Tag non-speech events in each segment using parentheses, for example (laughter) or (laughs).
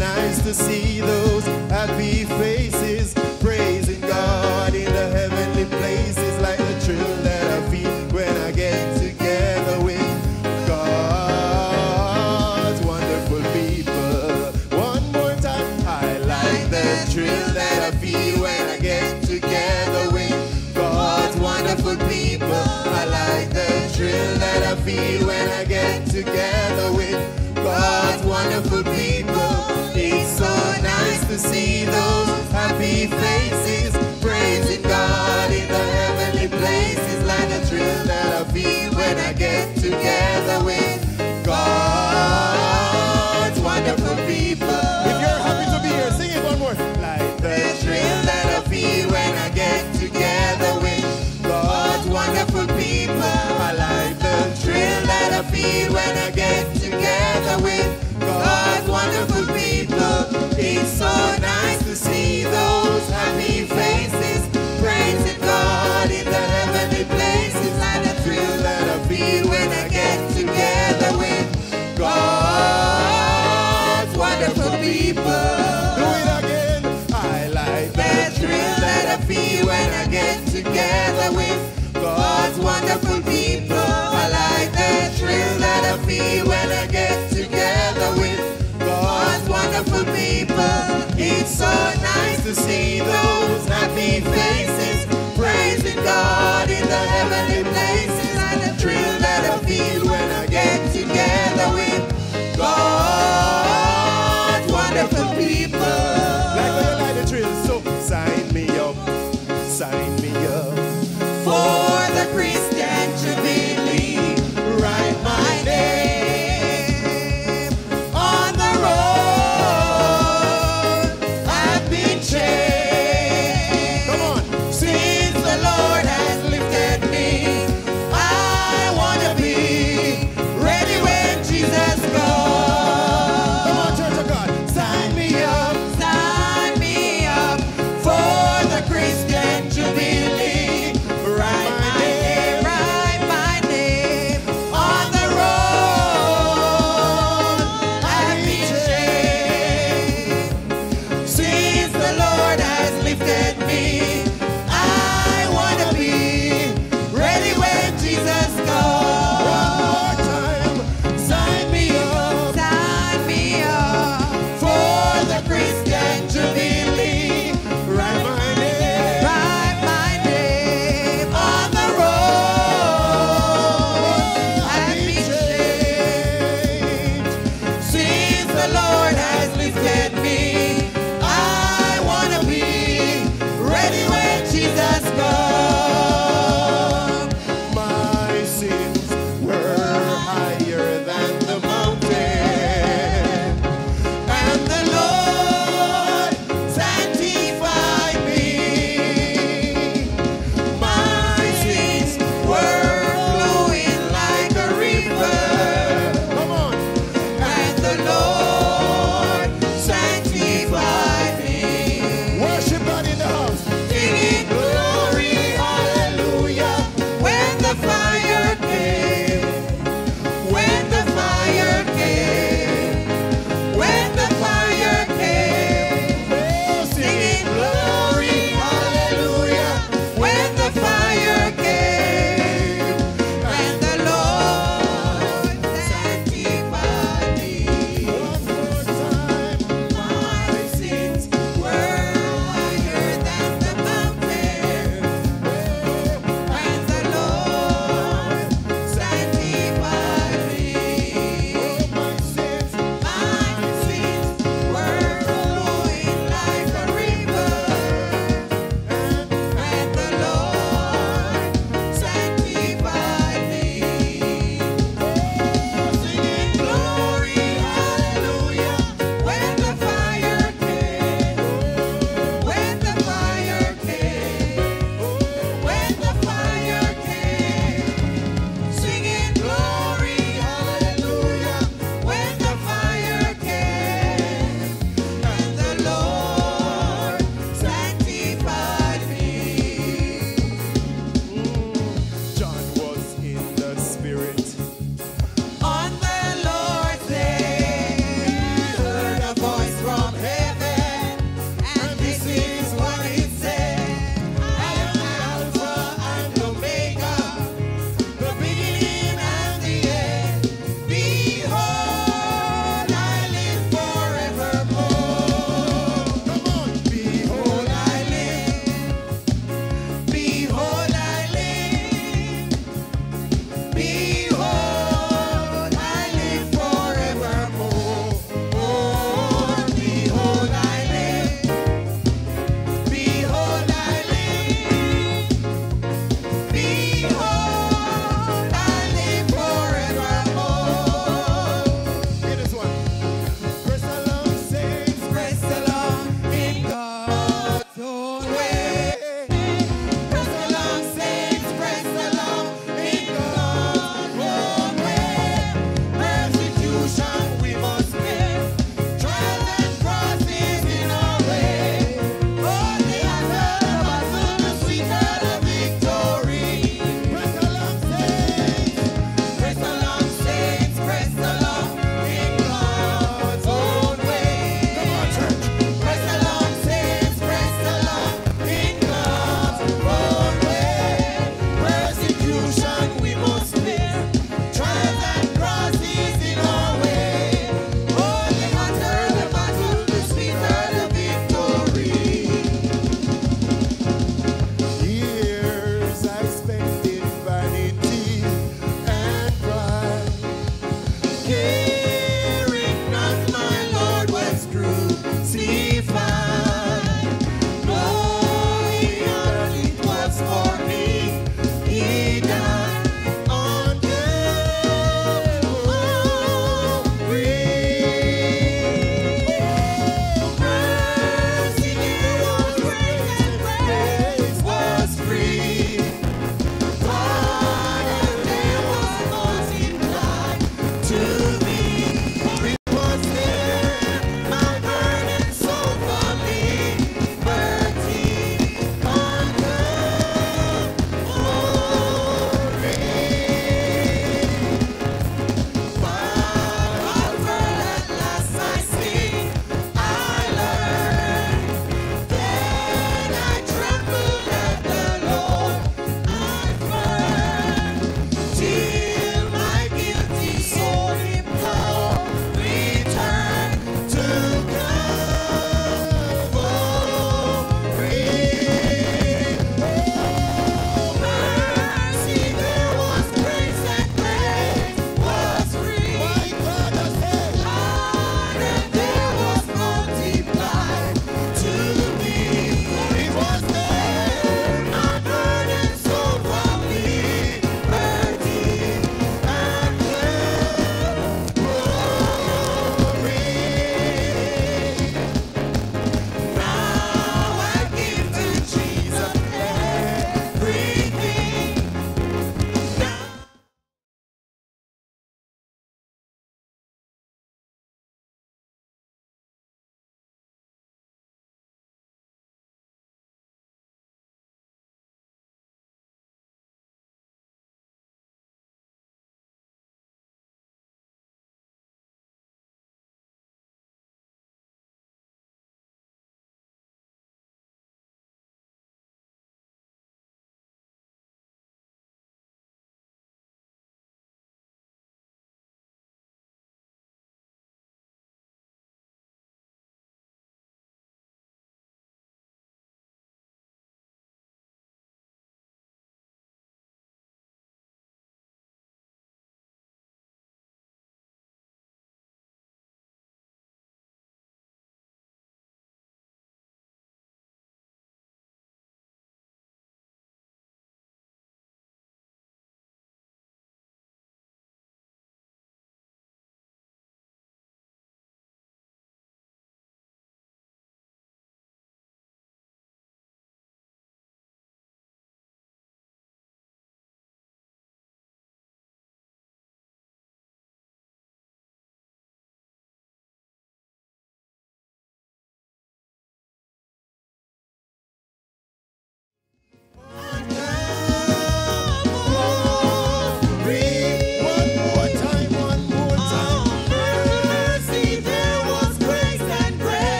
nice to see those happy faces that when I get together with God's wonderful people. It's so nice to see those happy faces praising God in the heavenly places. Like the thrill that I feel when I get together with God's wonderful people. Do it again. I like the thrill that I feel when I get together with God's wonderful people. That when I get together with God's wonderful people. It's so nice to see those happy faces praising God in the heavenly places. And the thrill that I feel when I get together with God's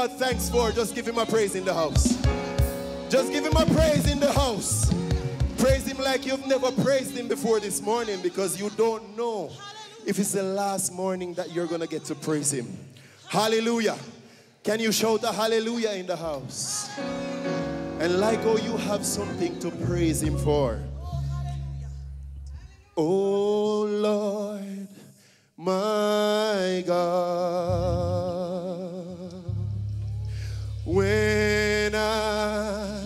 God thanks for, just give him a praise in the house. Just give him a praise in the house. Praise him like you've never praised him before this morning because you don't know if it's the last morning that you're going to get to praise him. Hallelujah. Can you shout a hallelujah in the house? And like oh, you have something to praise him for. Oh Lord, my God, when I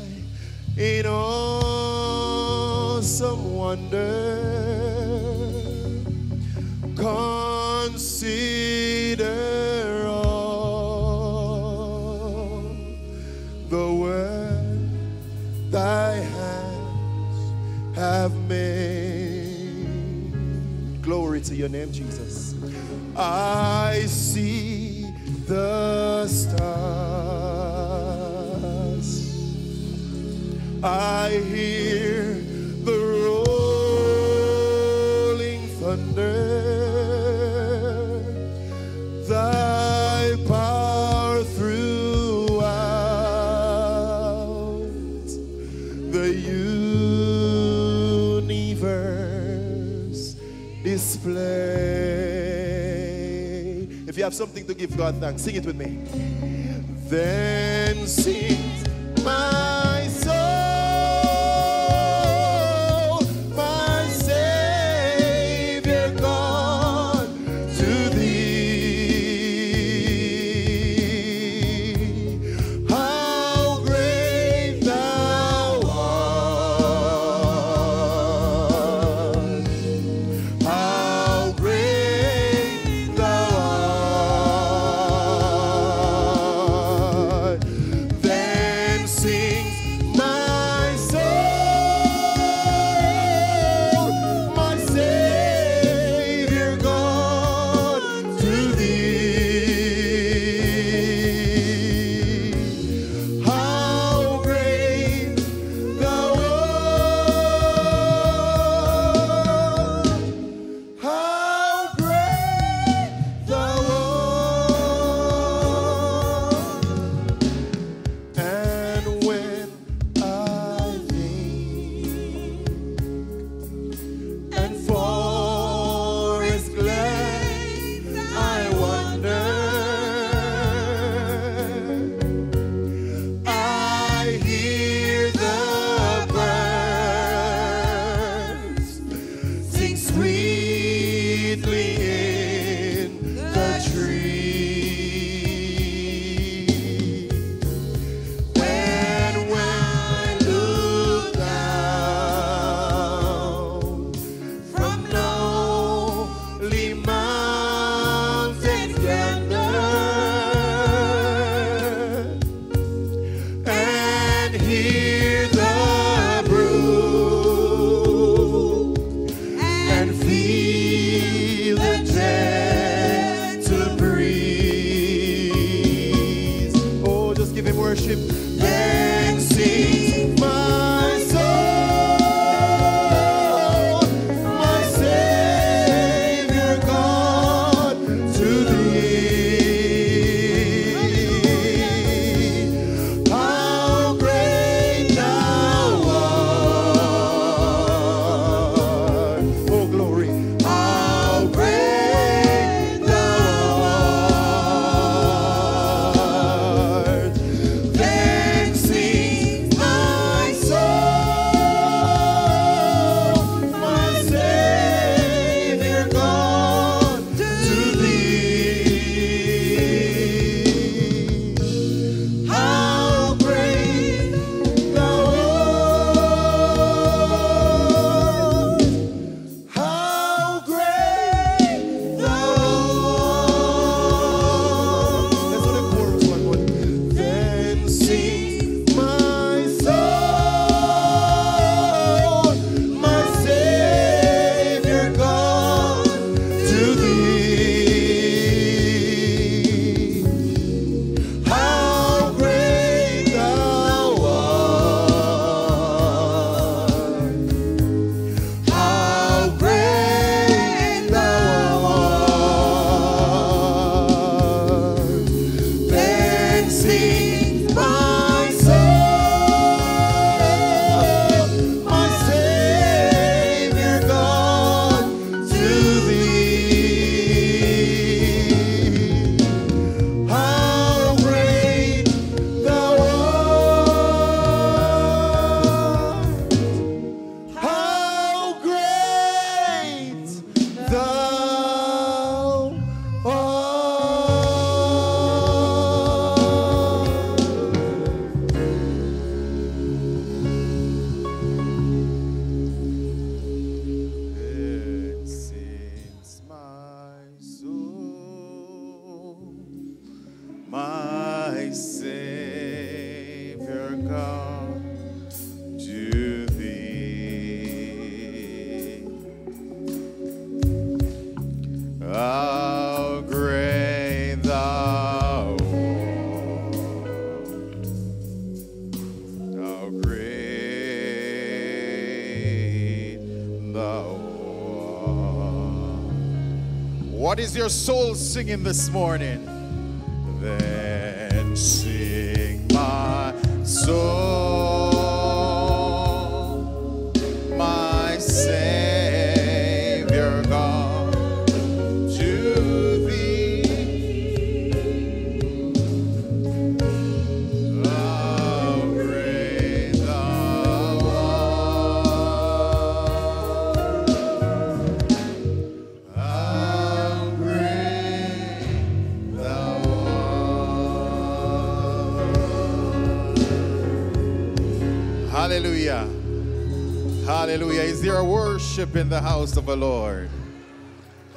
in awesome wonder consider all the work thy hands have made. Glory to your name, Jesus. I see the stars. I hear the rolling thunder. Thy power throughout the universe display. If you have something to give God thanks, sing it with me. Then sings my your soul singing this morning? In the house of the Lord?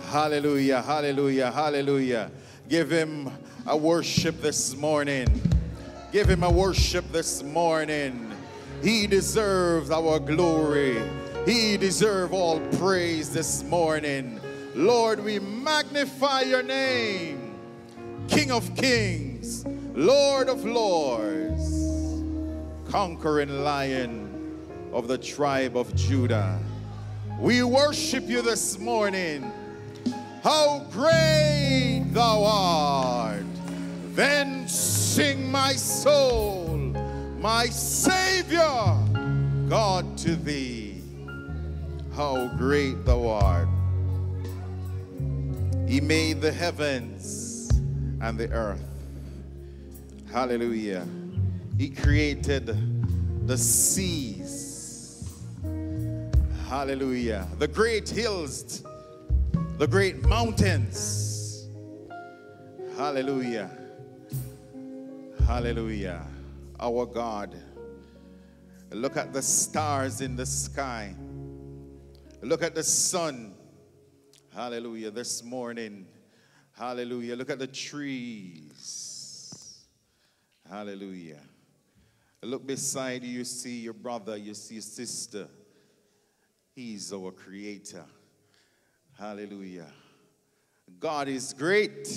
Hallelujah. Hallelujah. Hallelujah. Give him a worship this morning. Give him a worship this morning. He deserves our glory. He deserves all praise this morning. Lord, we magnify your name. King of kings, Lord of lords, conquering lion of the tribe of Judah. Worship you this morning. How great thou art! Then sing my soul, my Savior, God to thee. How great thou art! He made the heavens and the earth. Hallelujah. He created the seas. Hallelujah. The great hills, the great mountains. Hallelujah. Hallelujah. Our God. Look at the stars in the sky. Look at the sun. Hallelujah. This morning. Hallelujah. Look at the trees. Hallelujah. Look beside you, you see your brother, you see your sister. He's our creator. Hallelujah. God is great.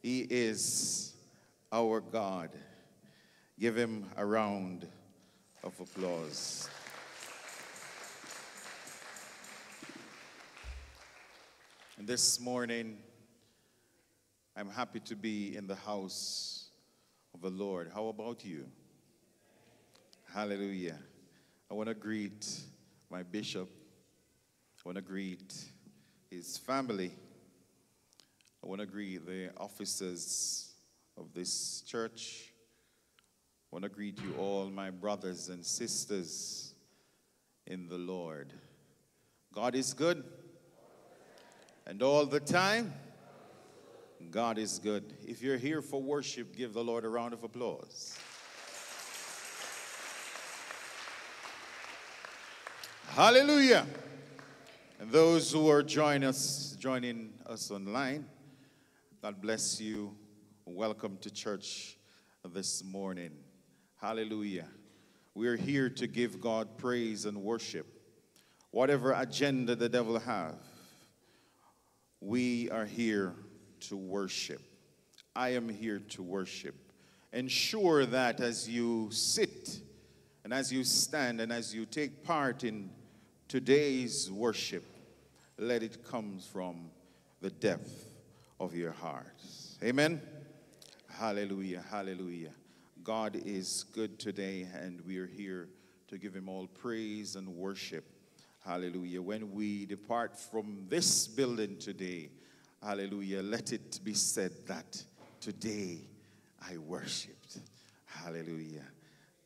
He is our God. Give him a round of applause. And this morning, I'm happy to be in the house of the Lord. How about you? Hallelujah. I want to greet my bishop. I want to greet his family. I want to greet the officers of this church. I want to greet you all, my brothers and sisters in the Lord. God is good. And all the time, God is good. If you're here for worship, give the Lord a round of applause. Hallelujah. And those who are joining us, joining us online, God bless you. Welcome to church this morning. Hallelujah. We're here to give God praise and worship. Whatever agenda the devil have, we are here to worship. I am here to worship. Ensure that as you sit and as you stand and as you take part in today's worship, let it come from the depth of your hearts. Amen. Hallelujah. Hallelujah. God is good today, and we are here to give him all praise and worship. Hallelujah. When we depart from this building today, hallelujah, let it be said that today I worshiped. Hallelujah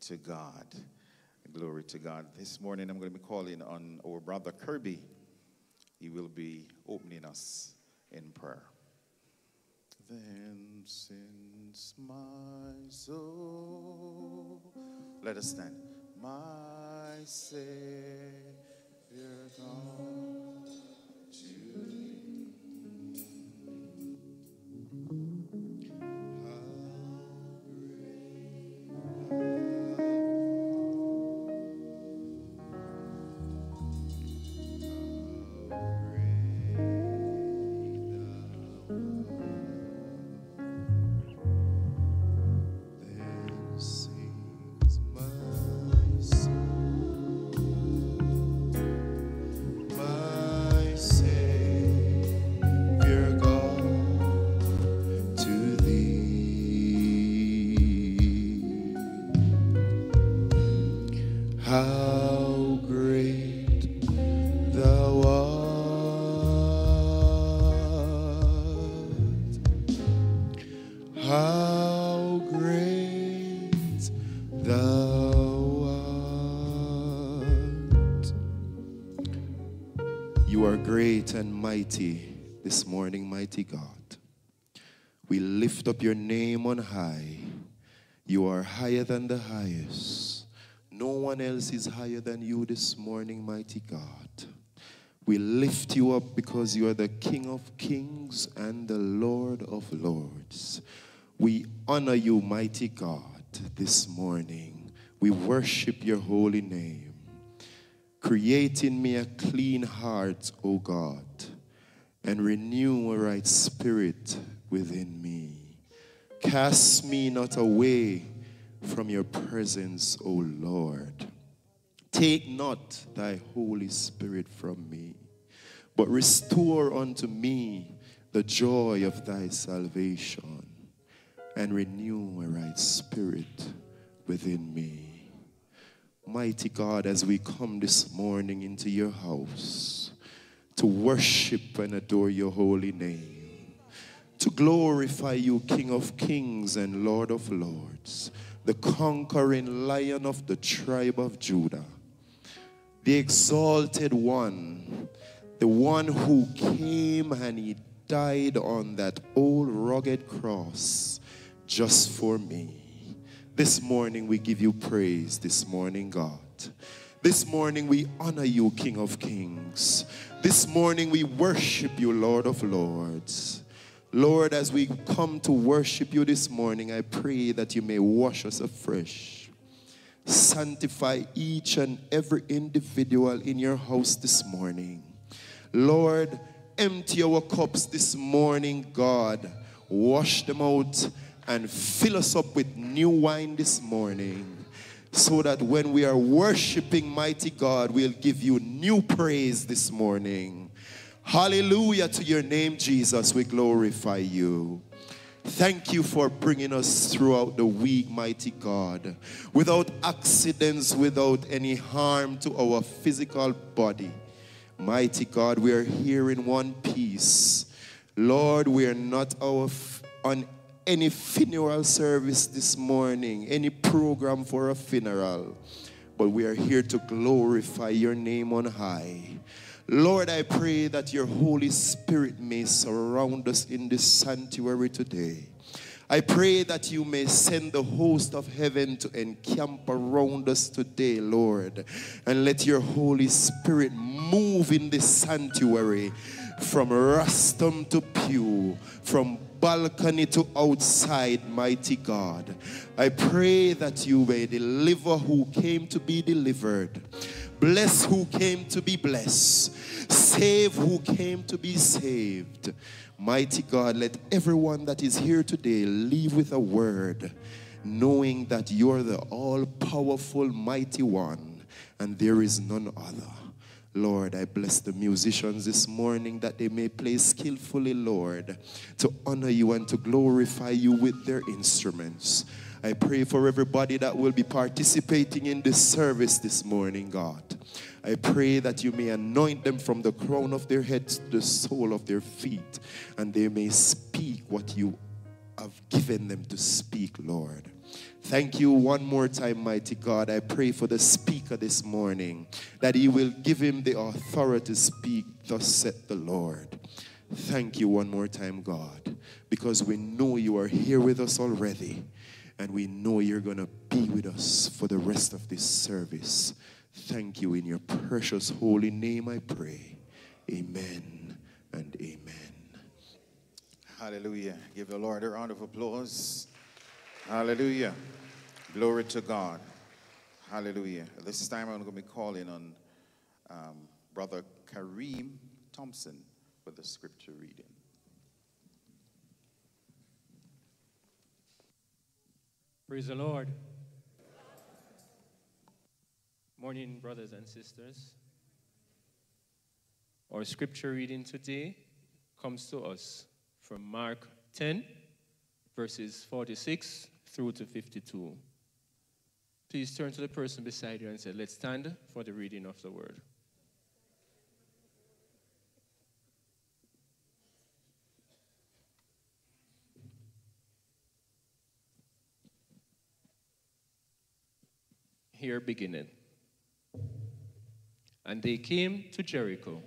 to God. Glory to God. This morning I'm going to be calling on our brother Kirby. He will be opening us in prayer. Then since my soul, let us stand. My Savior gone to God. We lift up your name on high. You are higher than the highest. No one else is higher than you this morning, mighty God. We lift you up because you are the King of kings and the Lord of lords. We honor you, mighty God, this morning. We worship your holy name. Create in me a clean heart, O God, and renew a right spirit within me. Cast me not away from your presence, O Lord. Take not thy Holy Spirit from me, but restore unto me the joy of thy salvation and renew a right spirit within me. Mighty God, as we come this morning into your house to worship and adore your holy name, to glorify you, King of kings and Lord of lords, the conquering lion of the tribe of Judah the exalted one, the one who came and he died on that old rugged cross just for me. This morning we give you praise, this morning, God. This morning we honor you, King of Kings. This morning we worship you, Lord of Lords. Lord, as we come to worship you this morning, I pray that you may wash us afresh sanctify each and every individual in your house this morning. Lord, empty our cups this morning, God. Wash them out and fill us up with new wine this morning so that when we are worshiping mighty God, we'll give you new praise this morning. Hallelujah to your name, Jesus. We glorify you. Thank you for bringing us throughout the week, mighty God, without accidents, without any harm to our physical body. Mighty God, we are here in one piece. Lord, we are not our on any funeral service this morning, any program for a funeral, but we are here to glorify your name on high. Lord, I pray that your Holy Spirit may surround us in this sanctuary today. I pray that you may send the host of heaven to encamp around us today, Lord, and let your Holy Spirit move in this sanctuary from rostrum to pew, from balcony to outside, mighty God. I pray that you may deliver who came to be delivered. Bless who came to be blessed. Save who came to be saved. Mighty God, let everyone that is here today leave with a word, knowing that you're the all powerful, mighty one, and there is none other. Lord, I bless the musicians this morning that they may play skillfully, Lord, to honor you and to glorify you with their instruments. I pray for everybody that will be participating in this service this morning, God. I pray that you may anoint them from the crown of their heads to the sole of their feet, and they may speak what you have given them to speak, Lord. Thank you one more time, mighty God. I pray for the speaker this morning that he will give him the authority to speak, thus said the Lord. Thank you one more time, God, because we know you are here with us already and we know you're going to be with us for the rest of this service. Thank you in your precious holy name, I pray. Amen and amen. Hallelujah. Give the Lord a round of applause. Hallelujah. Glory to God. Hallelujah. This time I'm going to be calling on um, Brother Kareem Thompson for the scripture reading. Praise the Lord. Morning, brothers and sisters. Our scripture reading today comes to us from Mark 10, verses 46 through to 52. Please turn to the person beside you and say, Let's stand for the reading of the word. Here beginning. And they came to Jericho.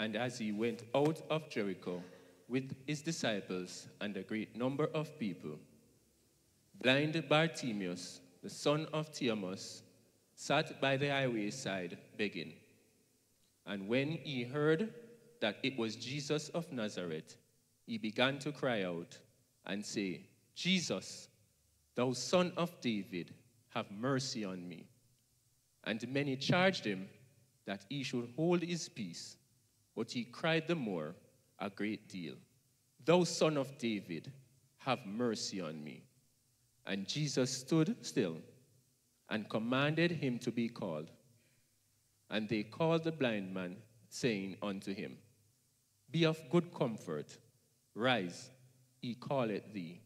And as he went out of Jericho with his disciples and a great number of people, blind Bartimaeus, the son of Timaeus, sat by the highway side begging. And when he heard that it was Jesus of Nazareth, he began to cry out and say, Jesus, thou son of David, have mercy on me. And many charged him that he should hold his peace, but he cried the more a great deal, Thou son of David, have mercy on me. And Jesus stood still and commanded him to be called. And they called the blind man, saying unto him, Be of good comfort, rise, he calleth thee.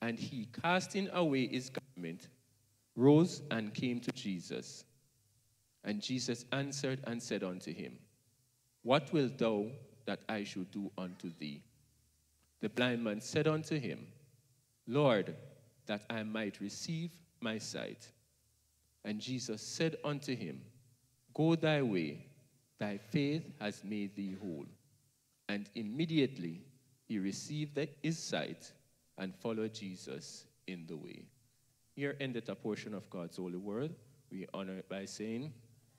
And he, casting away his garment, rose and came to Jesus. And Jesus answered and said unto him, What wilt thou that I should do unto thee? The blind man said unto him, Lord, that I might receive my sight. And Jesus said unto him, Go thy way, thy faith has made thee whole. And immediately he received his sight and followed Jesus in the way. Here ended a portion of God's holy word. We honor it by saying,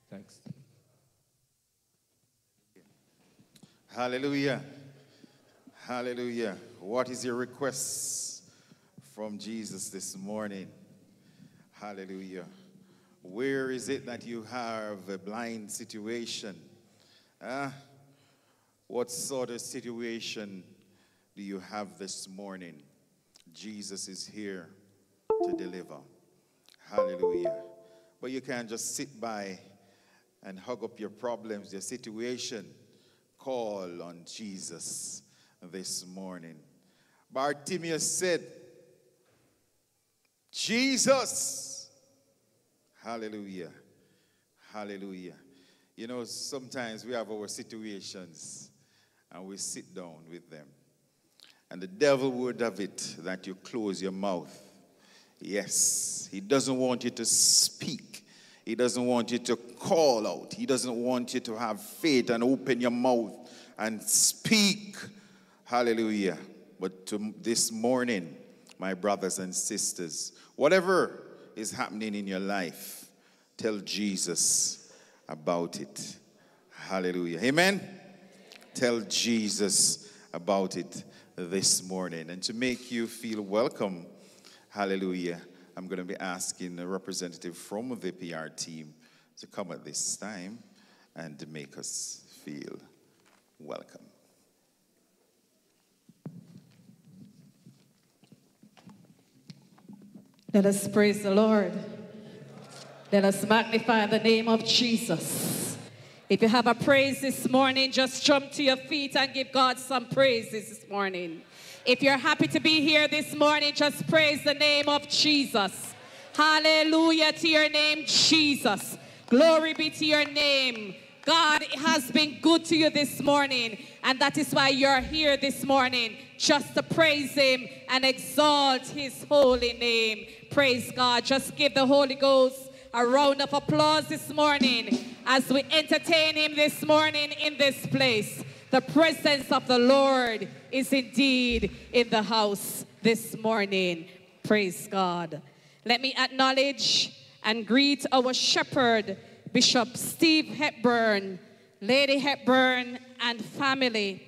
Thanks. Hallelujah. Hallelujah. What is your request from Jesus this morning? Hallelujah. Where is it that you have a blind situation? Huh? What sort of situation do you have this morning? Jesus is here to deliver. Hallelujah. But you can't just sit by and hug up your problems, your situation. Call on Jesus this morning. Bartimaeus said, Jesus. Hallelujah. Hallelujah. You know, sometimes we have our situations and we sit down with them. And the devil would have it that you close your mouth. Yes, he doesn't want you to speak. He doesn't want you to call out. He doesn't want you to have faith and open your mouth and speak. Hallelujah. But to this morning, my brothers and sisters, whatever is happening in your life, tell Jesus about it. Hallelujah. Amen. Tell Jesus about it this morning. And to make you feel welcome, hallelujah, I'm going to be asking a representative from the PR team to come at this time and make us feel welcome. Let us praise the Lord. Let us magnify the name of Jesus. If you have a praise this morning, just jump to your feet and give God some praises this morning. If you're happy to be here this morning, just praise the name of Jesus. Hallelujah to your name, Jesus. Glory be to your name. God has been good to you this morning, and that is why you're here this morning, just to praise Him and exalt His holy name. Praise God. Just give the Holy Ghost a round of applause this morning as we entertain Him this morning in this place. The presence of the Lord is indeed in the house this morning. Praise God. Let me acknowledge and greet our shepherd. Bishop Steve Hepburn, Lady Hepburn and family,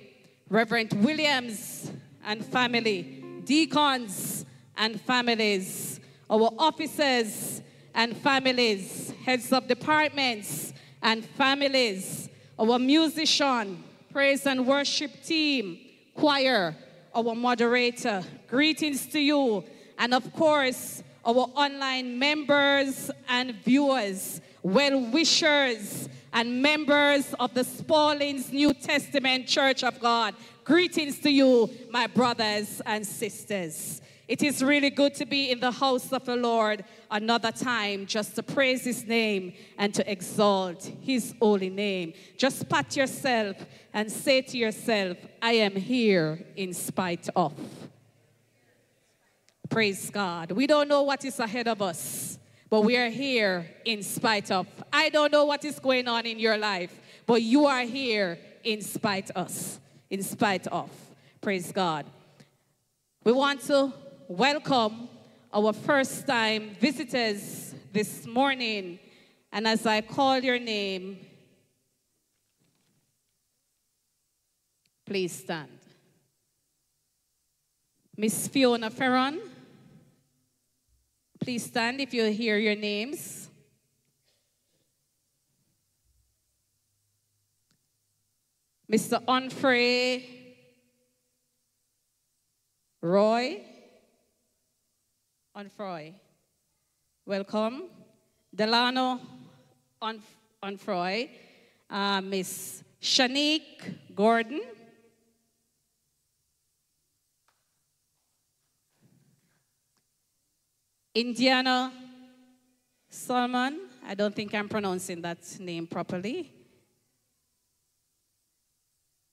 Reverend Williams and family, deacons and families, our officers and families, heads of departments and families, our musician, praise and worship team, choir, our moderator. Greetings to you, and of course, our online members and viewers well wishers, and members of the Spalding's New Testament Church of God. Greetings to you, my brothers and sisters. It is really good to be in the house of the Lord another time just to praise his name and to exalt his holy name. Just pat yourself and say to yourself, I am here in spite of. Praise God. We don't know what is ahead of us. but we are here in spite of. I don't know what is going on in your life, but you are here in spite us, in spite of. Praise God. We want to welcome our first time visitors this morning. And as I call your name, please stand. Miss Fiona Ferron, please stand if you hear your names. Mr. Onfrey Roy Onfroy, welcome. Delano On Onfroy, uh, Miss Shanique Gordon. Indiana Solomon, I don't think I'm pronouncing that name properly.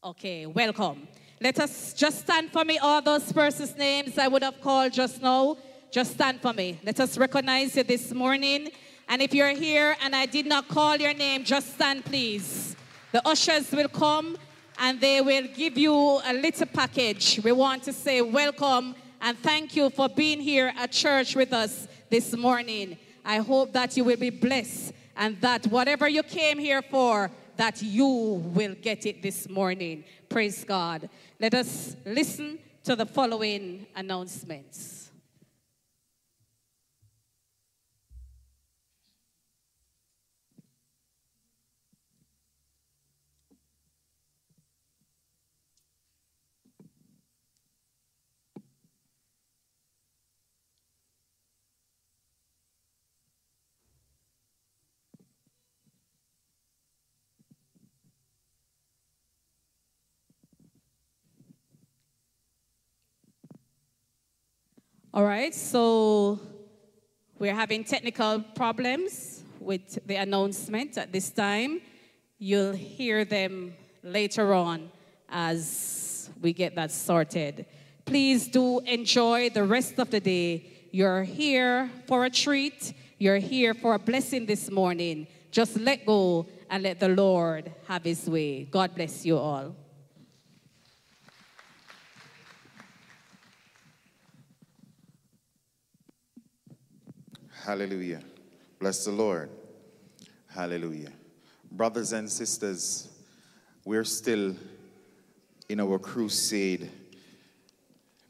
Okay, welcome. Let us just stand for me, all those persons' names I would have called just now. Just stand for me. Let us recognize you this morning. And if you're here and I did not call your name, just stand, please. The ushers will come and they will give you a little package. We want to say welcome and thank you for being here at church with us this morning. I hope that you will be blessed and that whatever you came here for, that you will get it this morning. Praise God. Let us listen to the following announcements. All right, so we're having technical problems with the announcement at this time. You'll hear them later on as we get that sorted. Please do enjoy the rest of the day. You're here for a treat, you're here for a blessing this morning. Just let go and let the Lord have his way. God bless you all. Hallelujah. Bless the Lord. Hallelujah. Brothers and sisters, we're still in our crusade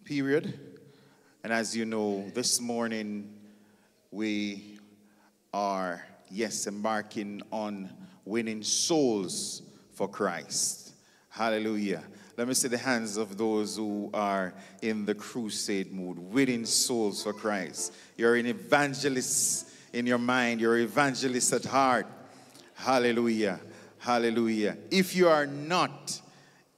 period. And as you know, this morning we are, yes, embarking on winning souls for Christ. Hallelujah. Let me see the hands of those who are in the crusade mood, winning souls for Christ. You're an evangelist in your mind, you're an evangelist at heart. Hallelujah. Hallelujah. If you are not,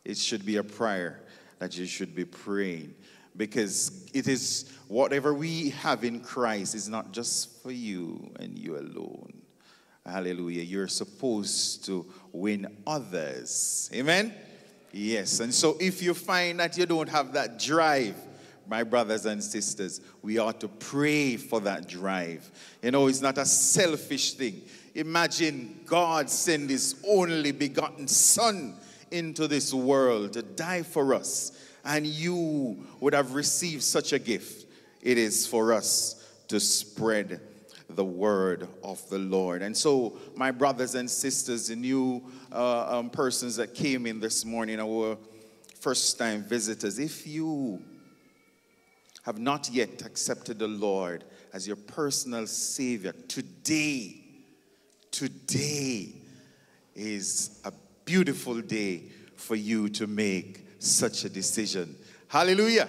it should be a prayer that you should be praying because it is whatever we have in Christ is not just for you and you alone. Hallelujah. You're supposed to win others. Amen. Yes, and so if you find that you don't have that drive, my brothers and sisters, we ought to pray for that drive. You know, it's not a selfish thing. Imagine God send his only begotten Son into this world to die for us, and you would have received such a gift. It is for us to spread the word of the Lord. And so, my brothers and sisters, the new uh, um, persons that came in this morning, our first time visitors, if you have not yet accepted the Lord as your personal Savior, today, today is a beautiful day for you to make such a decision. Hallelujah.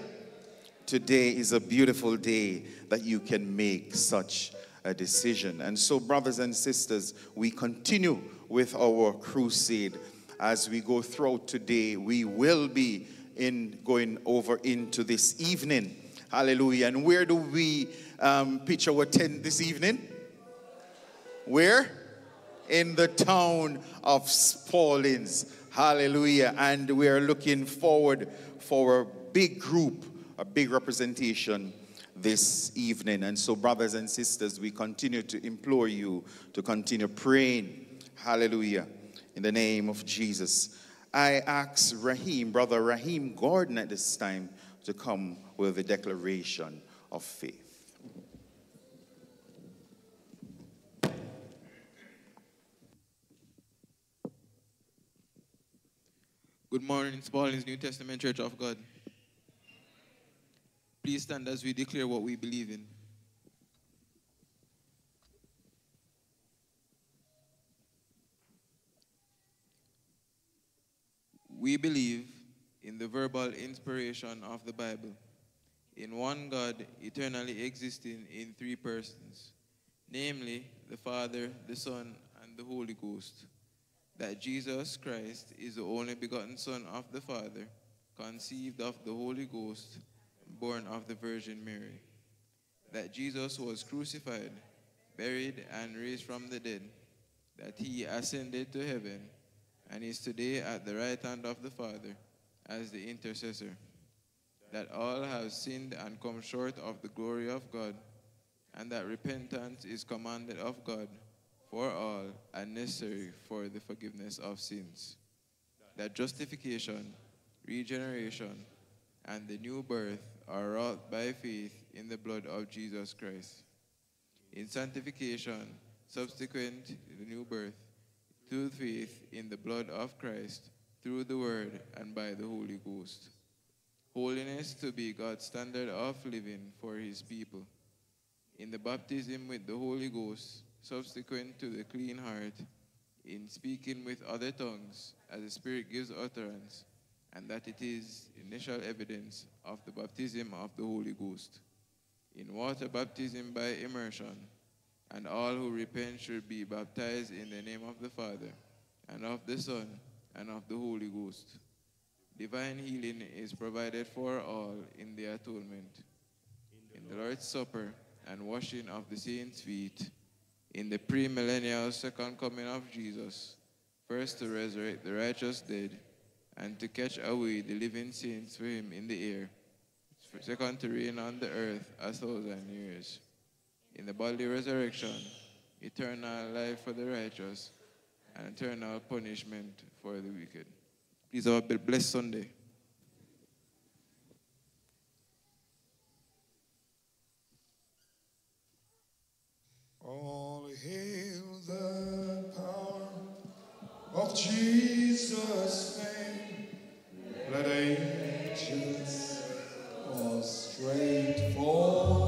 Today is a beautiful day that you can make such a decision. And so, brothers and sisters, we continue with our crusade. As we go throughout today, we will be in going over into this evening. Hallelujah. And where do we um, pitch our tent this evening? Where? In the town of Spaldings. Hallelujah. And we are looking forward for a big group, a big representation this evening. And so, brothers and sisters, we continue to implore you to continue praying. Hallelujah. In the name of Jesus. I ask Raheem, Brother Raheem Gordon, at this time to come with a declaration of faith. Good morning, Spalding's New Testament Church of God. Please stand as we declare what we believe in. We believe in the verbal inspiration of the Bible, in one God eternally existing in three persons, namely the Father, the Son, and the Holy Ghost, that Jesus Christ is the only begotten Son of the Father, conceived of the Holy Ghost, born of the Virgin Mary, that Jesus was crucified, buried, and raised from the dead, that he ascended to heaven and is today at the right hand of the Father as the intercessor, that all have sinned and come short of the glory of God, and that repentance is commanded of God for all and necessary for the forgiveness of sins, that justification, regeneration, and the new birth are wrought by faith in the blood of Jesus Christ. In sanctification, subsequent the new birth, through faith in the blood of Christ, through the Word, and by the Holy Ghost. Holiness to be God's standard of living for his people. In the baptism with the Holy Ghost, subsequent to the clean heart, in speaking with other tongues, as the Spirit gives utterance, and that it is initial evidence of the baptism of the Holy Ghost. In water baptism by immersion, and all who repent should be baptized in the name of the Father, and of the Son, and of the Holy Ghost. Divine healing is provided for all in the atonement, in the Lord's Supper, and washing of the saints' feet, in the premillennial second coming of Jesus, first to resurrect the righteous dead, and to catch away the living saints for him in the air, second to reign on the earth a thousand years in the bodily resurrection, eternal life for the righteous, and eternal punishment for the wicked. Please have a blessed Sunday. All hail the power of Jesus' name. Let angels all straight forth.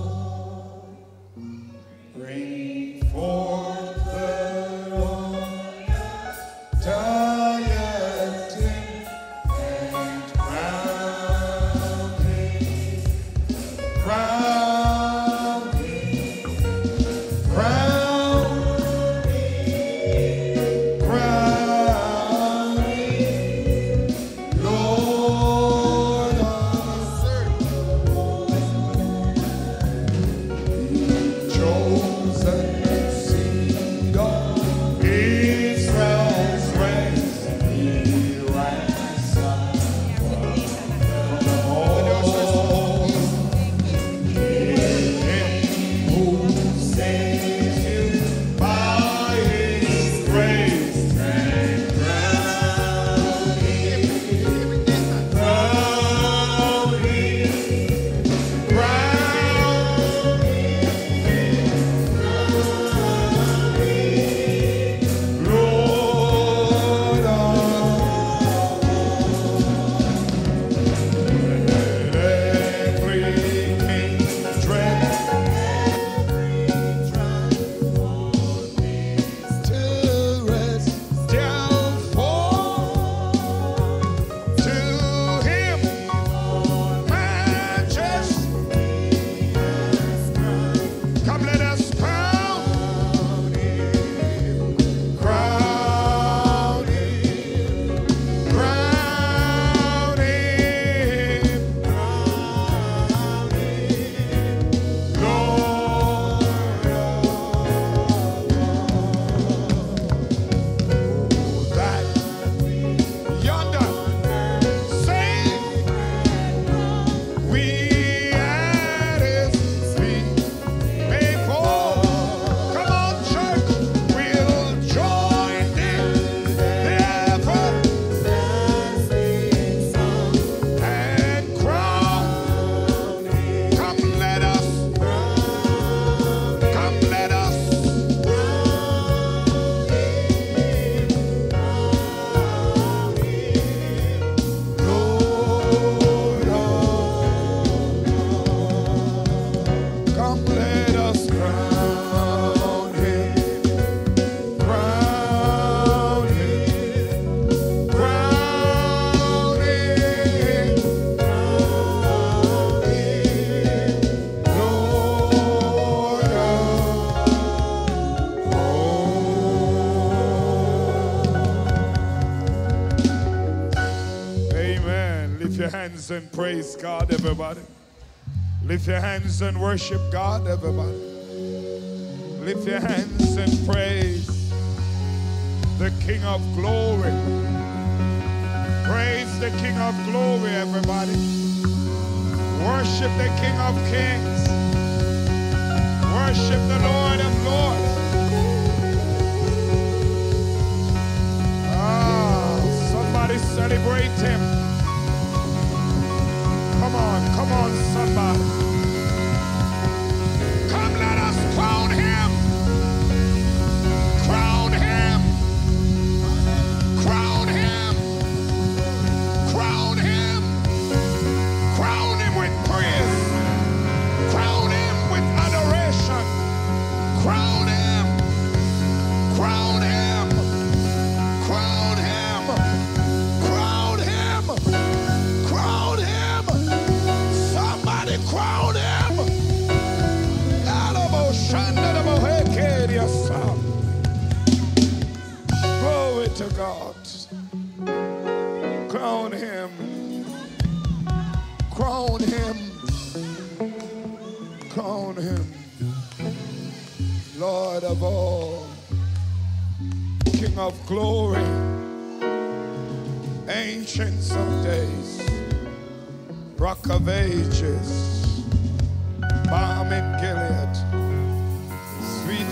Bring hands and praise God, everybody. Lift your hands and worship God, everybody. Lift your hands and praise the King of glory. Praise the King of glory, everybody. Worship the King of kings. Worship the Lord of lords. Ah, somebody celebrate him. Come somebody.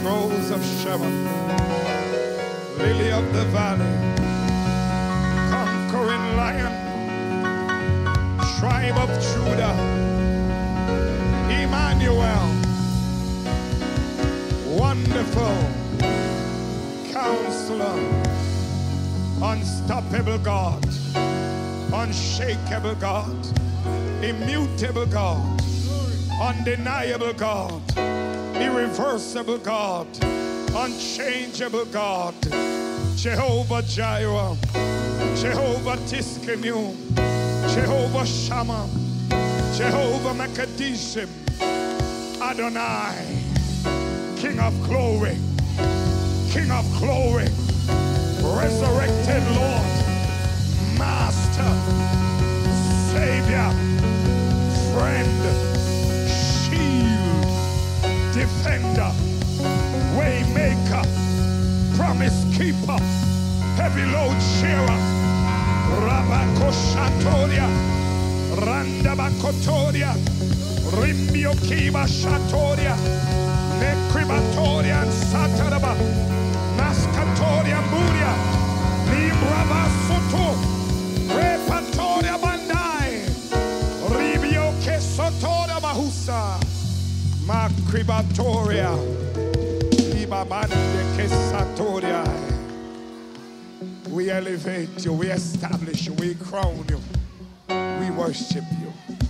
Rose of Sharon. Lily of the valley. Conquering lion. Tribe of Judah. Emmanuel. Wonderful. Counselor. Unstoppable God. Unshakable God. Immutable God. Undeniable God. Irreversible God. Unchangeable God. Jehovah Jireh. Jehovah Tsidkenu. Jehovah Shammah. Jehovah Makadishim. Adonai. King of glory. King of glory. Resurrected Lord. Master. Savior. Friend. Defender. Waymaker. Promise keeper. Heavy load sharer. Rabakoshatoria. Randabakotoria. Rimbiokiba Shatoria. Nekribatoria and Sataraba. Nascatoria Muria. Librava Soto. Kesatoria. We elevate you, we establish you, we crown you, we worship you.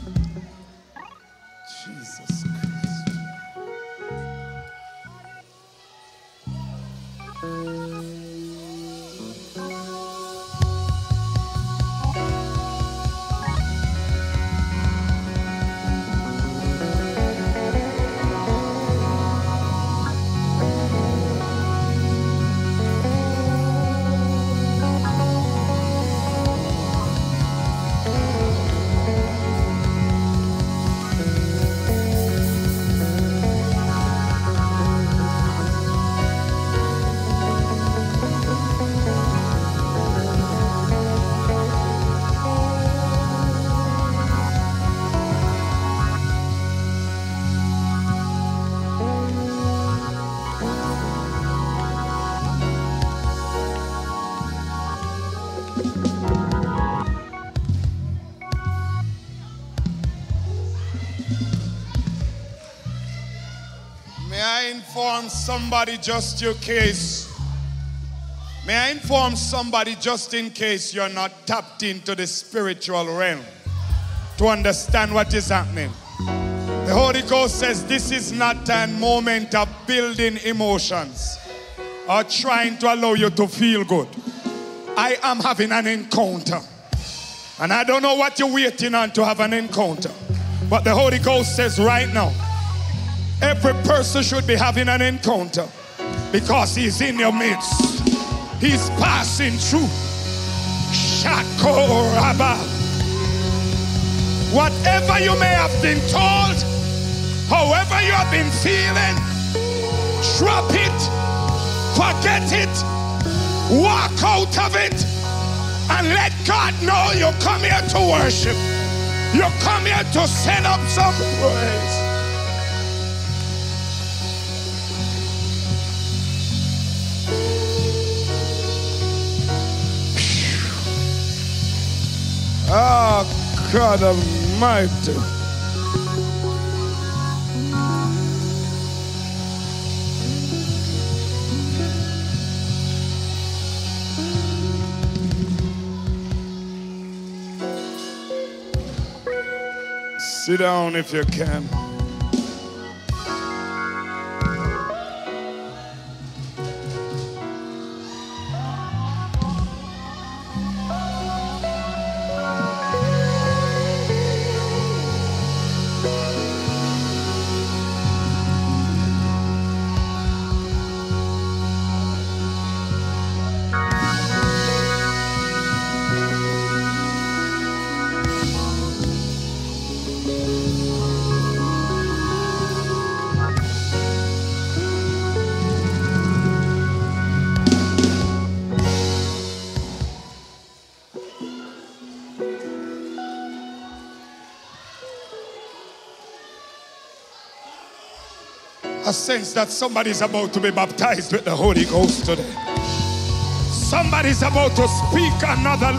Somebody just in case? May I inform somebody just in case you're not tapped into the spiritual realm to understand what is happening? The Holy Ghost says this is not a moment of building emotions or trying to allow you to feel good. I am having an encounter. And I don't know what you're waiting on to have an encounter. But the Holy Ghost says right now, every person should be having an encounter because he's in your midst. He's passing through. Shakoraba. Whatever you may have been told, however you have been feeling, drop it, forget it, walk out of it, and let God know you come here to worship. You come here to send up some praise. Oh, God Almighty. Sit down if you can. Sense that somebody's about to be baptized with the Holy Ghost today. Somebody's about to speak another.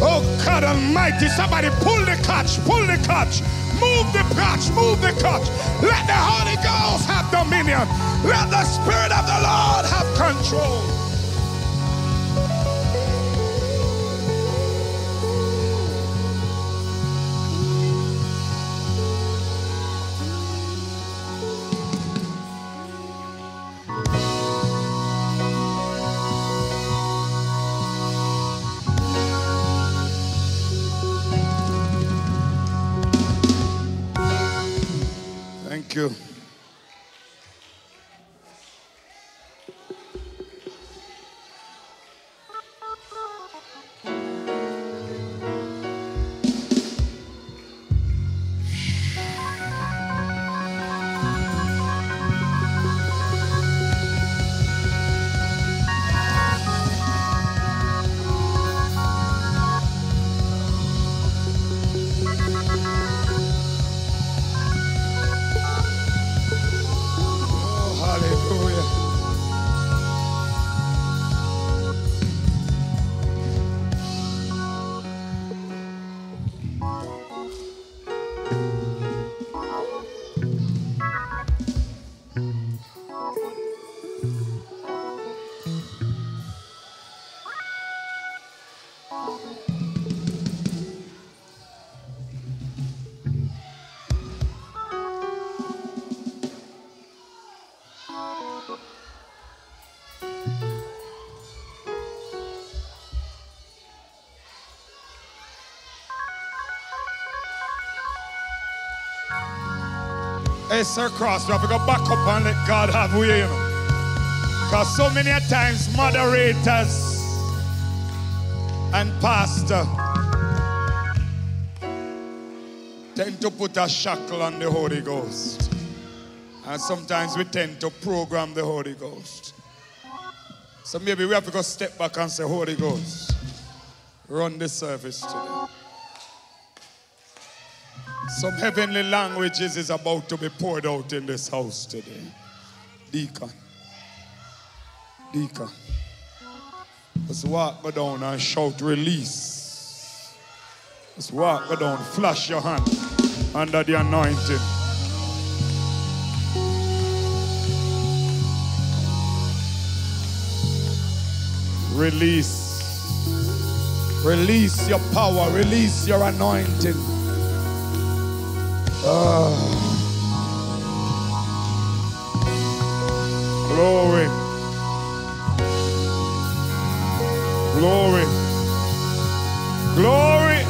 Oh God Almighty, somebody pull the catch, pull the catch, move the catch, move the catch. Let the Holy Ghost have dominion. Let the Spirit of the Lord have control. Oh, hallelujah. Hey, Sir Cross, we have to go back up and let God have way, you know. Because so many times moderators and pastor tend to put a shackle on the Holy Ghost. And sometimes we tend to program the Holy Ghost. So maybe we have to go step back and say, Holy Ghost, run the service today. Some heavenly languages is about to be poured out in this house today. Deacon. Deacon. Let's walk go down and shout release. Let's walk go down, flash your hand under the anointing. Release. Release your power, release your anointing. Ah. Glory. Glory. Glory.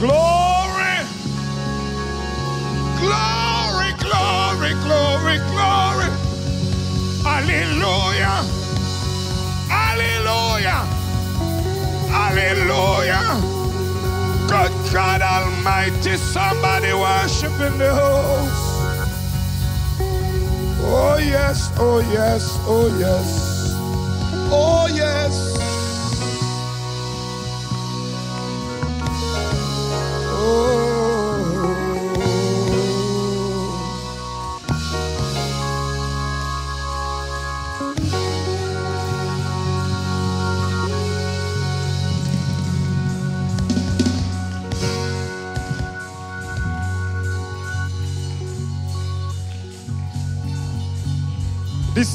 Glory. Glory, glory, glory, glory. Hallelujah. Hallelujah. Hallelujah. Good Almighty, somebody worship in the house. Oh yes, oh yes, oh yes, oh yes. Oh.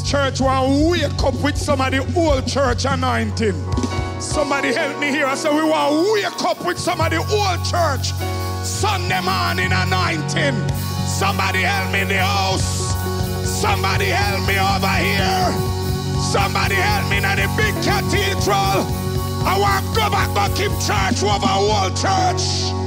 Church want wake up with some of the old church anointing. Somebody help me here. I say we want wake up with some of the old church Sunday morning anointing. Somebody help me in the house. Somebody help me over here. Somebody help me in the big cathedral. I want to go back and keep church over whole church.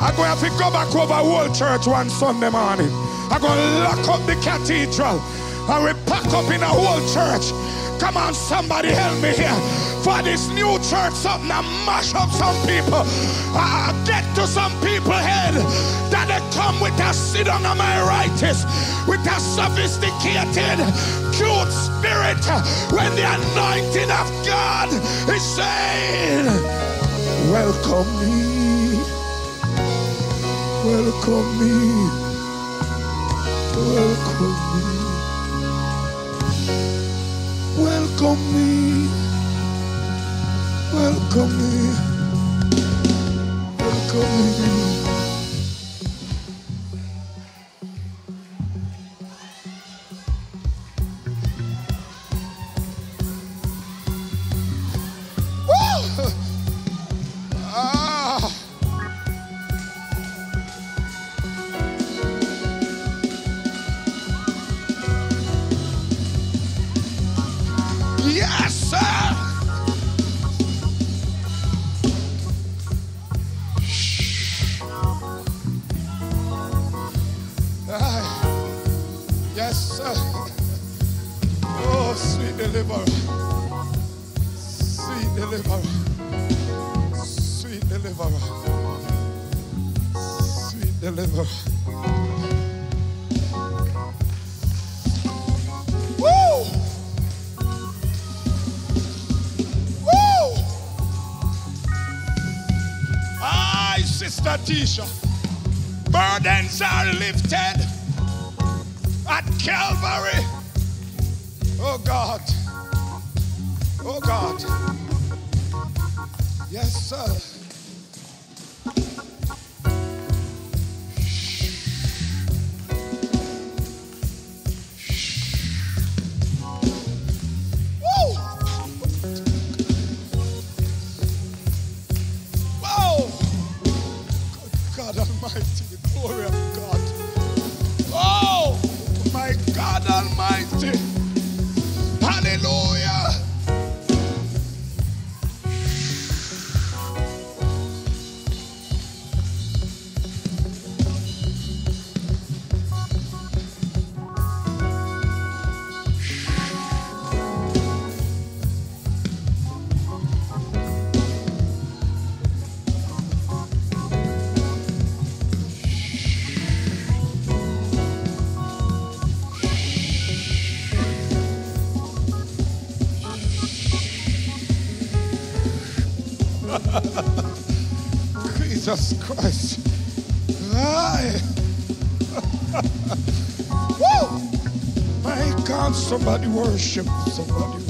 I'm going to have to go back over whole church one Sunday morning. I'm going to lock up the cathedral and we pack up in a whole church. Come on, somebody help me here. For this new church, something that mash up some people. Uh, get to some people head that they come with a sit on amoritis, with a sophisticated, cute spirit when the anointing of God is saying, Welcome me. Welcome me. Welcome me. Welcome me. Welcome me. Welcome me. Woo! Sister somebody worship. Somebody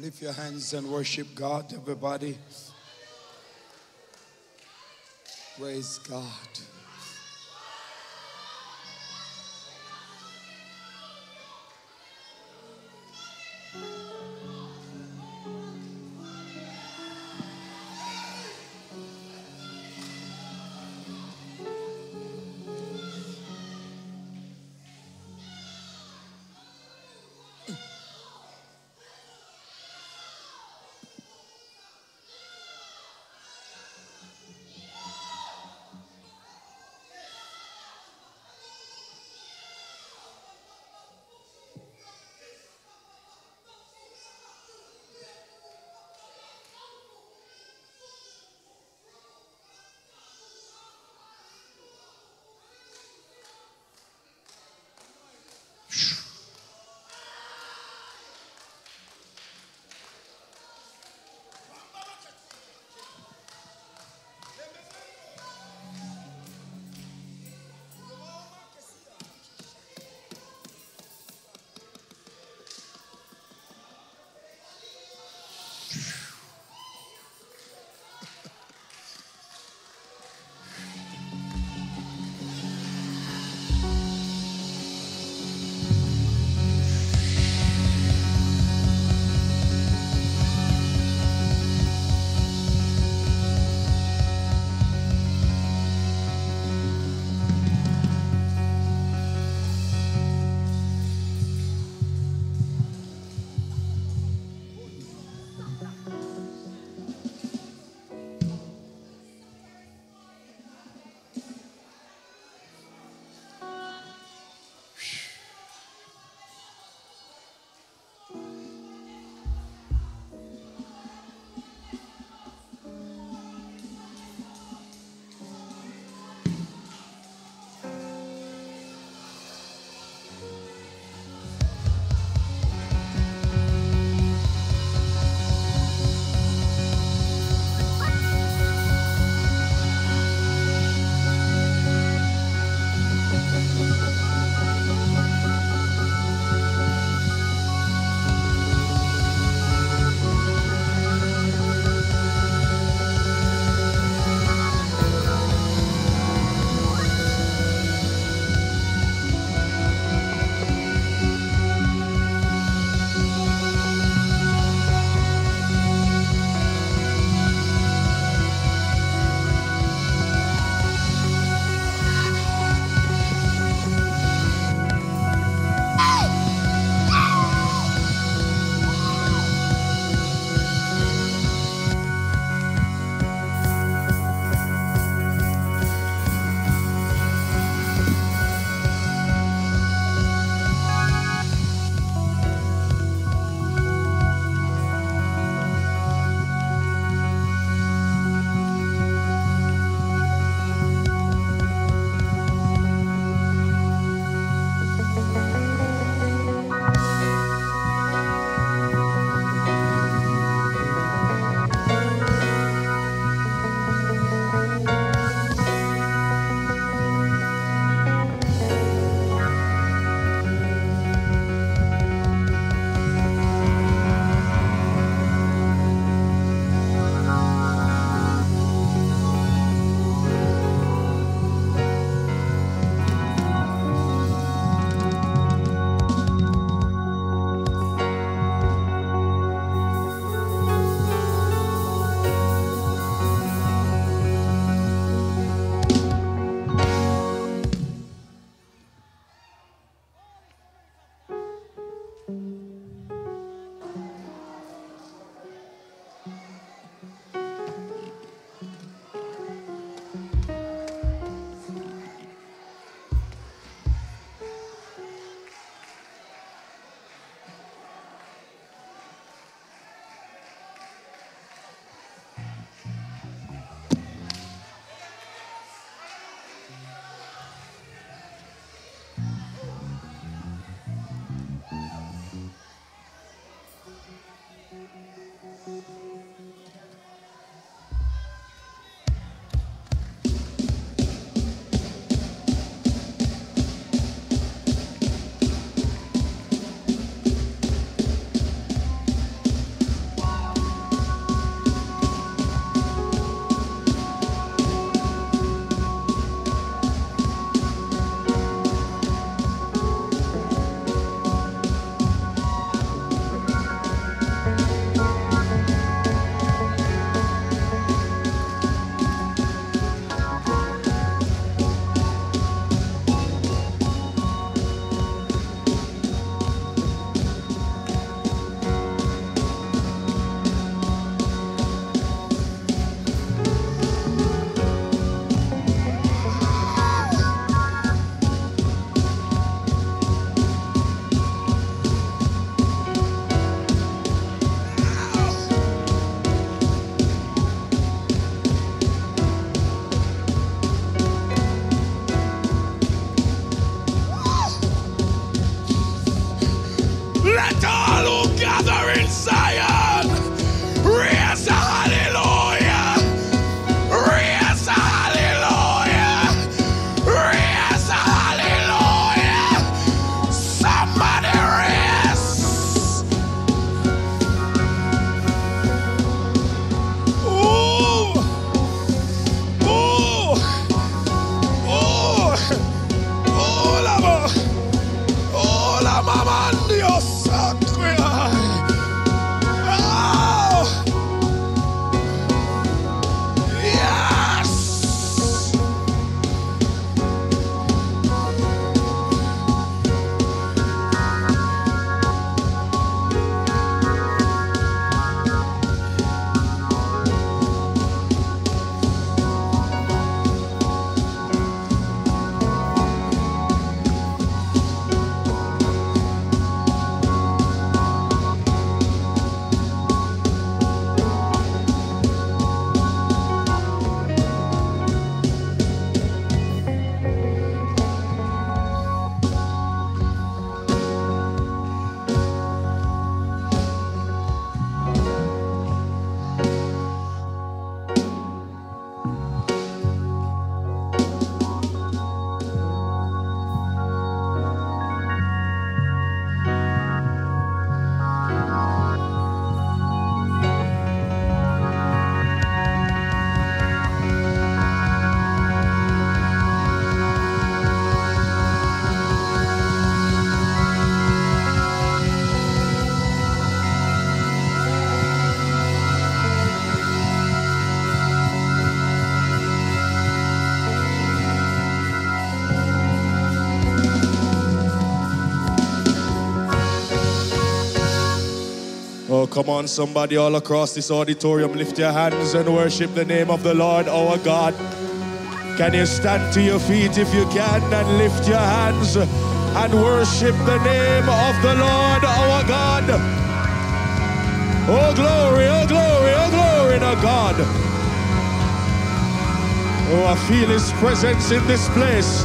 Lift your hands and worship God, everybody. Praise God. Come on, somebody all across this auditorium, lift your hands and worship the name of the Lord our God. Can you stand to your feet if you can and lift your hands and worship the name of the Lord our God? Oh, glory, oh, glory, oh, glory to God. Oh, I feel His presence in this place.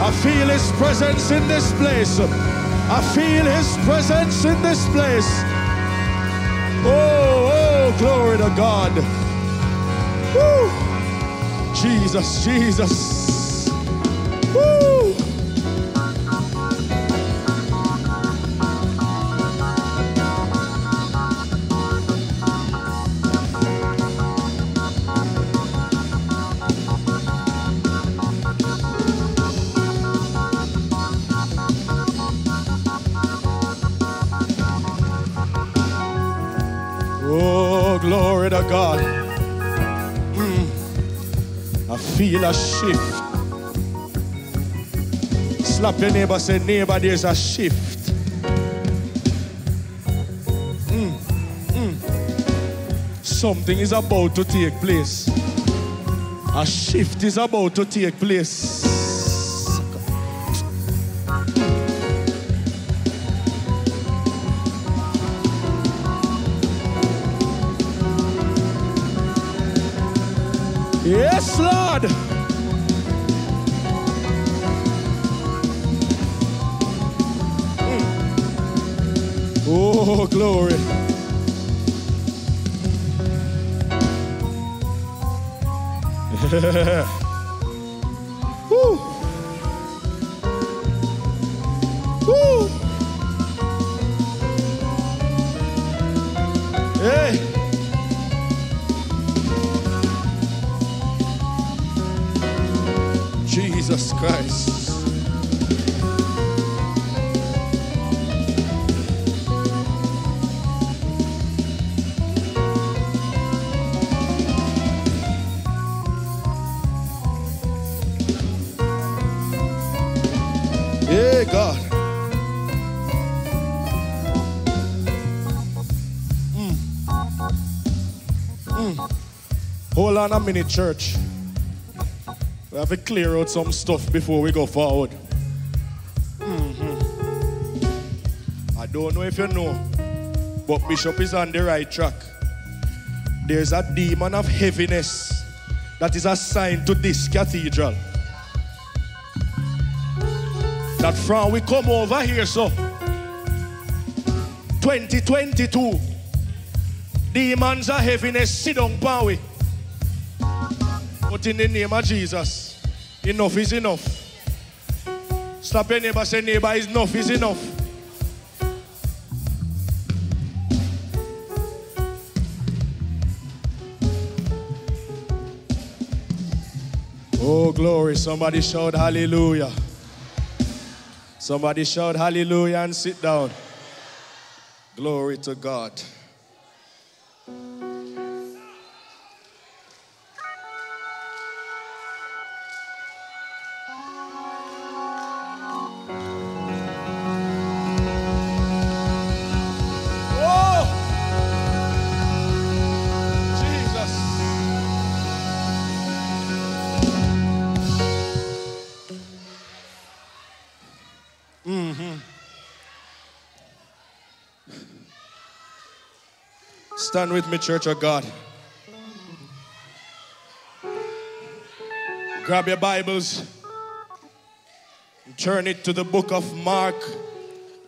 I feel His presence in this place. I feel His presence in this place. Oh, oh, glory to God. Woo. Jesus, Jesus. To God. Mm. I feel a shift. Slap your neighbor, say, neighbor, there's a shift. Mm, mm. Something is about to take place. A shift is about to take place. Yes, Lord. Mm. Oh, glory. Woo. (laughs) on a minute, church. We have to clear out some stuff before we go forward. Mhm. I don't know if you know, but Bishop is on the right track. There's a demon of heaviness that is assigned to this cathedral. That from we come over here, so 2022. Demons of heaviness sit down power. In the name of Jesus, enough is enough. Stop your neighbor, say neighbor, enough is enough. Oh, glory. Somebody shout hallelujah. Somebody shout hallelujah and sit down. Glory to God. Stand with me, Church of God. Grab your Bibles. and Turn it to the book of Mark,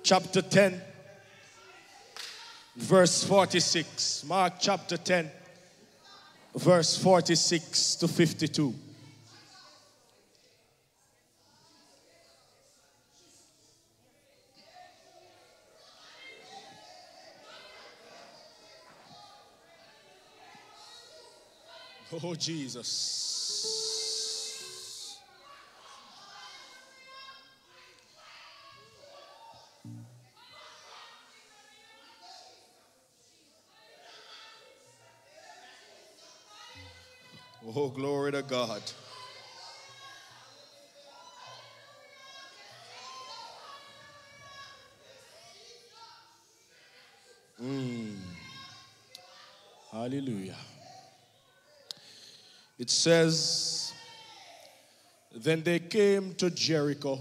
chapter 10, verse 46. Mark chapter 10, verse 46 to 52. Oh, Jesus. Oh, glory to God. Mm. Hallelujah. It says, Then they came to Jericho,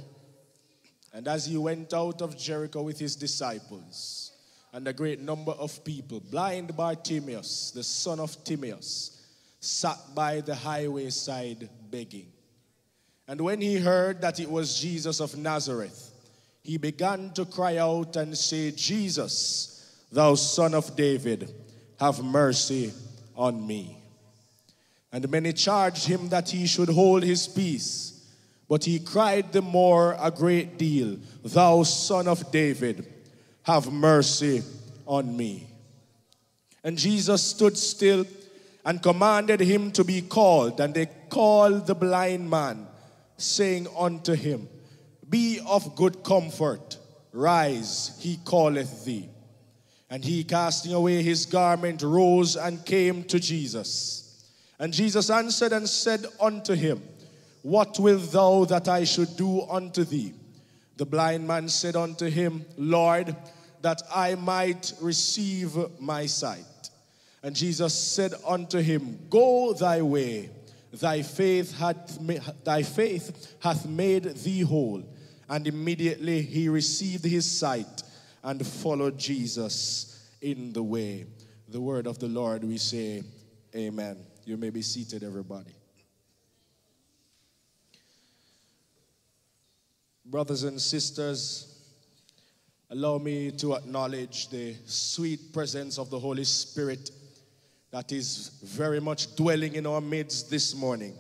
and as he went out of Jericho with his disciples and a great number of people, blind Bartimaeus, the son of Timaeus, sat by the highway side begging. And when he heard that it was Jesus of Nazareth, he began to cry out and say, Jesus, thou son of David, have mercy on me. And many charged him that he should hold his peace. But he cried the more a great deal, Thou son of David, have mercy on me. And Jesus stood still and commanded him to be called. And they called the blind man, saying unto him, Be of good comfort, rise, he calleth thee. And he, casting away his garment, rose and came to Jesus. And Jesus answered and said unto him, What wilt thou that I should do unto thee? The blind man said unto him, Lord, that I might receive my sight. And Jesus said unto him, Go thy way, thy faith hath thy faith hath made thee whole. And immediately he received his sight and followed Jesus in the way. The word of the Lord, we say, Amen. You may be seated, everybody. Brothers and sisters, allow me to acknowledge the sweet presence of the Holy Spirit that is very much dwelling in our midst this morning.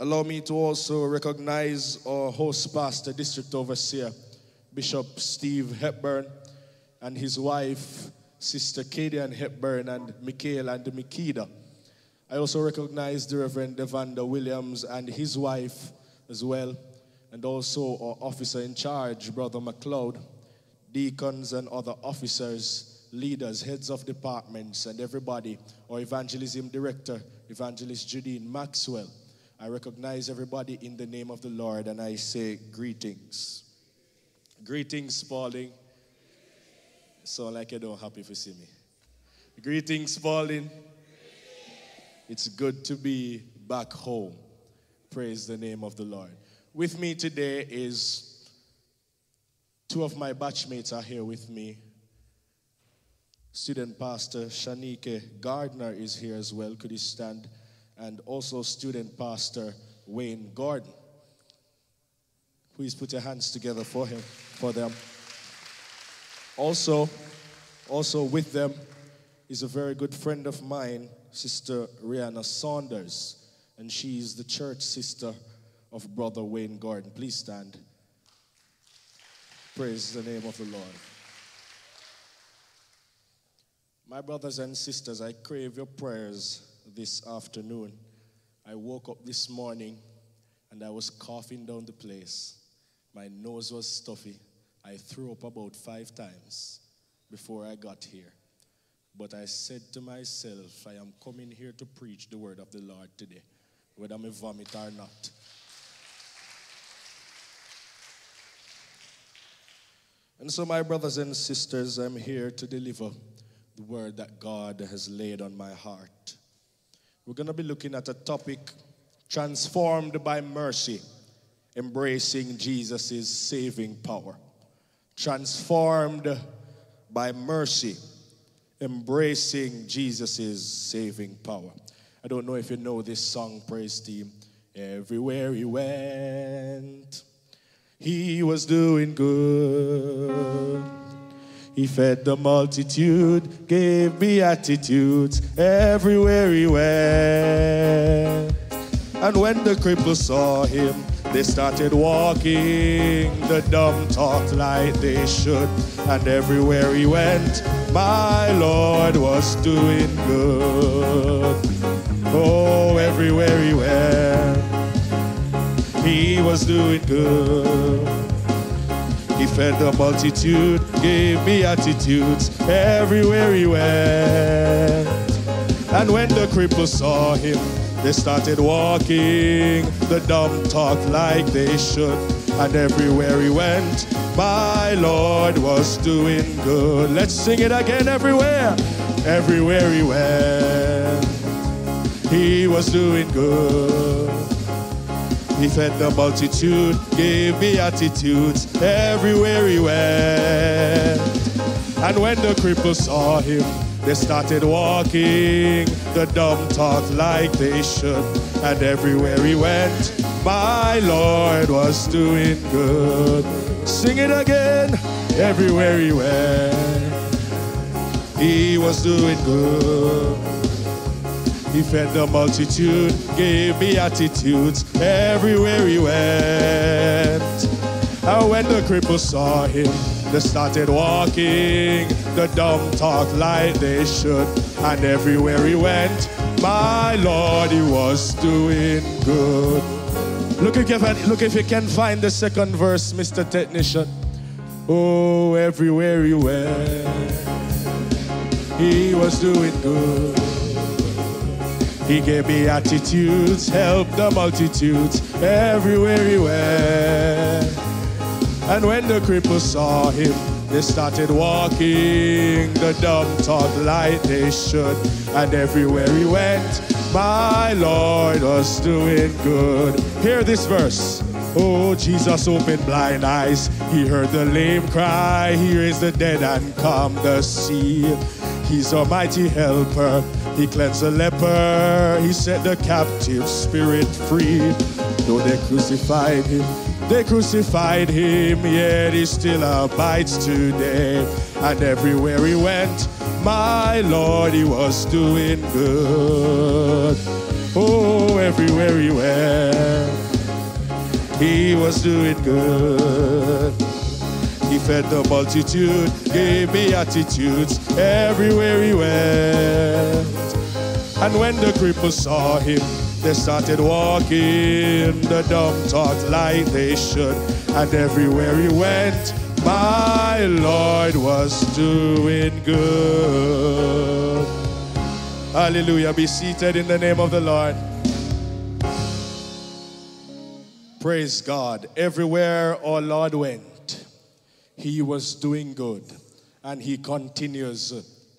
Allow me to also recognize our host pastor, district overseer, Bishop Steve Hepburn, and his wife, Sister Kadian Hepburn, and Michael and Mikida. I also recognize the Reverend Devanda Williams and his wife as well, and also our officer in charge, Brother McLeod, deacons and other officers, leaders, heads of departments, and everybody, our evangelism director, Evangelist Judine Maxwell. I recognize everybody in the name of the Lord and I say greetings. Greetings, Spalding. Sound like you don't happy to see me. Greetings, Spalding. It's good to be back home. Praise the name of the Lord. With me today is two of my batchmates are here with me. Student pastor Shanike Gardner is here as well. Could you stand? And also student pastor Wayne Gordon. Please put your hands together for him, for them. Also, also with them is a very good friend of mine, Sister Rihanna Saunders, and she is the church sister of Brother Wayne Gordon. Please stand. Praise the name of the Lord. My brothers and sisters, I crave your prayers this afternoon. I woke up this morning and I was coughing down the place. My nose was stuffy. I threw up about five times before I got here. But I said to myself, I am coming here to preach the word of the Lord today, whether I vomit or not. And so, my brothers and sisters, I'm here to deliver the word that God has laid on my heart. We're going to be looking at a topic transformed by mercy, embracing Jesus' saving power. Transformed by mercy, embracing Jesus' saving power. I don't know if you know this song, praise team. Everywhere he went, he was doing good. He fed the multitude, gave beatitudes everywhere he went. And when the cripple saw him, they started walking. The dumb talked like they should. And everywhere he went, my Lord was doing good. Oh, everywhere he went, he was doing good. He fed the multitude, gave beatitudes everywhere he went. And when the cripples saw him, they started walking. The dumb talked like they should. And everywhere he went, my Lord was doing good. Let's sing it again everywhere. Everywhere he went, he was doing good. He fed the multitude, gave beatitudes everywhere he went. And when the cripples saw him, they started walking. The dumb talked like they should. And everywhere he went, my Lord was doing good. Sing it again. Everywhere he went, he was doing good. He fed the multitude, gave beatitudes everywhere he went. And when the cripples saw him, they started walking. The dumb talked like they should. And everywhere he went, my Lord, he was doing good. Look if, you can, look if you can find the second verse, Mr. Technician. Oh, everywhere he went, he was doing good. He gave me attitudes, helped the multitudes everywhere he went. And when the cripples saw him, they started walking. The dumb talked like they should. And everywhere he went, my Lord was doing good. Hear this verse. Oh, Jesus opened blind eyes. He heard the lame cry. He raised the dead and calmed the sea. He's a mighty helper. He cleansed the leper. He set the captive spirit free. Though they crucified him, they crucified him, yet he still abides today. And everywhere he went, my Lord, he was doing good. Oh, everywhere he went, he was doing good. He fed the multitude, gave beatitudes everywhere he went. And when the cripples saw him, they started walking. The dumb talked like they should. And everywhere he went, my Lord was doing good. Hallelujah. Be seated in the name of the Lord. Praise God. Everywhere our Lord went, he was doing good. And he continues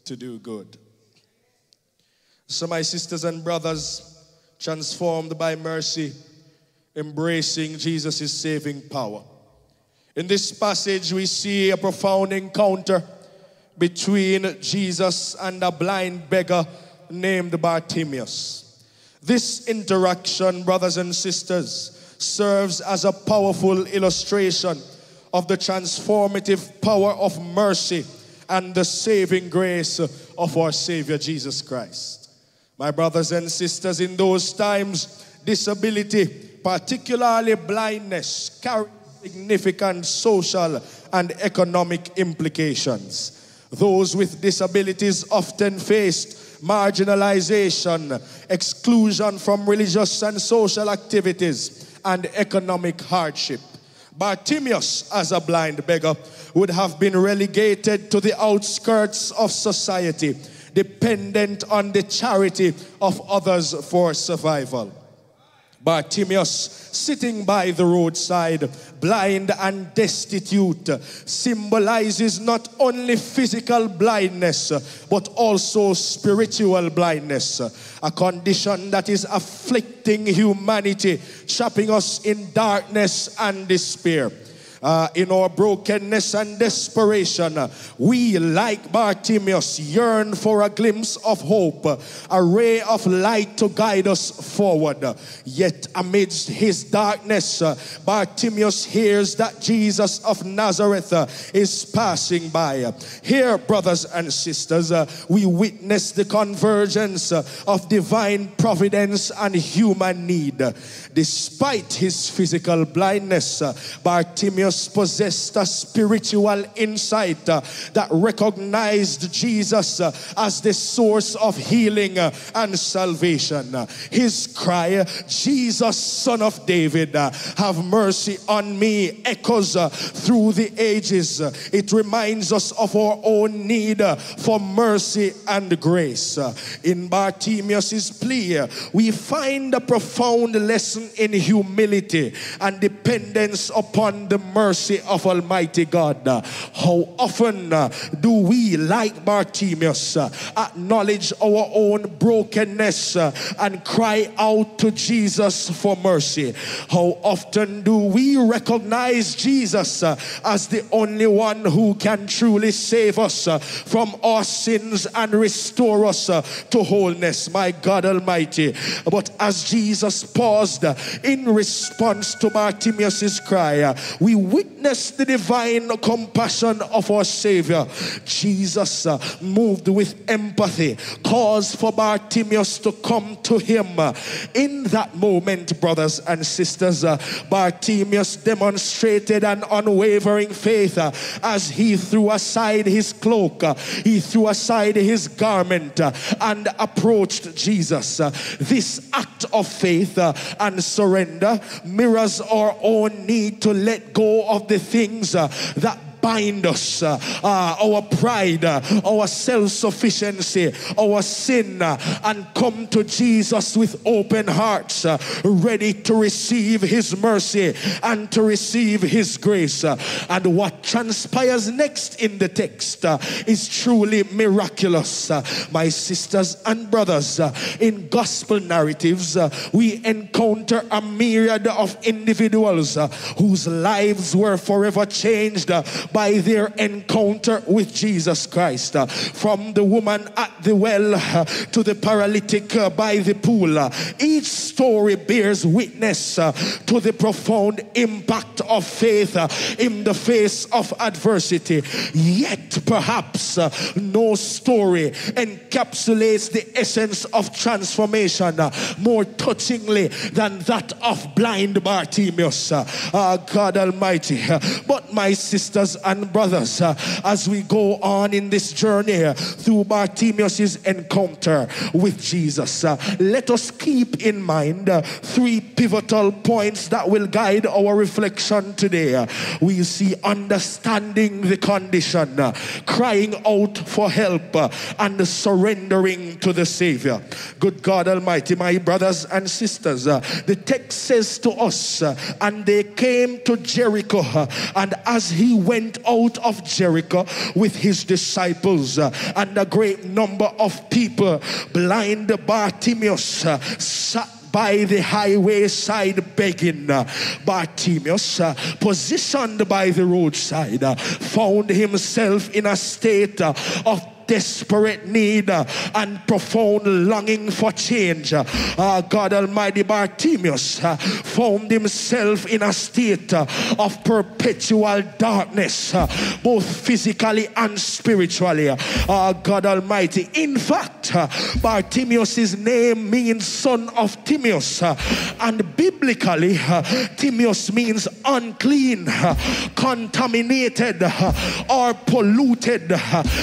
to do good. So, my sisters and brothers, transformed by mercy, embracing Jesus' saving power. In this passage, we see a profound encounter between Jesus and a blind beggar named Bartimaeus. This interaction, brothers and sisters, serves as a powerful illustration of the transformative power of mercy and the saving grace of our Savior Jesus Christ. My brothers and sisters, in those times, disability, particularly blindness, carried significant social and economic implications. Those with disabilities often faced marginalization, exclusion from religious and social activities, and economic hardship. Bartimaeus, as a blind beggar, would have been relegated to the outskirts of society, dependent on the charity of others for survival. Bartimaeus, sitting by the roadside, blind and destitute, symbolizes not only physical blindness, but also spiritual blindness, a condition that is afflicting humanity, trapping us in darkness and despair. Uh, in our brokenness and desperation, we, like Bartimaeus, yearn for a glimpse of hope, a ray of light to guide us forward. Yet, amidst his darkness, uh, Bartimaeus hears that Jesus of Nazareth uh, is passing by. Here, brothers and sisters, uh, we witness the convergence of divine providence and human need. Despite his physical blindness, uh, Possessed a spiritual insight uh, that recognized Jesus uh, as the source of healing uh, and salvation. His cry, Jesus, son of David, have mercy on me, echoes through the ages. It reminds us of our own need for mercy and grace. In Bartimaeus' plea, we find a profound lesson in humility and dependence upon the mercy of Almighty God. How often uh, do we, like Bartimaeus, uh, acknowledge our own brokenness uh, and cry out to Jesus for mercy? How often do we recognize Jesus as the only one who can truly save us from our sins and restore us to wholeness, my God Almighty? But as Jesus paused in response to Bartimaeus' cry, we witness the divine compassion of our Savior. Jesus uh, moved with empathy, caused for Bartimaeus to come to him. In that moment, brothers and sisters, uh, Bartimaeus demonstrated an unwavering faith uh, as he threw aside his cloak, uh, he threw aside his garment, uh, and approached Jesus. Uh, This act of faith and surrender mirrors our own need to let go of the things uh, that bind us, uh, uh, our pride, uh, our self sufficiency, our sin, uh, and come to Jesus with open hearts, ready to receive His mercy and to receive His grace. And what transpires next in the text is truly miraculous. My sisters and brothers, in gospel narratives, we encounter a myriad of individuals whose lives were forever changed by their encounter with Jesus Christ. From the woman at the well to the paralytic by the pool, each story bears witness to the profound impact of faith in the face of adversity. Yet, perhaps, no story encapsulates the essence of transformation more touchingly than that of blind Bartimaeus. Uh, God Almighty. But, my sisters and brothers, uh, as we go on in this journey through Bartimaeus' encounter with Jesus, uh, let us keep in mind uh, three pivotal points that will guide our reflection today. We see understanding the condition, crying out for help, and surrendering to the Savior. Good God Almighty, my brothers and sisters, the text says to us, and they came to Jericho, and as he went out of Jericho with his disciples uh, and a great number of people, blind Bartimaeus uh, sat by the highway side begging. Uh, Bartimaeus, positioned by the roadside, found himself in a state of desperate need uh, and profound longing for change. Uh, God Almighty Bartimaeus uh, found himself in a state uh, of perpetual darkness, uh, both physically and spiritually. Uh, God Almighty. In fact, Bartimaeus' name means son of Timaeus, and biblically, Timaeus means unclean, contaminated, or polluted.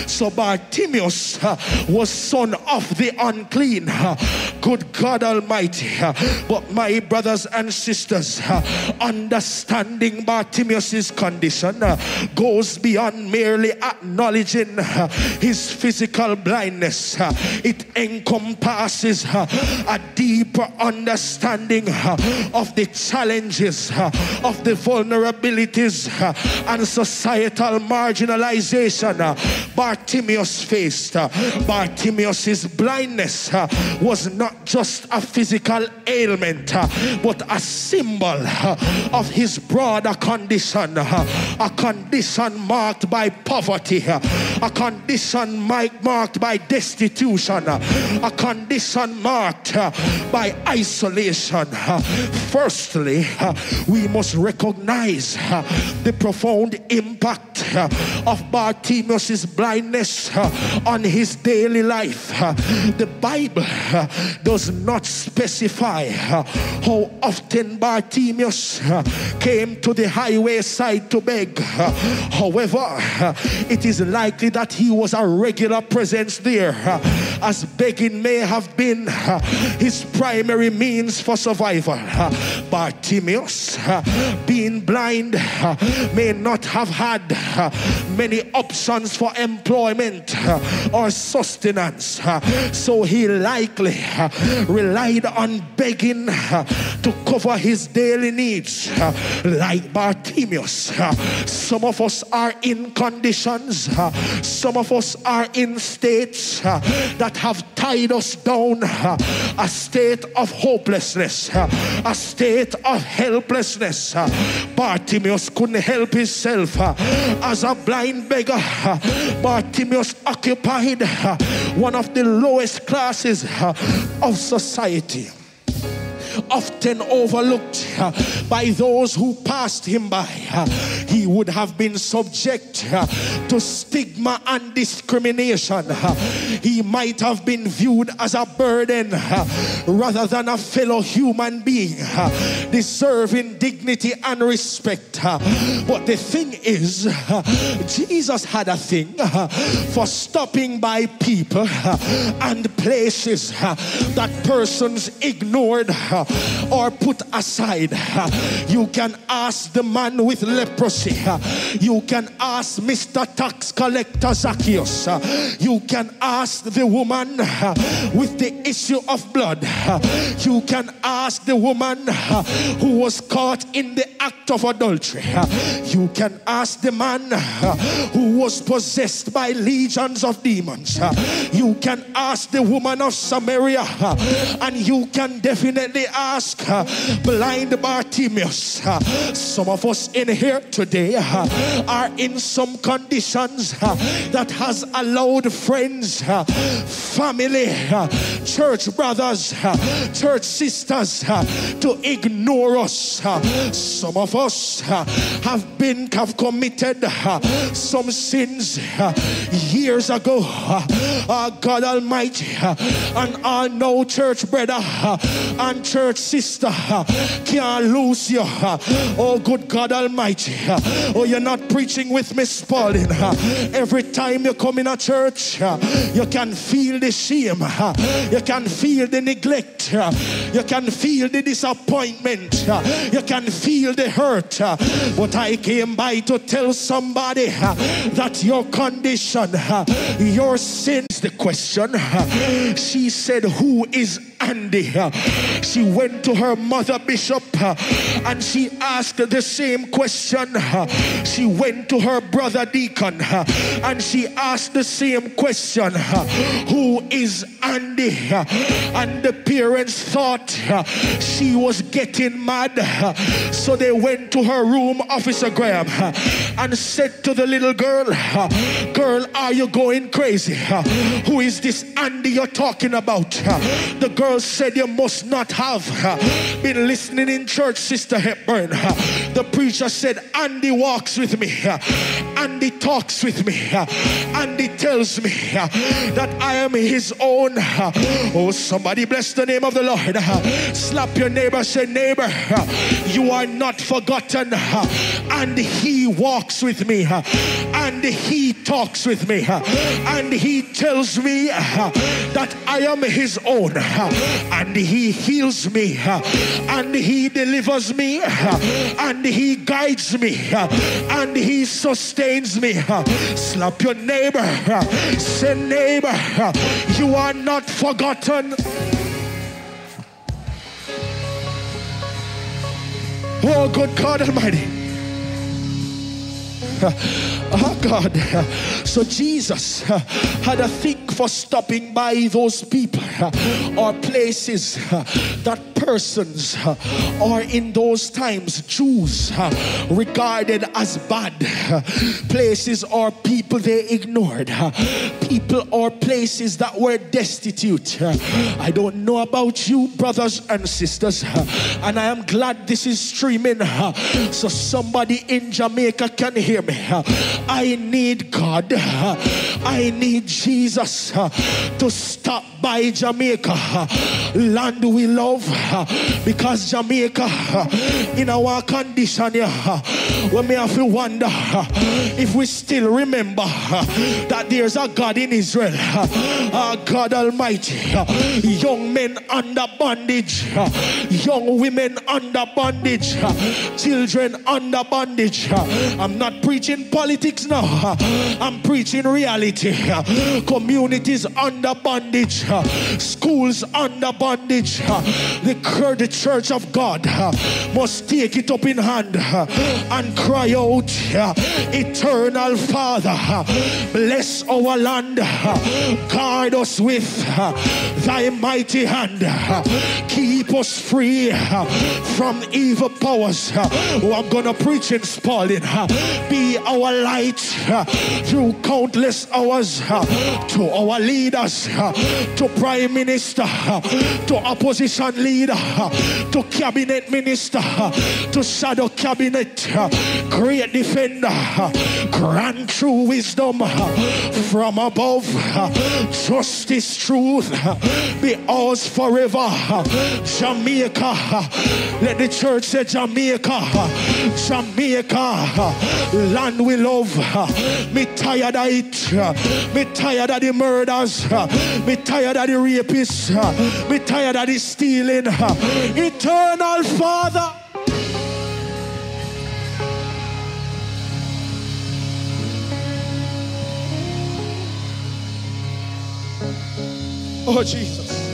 So Bartimaeus uh, was son of the unclean. uh, Good God Almighty. uh, But my brothers and sisters, uh, understanding Bartimaeus' condition uh, goes beyond merely acknowledging uh, his physical blindness. It encompasses a deeper understanding of the challenges, of the vulnerabilities, and societal marginalization Bartimaeus faced. Uh, Bartimaeus' blindness uh, was not just a physical ailment, uh, but a symbol uh, of his broader condition, uh, a condition marked by poverty, uh, a condition marked by destitution, a condition marked by isolation. Firstly, we must recognize the profound impact of Bartimaeus' blindness on his daily life. The Bible does not specify how often Bartimaeus came to the highway side to beg. However, it is likely that he was a regular presence there, as begging may have been his primary means for survival. Bartimaeus, being blind, may not have had many options for employment (laughs) or sustenance, so he likely relied on begging to cover his daily needs. Like Bartimaeus, some of us are in conditions, some of us are in states that have tied us down, a state of hopelessness, a state of helplessness. Bartimaeus couldn't help himself as a blind beggar. Bartimaeus occupied uh, one of the lowest classes uh, of society often overlooked uh, by those who passed him by. Uh, He would have been subject uh, to stigma and discrimination. Uh, he might have been viewed as a burden uh, rather than a fellow human being, uh, deserving dignity and respect. But the thing is, Jesus had a thing for stopping by people and places that persons ignored or put aside. You can ask the man with leprosy. You can ask Mr. Tax Collector Zacchaeus. You can ask the woman with the issue of blood. You can ask the woman who was caught in the act of adultery. You can ask the man who was possessed by legions of demons. You can ask the woman of Samaria. And you can definitely ask uh, blind Bartimaeus. Uh, Some of us in here today uh, are in some conditions uh, that has allowed friends, uh, family, uh, church brothers, church sisters to ignore us. Some of us have been have committed some sins years ago. God Almighty, and I know church brother and church sister uh, can't lose you. Oh, good God Almighty. Oh, you're not preaching with Miss Pauline. Every time you come in a church, you can feel the shame. You can feel the neglect. You can feel the disappointment. You can feel the hurt. But I came by to tell somebody that your condition, your sins, the question. She said, Who is Andy. She went to her mother, Bishop, and she asked the same question. She went to her brother, Deacon, and she asked the same question Who is Andy? And the parents thought she was getting mad. So they went to her room, Officer Graham, and said to the little girl, Girl, are you going crazy? Who is this Andy you're talking about? The girl said, You must not have been listening in church, Sister Hepburn. The preacher said, Andy walks with me. Andy talks with me. Andy tells me that I am his own. Oh, somebody bless the name of the Lord. Slap your neighbor, say, Neighbor, you are not forgotten. And he walks with me. And he talks with me. And he tells me that I am his own. And he heals me. And he delivers me. And he guides me. And he sustains me. Slap your neighbor. Say, neighbor, you are not forgotten. Oh, good God Almighty. Oh God. So Jesus had a thing for stopping by those people or places that persons or in those times Jews regarded as bad. Places or people they ignored. People or places that were destitute. I don't know about you brothers and sisters and I am glad this is streaming. So somebody in Jamaica can hear me I need God. I need Jesus to stop by Jamaica. Land we love because Jamaica in our condition here we may have to wonder if we still remember that there's a God in Israel uh, God Almighty young men under bondage young women under bondage children under bondage. I'm not preaching politics now. Uh, I'm preaching reality. Communities under bondage. Schools under bondage. The, the church of God must take it up in hand and cry out eternal father bless our land. Guard us with thy mighty hand. Keep us free from evil powers. Oh, I'm gonna preach in Spalding be our light uh, through countless hours uh, to our leaders uh, to prime minister uh, to opposition leader uh, to cabinet minister uh, to shadow cabinet great defender grant true wisdom from above justice truth be ours forever Jamaica let the church say Jamaica Jamaica land we love uh, me tired of it me tired of the murders me tired of the rapists me tired of the stealing eternal father Oh, Jesus.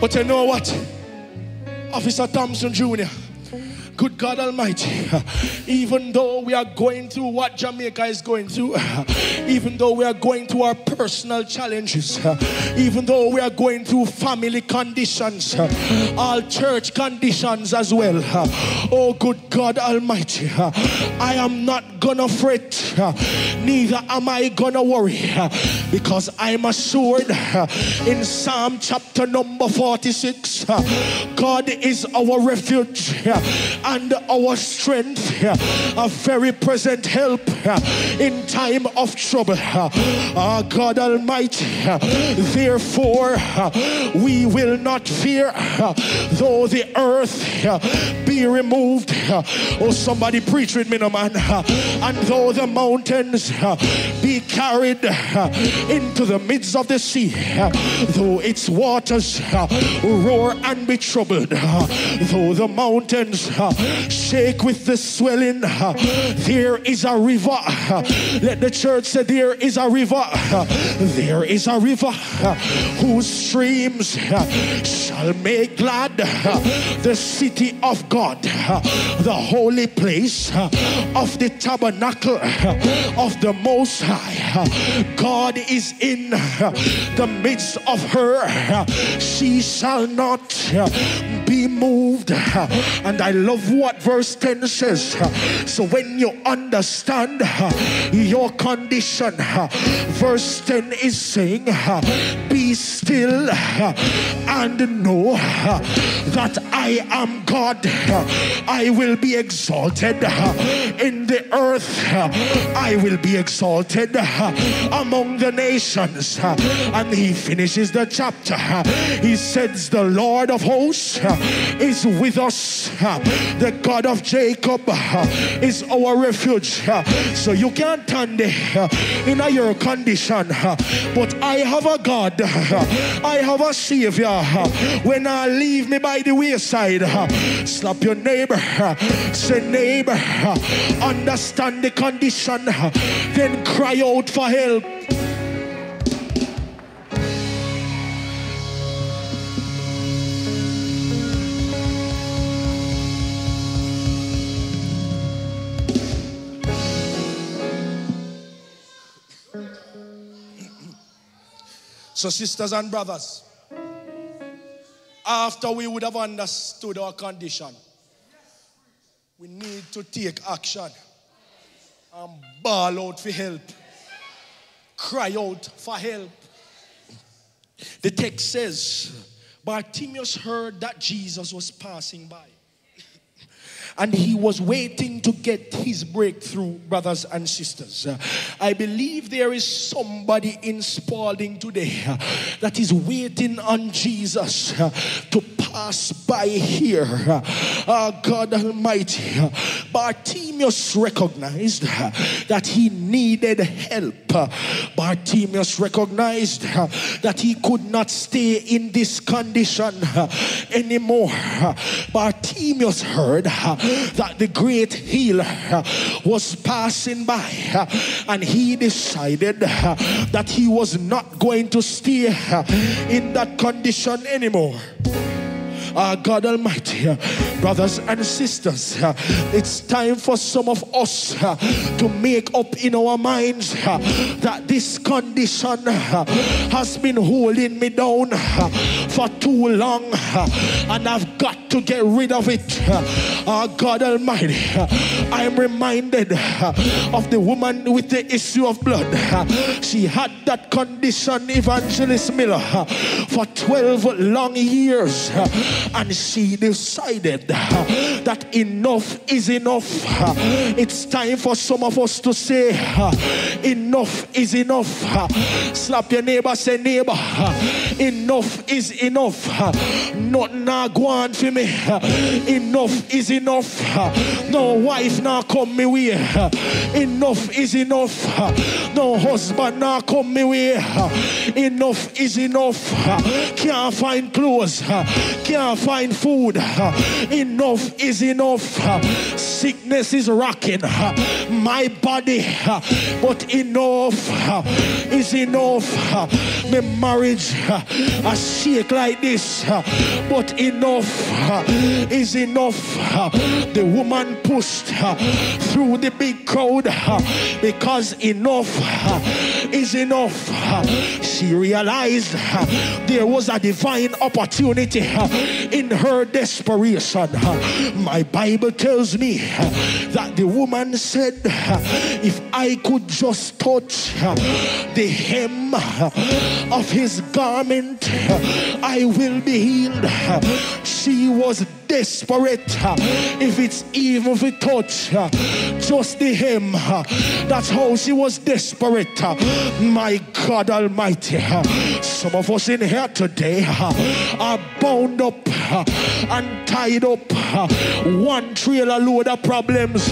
But you know what? Officer Thompson Jr., good God Almighty, even though we are going through what Jamaica is going through, even though we are going through our personal challenges, even though we are going through family conditions, all church conditions as well. Oh, good God Almighty, I am not gonna fret, neither am I gonna worry, because I'm assured in Psalm chapter number 46 God is our refuge and our strength, a very present help in time of trouble. Ah, God Almighty, therefore we will not fear though the earth be removed. Oh, somebody preach with me, no man. And though the mountains be carried into the midst of the sea, though its waters roar and be troubled, though the mountains shake with the swelling. There is a river. Let the church say, There is a river. There is a river whose streams shall make glad the city of God, the holy place of the tabernacle of the Most High. God is in the midst of her. She shall not be moved. And I love what verse 10 says. So when you understand your condition, verse 10 is saying, Be still and know that I am God. I will be exalted in the earth. I will be exalted among the nations. And he finishes the chapter. He says, The Lord of hosts is with us. The God of Jacob uh, is our refuge. Uh, so you can't stand there uh, in your condition. But I have a God. I have a Savior. When I leave me by the wayside, slap your neighbor. Say, neighbor, understand the condition. Then cry out for help. So, sisters and brothers, after we would have understood our condition, we need to take action and bawl out for help, cry out for help. The text says, Bartimaeus heard that Jesus was passing by. And he was waiting to get his breakthrough, brothers and sisters. I believe there is somebody in Spalding today uh, that is waiting on Jesus uh, to pass by here. Uh, God Almighty, uh, Bartimaeus recognized that he needed help. Bartimaeus recognized that he could not stay in this condition anymore. Bartimaeus heard that the great healer was passing by and he decided that he was not going to stay in that condition anymore. Uh, God Almighty, uh, brothers and sisters, uh, it's time for some of us to make up in our minds that this condition has been holding me down for too long and I've got to get rid of it. Uh, God Almighty, I am reminded of the woman with the issue of blood. She had that condition, Evangelist Miller, for 12 long years. And she decided that enough is enough. It's time for some of us to say, Enough is enough. Slap your neighbor, say, Neighbor, enough is enough. Not now go on for me. Enough is enough. No wife now come me way. Enough is enough. No husband now come me way. Enough is enough. Can't find clothes. Uh, Find food. Enough is enough. Sickness is rocking my body. But enough is enough. My marriage I shake like this. But enough is enough. The woman pushed through the big crowd because enough is enough. She realized there was a divine opportunity in her desperation. My Bible tells me that the woman said, If I could just touch the hem of his garment, I will be healed. She was desperate. If it's even if it touch just the uh, that's how she was desperate. My God Almighty, some of us in here today are bound up and tied up one trailer load of problems,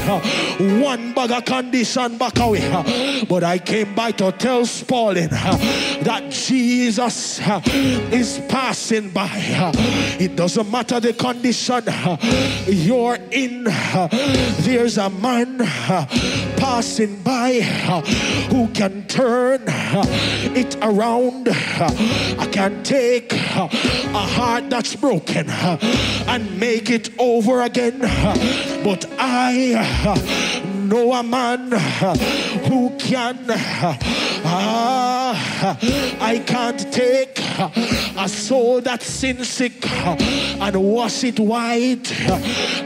one bag of condition back away. But I came by to tell Spalding uh, that Jesus is passing by. It doesn't matter the condition uh, you're in, there's a man passing by who can turn it around. I can take a heart that's broken and make it over again. But I know a man who can. Ah, I can't take a soul that's sin sick and wash it white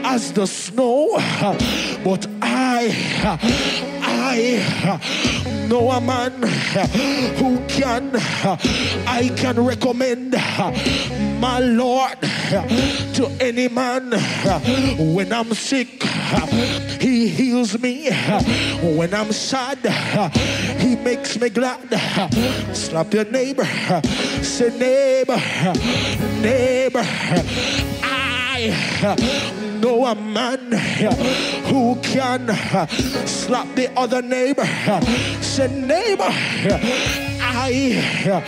as the snow, but I, I know a man who can. I can recommend my Lord to any man when I'm sick. He heals me when I'm sad. He makes me glad. Slap your neighbor. Say neighbor, neighbor. I know a man who can slap the other neighbor. Say neighbor. I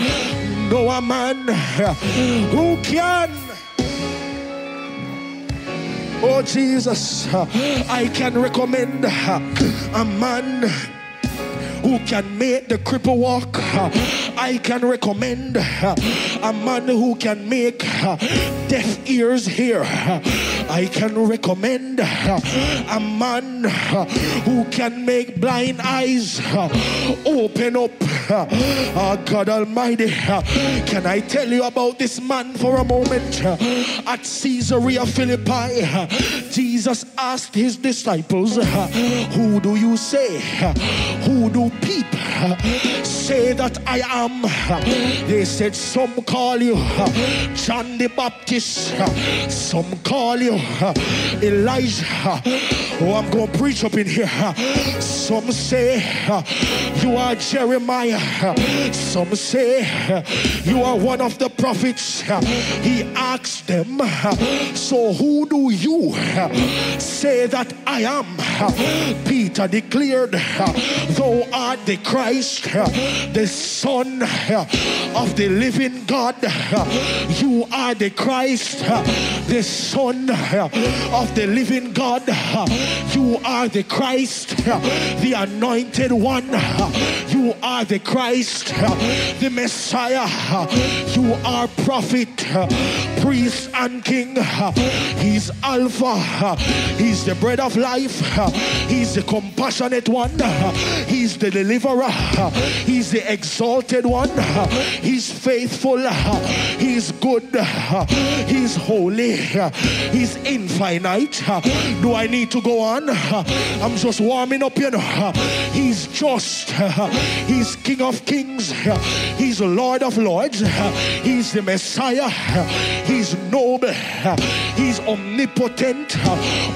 know a man who can. Oh Jesus, I can recommend a man who can make the cripple walk. I can recommend a man who can make deaf ears hear. I can recommend a man who can make blind eyes open up. Oh God Almighty, can I tell you about this man for a moment? At Caesarea Philippi, Jesus asked his disciples, Who do you say? Who do people say that I am? They said, Some call you John the Baptist, some call you Elijah. Oh, I'm going to preach up in here. Some say you are Jeremiah. Some say you are one of the prophets. He asked them, So who do you say that I am? Peter declared, Thou art the Christ, the Son of the living God. You are the Christ, the Son of the living God. You are the Christ, the anointed one. You are the Christ, the Messiah. You are prophet, priest, and king. He's Alpha. He's the bread of life. He's the compassionate one. He's the deliverer. He's the exalted one. He's faithful. He's good. He's holy. He's infinite. Do I need to go on? I'm just warming up, you know. He's just. He's King of Kings. He's Lord of Lords. He's the Messiah. He's noble. He's omnipotent,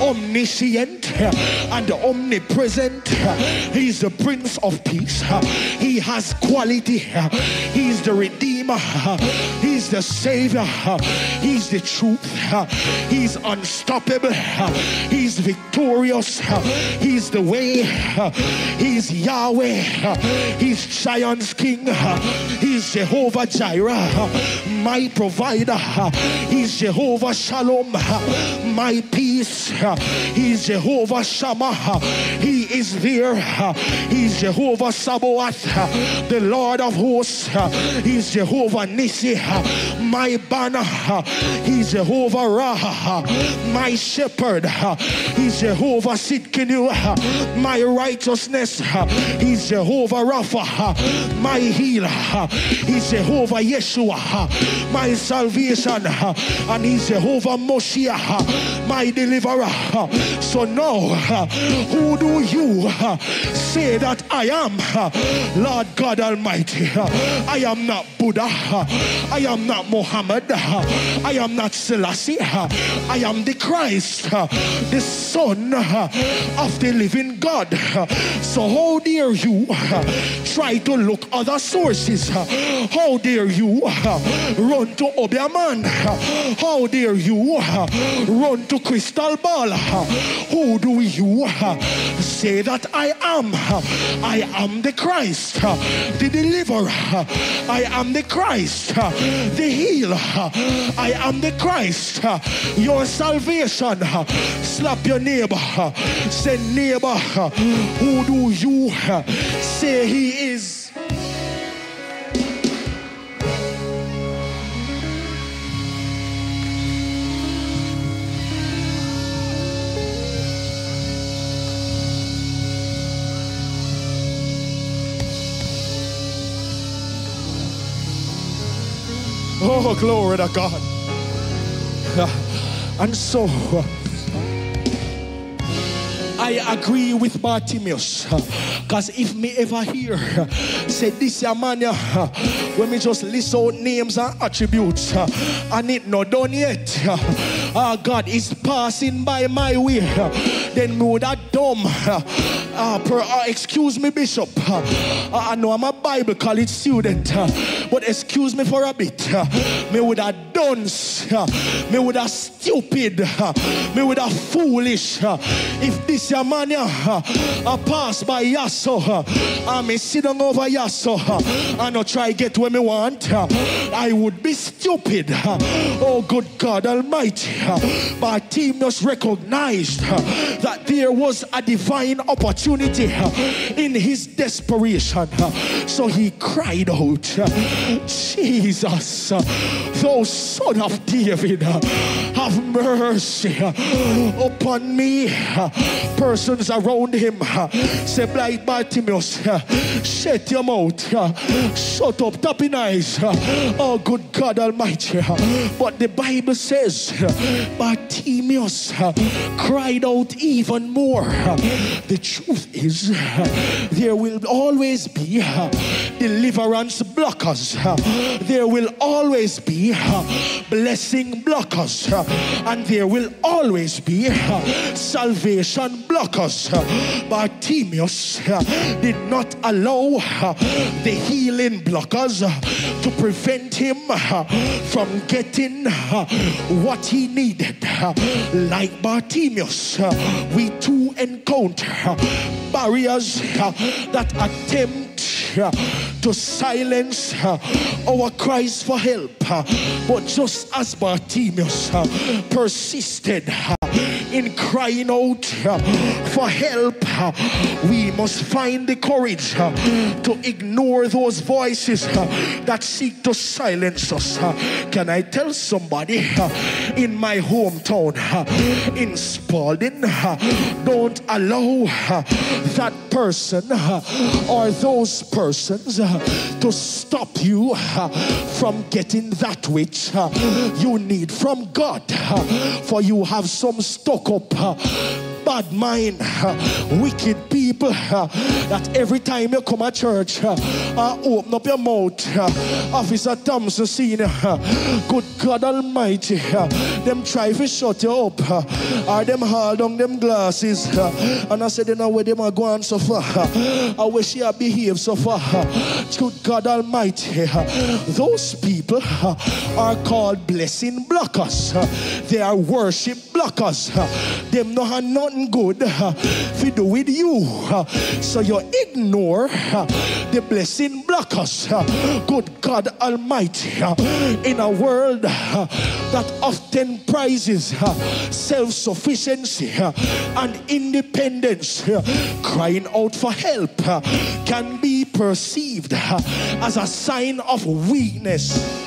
omniscient, and omnipresent. He's the Prince of Peace. He has quality. He's the Redeemer. He's the Savior. He's the truth. He's unstoppable. He's victorious. He's the way. He's Yahweh. He's Zion's King. He's Jehovah Jireh, my provider. He's Jehovah Shalom, my peace. He's Jehovah Shammah. He is there. He's Jehovah Sabaoth, the Lord of hosts. He's Jehovah Nissi, my banner. He's Jehovah Raha, uh, my shepherd. He's Jehovah Tsidkenu, uh, my righteousness. He's Jehovah Rapha, my healer. He's Jehovah Yeshua, my salvation. And He's Jehovah Moshiach, my deliverer. So now, who do you say that I am Lord God Almighty? I am not Buddha. I am not Muhammad. uh, I am not Selassie. I am the Christ, the Son of the living God. So how dare you try to look other sources? How dare you run to Obeahman? uh, How dare you run to Crystal Ball? Who do you say that I am? I am the Christ, the deliverer. I am the Christ, the healer. I am the Christ, your salvation. Slap your neighbor. Say, neighbor, who do you say he is? Oh, glory to God. Uh, and so, uh, I agree with Bartimaeus. Uh, because if me ever hear, say this ya man, when me just list out names and attributes, and it not done yet. Ah, God is passing by my way. Then me would have dumb. Uh, per, uh, excuse me, Bishop. Uh, I know I'm a Bible college student, but excuse me for a bit. Me would have dunce, me would have stupid, me would have foolish. if this your man uh, pass by Yasso, and me sit down over Yasso, and not try get where me want, I would be stupid. oh, good God Almighty. Uh, but team just recognized uh, that there was a divine opportunity uh, in his desperation. Uh, so he cried out, uh, Jesus, uh, thou son of David, have mercy upon me. Persons around him say, Blind Bartimaeus, shut your mouth, shut up, tapping eyes. Oh, good God Almighty. But the Bible says, Bartimaeus cried out even more. The truth is, there will always be deliverance blockers. There will always be blessing blockers. And there will always be salvation blockers. Bartimaeus did not allow the healing blockers to prevent him from getting what he needed. Uh, Like Bartimaeus, we too encounter barriers that attempt to silence our cries for help. But just as Bartimaeus persisted in crying out uh, for help, uh, we must find the courage uh, to ignore those voices uh, that seek to silence us. Uh. Can I tell somebody uh, in my hometown, in Spalding, don't allow that person or those persons to stop you from getting that which you need from God. For you have some stuck up. Bad mind, wicked people that every time you come at church, open up your mouth. Officer Thompson Senior, good God Almighty, them try to shut you up, or them hold down them glasses, and I said, you know where them are going so far. I wish you behave so far. Good God Almighty, those people are called blessing blockers. They are worship blockers. Them no have nothing good uh, to do with you. uh, So you ignore uh, the blessing blockers. uh, Good God Almighty, uh, in a world uh, that often prizes uh, self-sufficiency uh, and independence, uh, crying out for help uh, can be perceived uh, as a sign of weakness.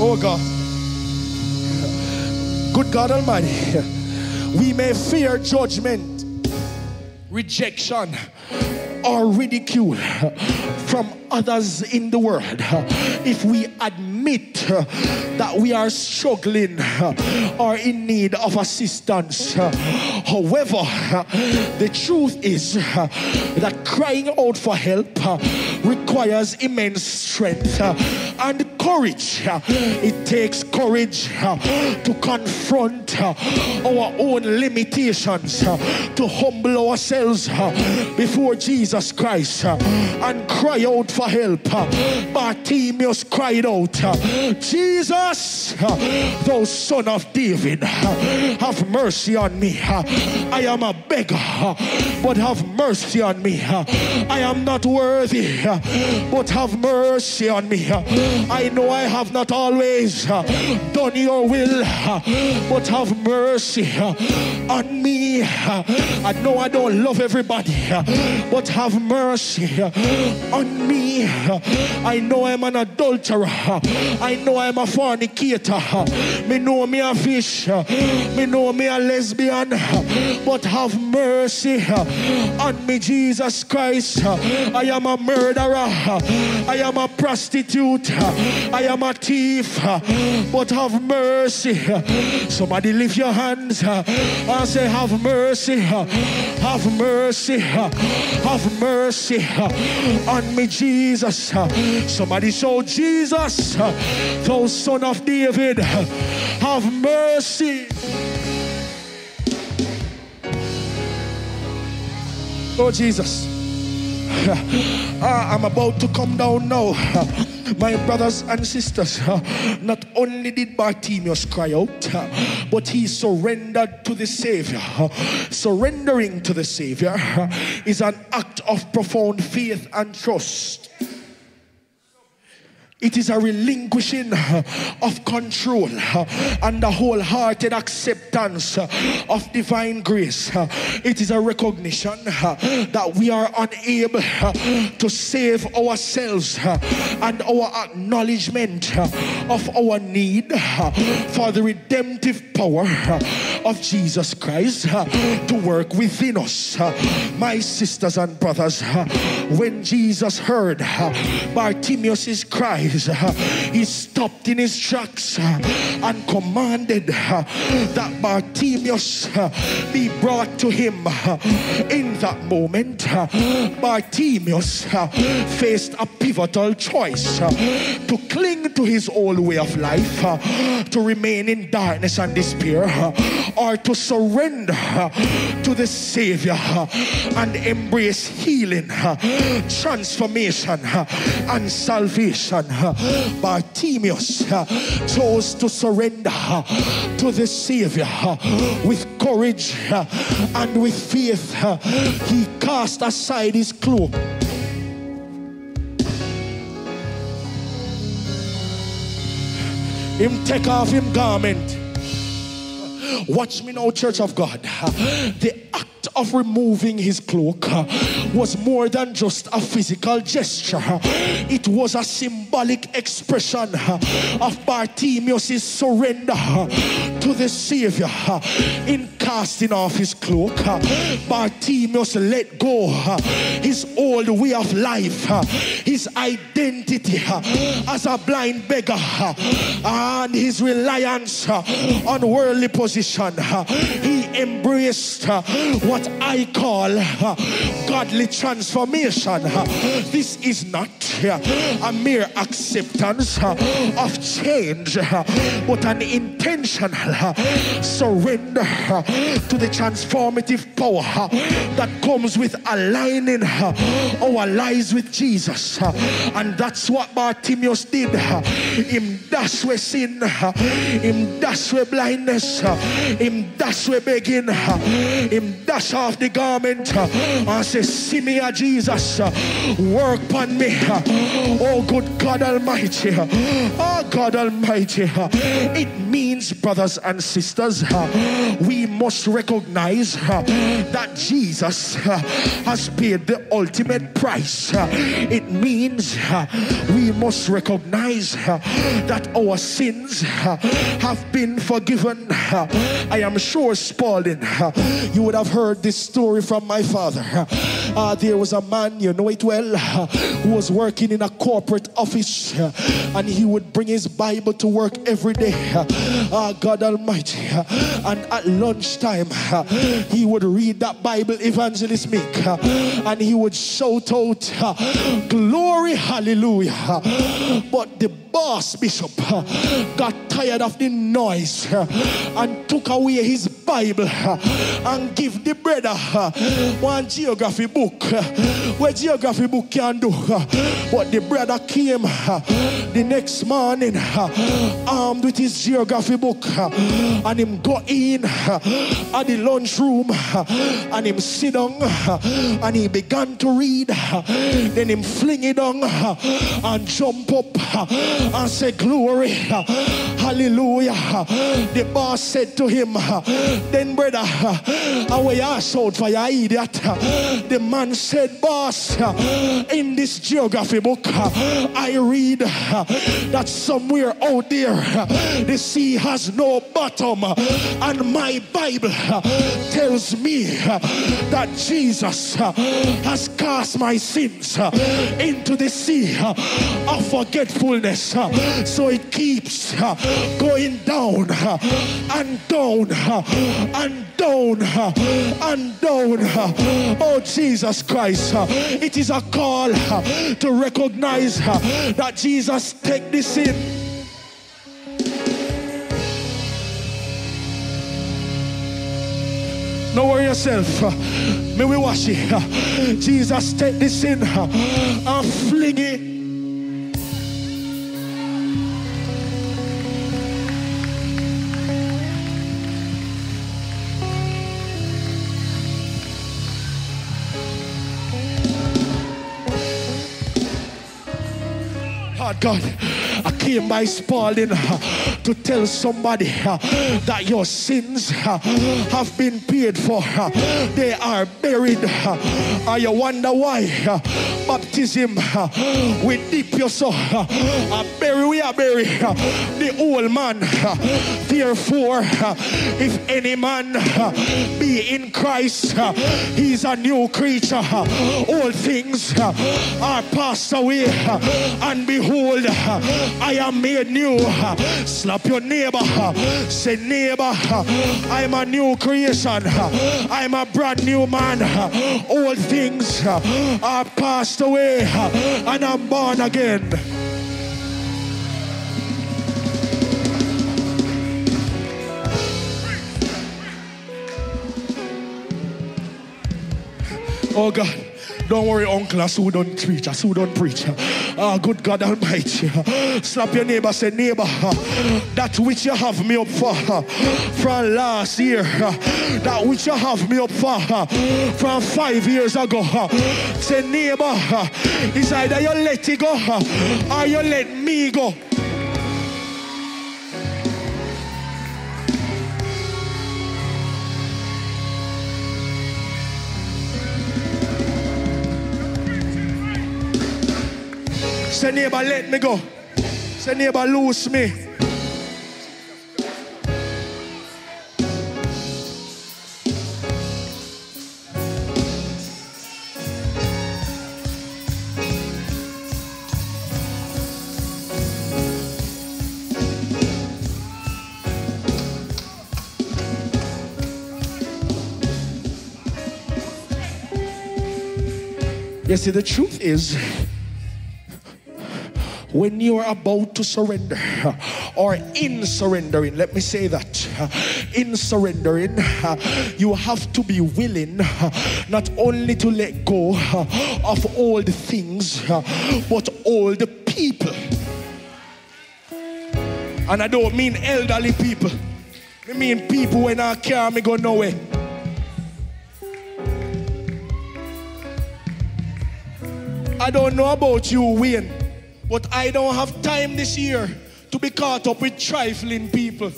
Oh God. Good God Almighty. We may fear judgment, rejection, or ridicule from others in the world, if we admit that we are struggling or in need of assistance. However, the truth is that crying out for help requires immense strength and courage. It takes courage to confront our own limitations, to humble ourselves before Jesus Christ and cry out for help. Bartimaeus cried out, Jesus, thou son of David, have mercy on me. I am a beggar, but have mercy on me. I am not worthy, but have mercy on me. I know I have not always done your will, but have mercy on me. I know I don't love everybody, but have mercy on me. I know I'm an adulterer. I know I'm a fornicator. Me know me a fish. Me know me a lesbian. But have mercy on me, Jesus Christ. I am a murderer. I am a prostitute. I am a thief. But have mercy. Somebody lift your hands and say, Have mercy. Have mercy. Have mercy on me, Jesus. Somebody show Jesus, thou son of David, have mercy. Oh, Jesus. I'm about to come down now. My brothers and sisters, not only did Bartimaeus cry out, but he surrendered to the Savior. Surrendering to the Savior is an act of profound faith and trust. It is a relinquishing of control and a wholehearted acceptance of divine grace. It is a recognition that we are unable to save ourselves and our acknowledgement of our need for the redemptive power of Jesus Christ to work within us. My sisters and brothers, when Jesus heard Bartimaeus' cry, Uh, he stopped in his tracks uh, and commanded uh, that Bartimaeus be brought to him. In that moment, Bartimaeus faced a pivotal choice to cling to his old way of life, to remain in darkness and despair, or to surrender to the Savior and embrace healing, transformation, and salvation. (laughs) Bartimaeus uh, chose to surrender uh, to the Savior uh, with courage and with faith. He cast aside his cloak. Him take off him garment. Watch me now, Church of God. The act of removing his cloak uh, was more than just a physical gesture, it was a symbolic expression uh, of Bartimaeus' surrender uh, to the Savior. In casting off his cloak, Bartimaeus let go his old way of life, his identity as a blind beggar, and his reliance on worldly position. He embraced what I call uh, godly transformation. Uh, this is not uh, a mere acceptance of change, but an intentional surrender to the transformative power that comes with aligning our lives with Jesus. And that's what Bartimaeus did. Him dash way sin, him dash way blindness, him dash way begging, him dash off the garment and say, See me, ah, Jesus, work upon me. Oh, good God Almighty. Oh, God Almighty. It means, brothers and sisters, we must recognize that Jesus has paid the ultimate price. It means we must recognize that our sins have been forgiven. I am sure Spalding, you would have heard this story from my father. Uh, there was a man, you know it well, who was working in a corporate office and he would bring his Bible to work every day. Uh, God Almighty. and at lunchtime, he would read that Bible, Evangelist Meek, and he would shout out, Glory, hallelujah. But the boss bishop. Got tired of the noise and took away his Bible and give the brother one geography book. Where geography book can do? But the brother came the next morning armed with his geography book and him go in at the lunchroom and him sit down and he began to read. Then him fling it down and jump up and say glory. Hallelujah. The boss said to him then brother uh, away your shout for your idiot? The man said boss in this geography book I read that somewhere out there the sea has no bottom and my Bible tells me that Jesus has cast my sins into the sea of forgetfulness uh, so it keeps uh, going down uh, and down uh, and down uh, and down uh. oh Jesus Christ it is a call to recognize that Jesus take this in No worry yourself. May we wash it. Jesus, take this in and fling it. God, I came by Spalding uh, to tell somebody uh, that your sins uh, have been paid for. Uh, they are buried. Uh, and you wonder why uh, baptism we dip your soul. uh, Bury we are bury the old man. Therefore, if any man be in Christ, he's a new creature. All things are passed away, and behold, I am made new. Slap your neighbor, say, neighbor, I'm a new creation. I'm a brand new man. All things are passed away, and I'm born again. Oh God. Don't worry, uncle, I who don't preach, I who don't preach. Ah, good God Almighty. Slap your neighbor, say, neighbor, that which you have me up for from last year, that which you have me up for from five years ago. Say, neighbor, it's either you let it go or you let me go. Say, neighbor, let me go. Say, neighbor, loose me. You see, the truth is, when you're about to surrender or in surrendering, let me say that in surrendering, you have to be willing not only to let go of the things, but the people. And I don't mean elderly people, I mean people when I carry me go nowhere. I don't know about you, Wayne, but I don't have time this year to be caught up with trifling people.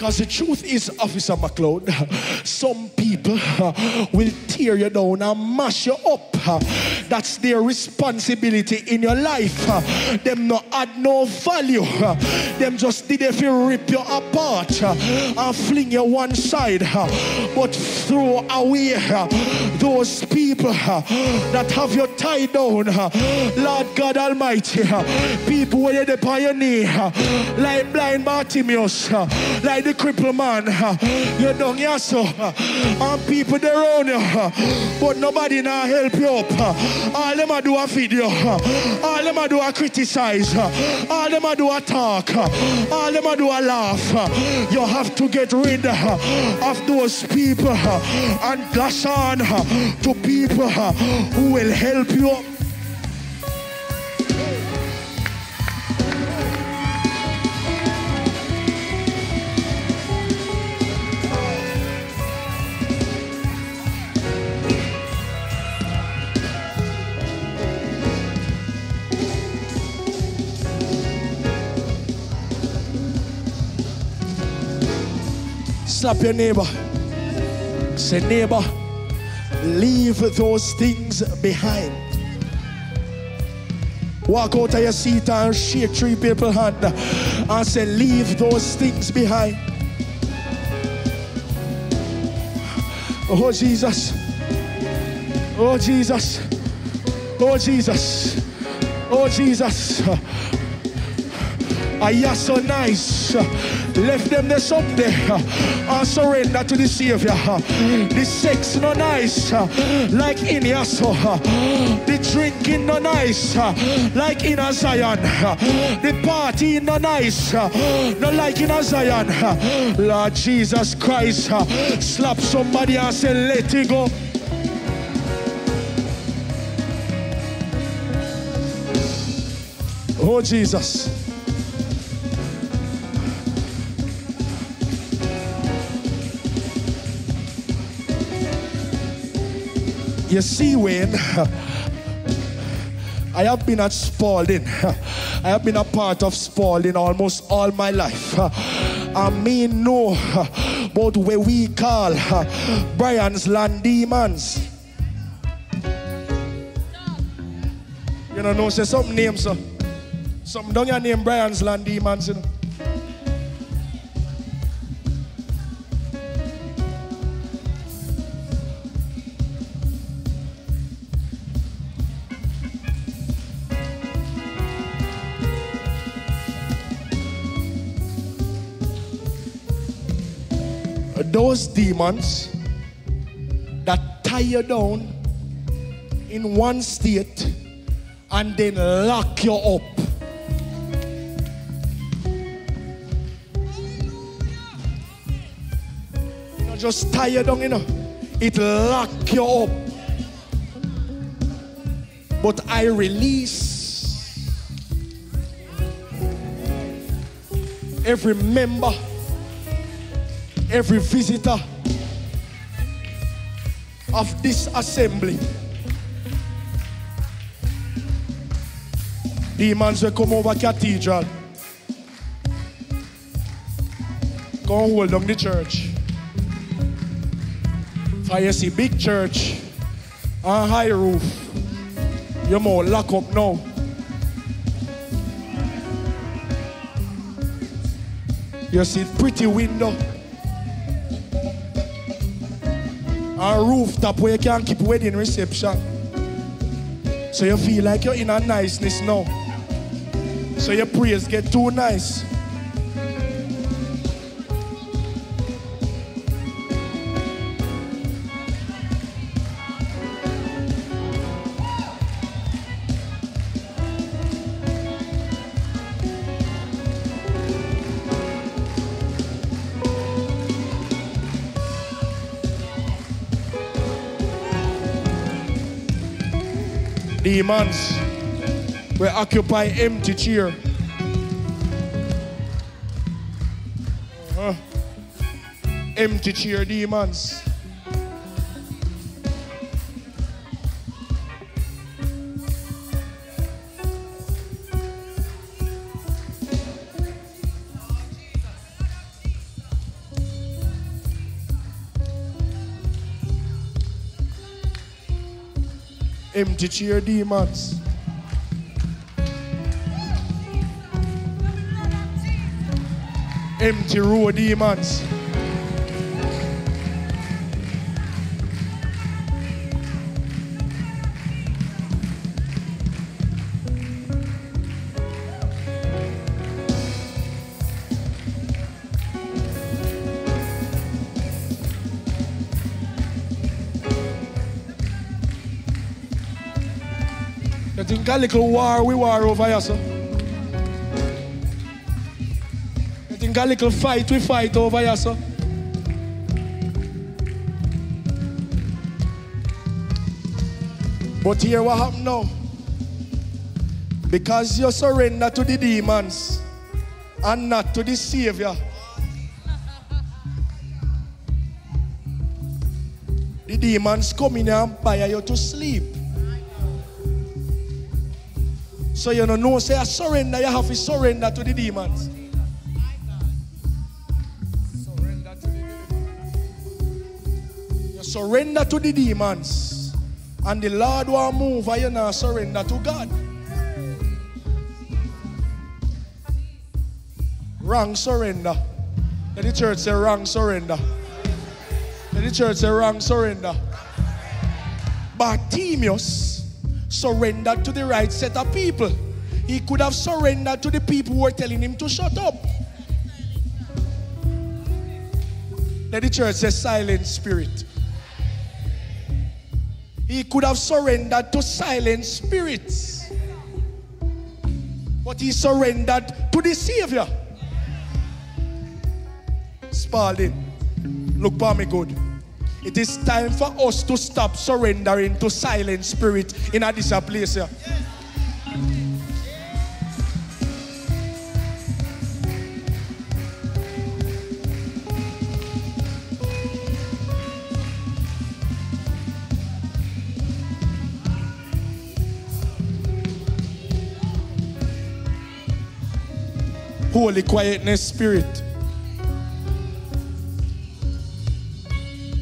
Because the truth is, Officer McLeod, some people uh, will tear you down and mash you up. uh, That's their responsibility in your life. uh, Them not add no value. Uh, them just did if you rip you apart uh, and fling you one side. Uh, but throw away those people that have you tied down. Lord God Almighty, people where they on your knee, like blind Bartimaeus, like the crippled man. You don't hear so. uh, And people they around you, but nobody now help you up. All them a do a uh, All them a do a criticize. All them a do a talk. All them a do a laugh. You have to get rid of those people and dash on to people who will help you up. Slap your neighbor. Say, neighbor, leave those things behind. Walk out of your seat and shake three people's hand and say, leave those things behind. Oh, Jesus. Oh, Jesus. Oh, Jesus. Oh, Jesus. Are you so nice? Left them there someday and surrender to the Savior. The sex no nice, like in your so. The drinking no nice, like in a Zion. The party no nice, no like in a Zion. Lord Jesus Christ, slap somebody and say, let it go. Oh, Jesus. You see, Wayne, I have been at Spalding. I have been a part of Spalding almost all my life. I mean, know about where we call Brian's Land Demons. You know, no, say some names, sir. Some don't your name Brian's Land Demons, you know. Those demons that tie you down in one state and then lock you up. You know, just tie you down, you know. It lock you up. But I release every member every visitor of this assembly. Demons will come over cathedral. Go hold down the church. For you see big church and high roof. You more lock up now. You see pretty window. A rooftop where you can't keep wedding reception. So you feel like you're in a niceness now. So your prayers get too nice. Demons will occupy empty chair. Uh-huh. Empty chair demons. Empty chair demons. Empty road demons. A little war we war over here, sir? You think a little fight we fight over here, sir? But here what happened now? Because you surrender to the demons and not to the Savior. The demons come in and buy you to sleep. So you don't know, say I surrender, you have to surrender to the demons. Surrender to the You surrender to the demons. And the Lord will move and you now surrender to God. Wrong surrender. Let the church say wrong surrender. Let the church say wrong surrender. Bartimaeus surrendered to the right set of people. He could have surrendered to the people who were telling him to shut up. Let the church say silent spirit. He could have surrendered to silent spirits. But he surrendered to the Savior. Spalding, look for me good. It is time for us to stop surrendering to silent spirit in a this. Holy quietness spirit.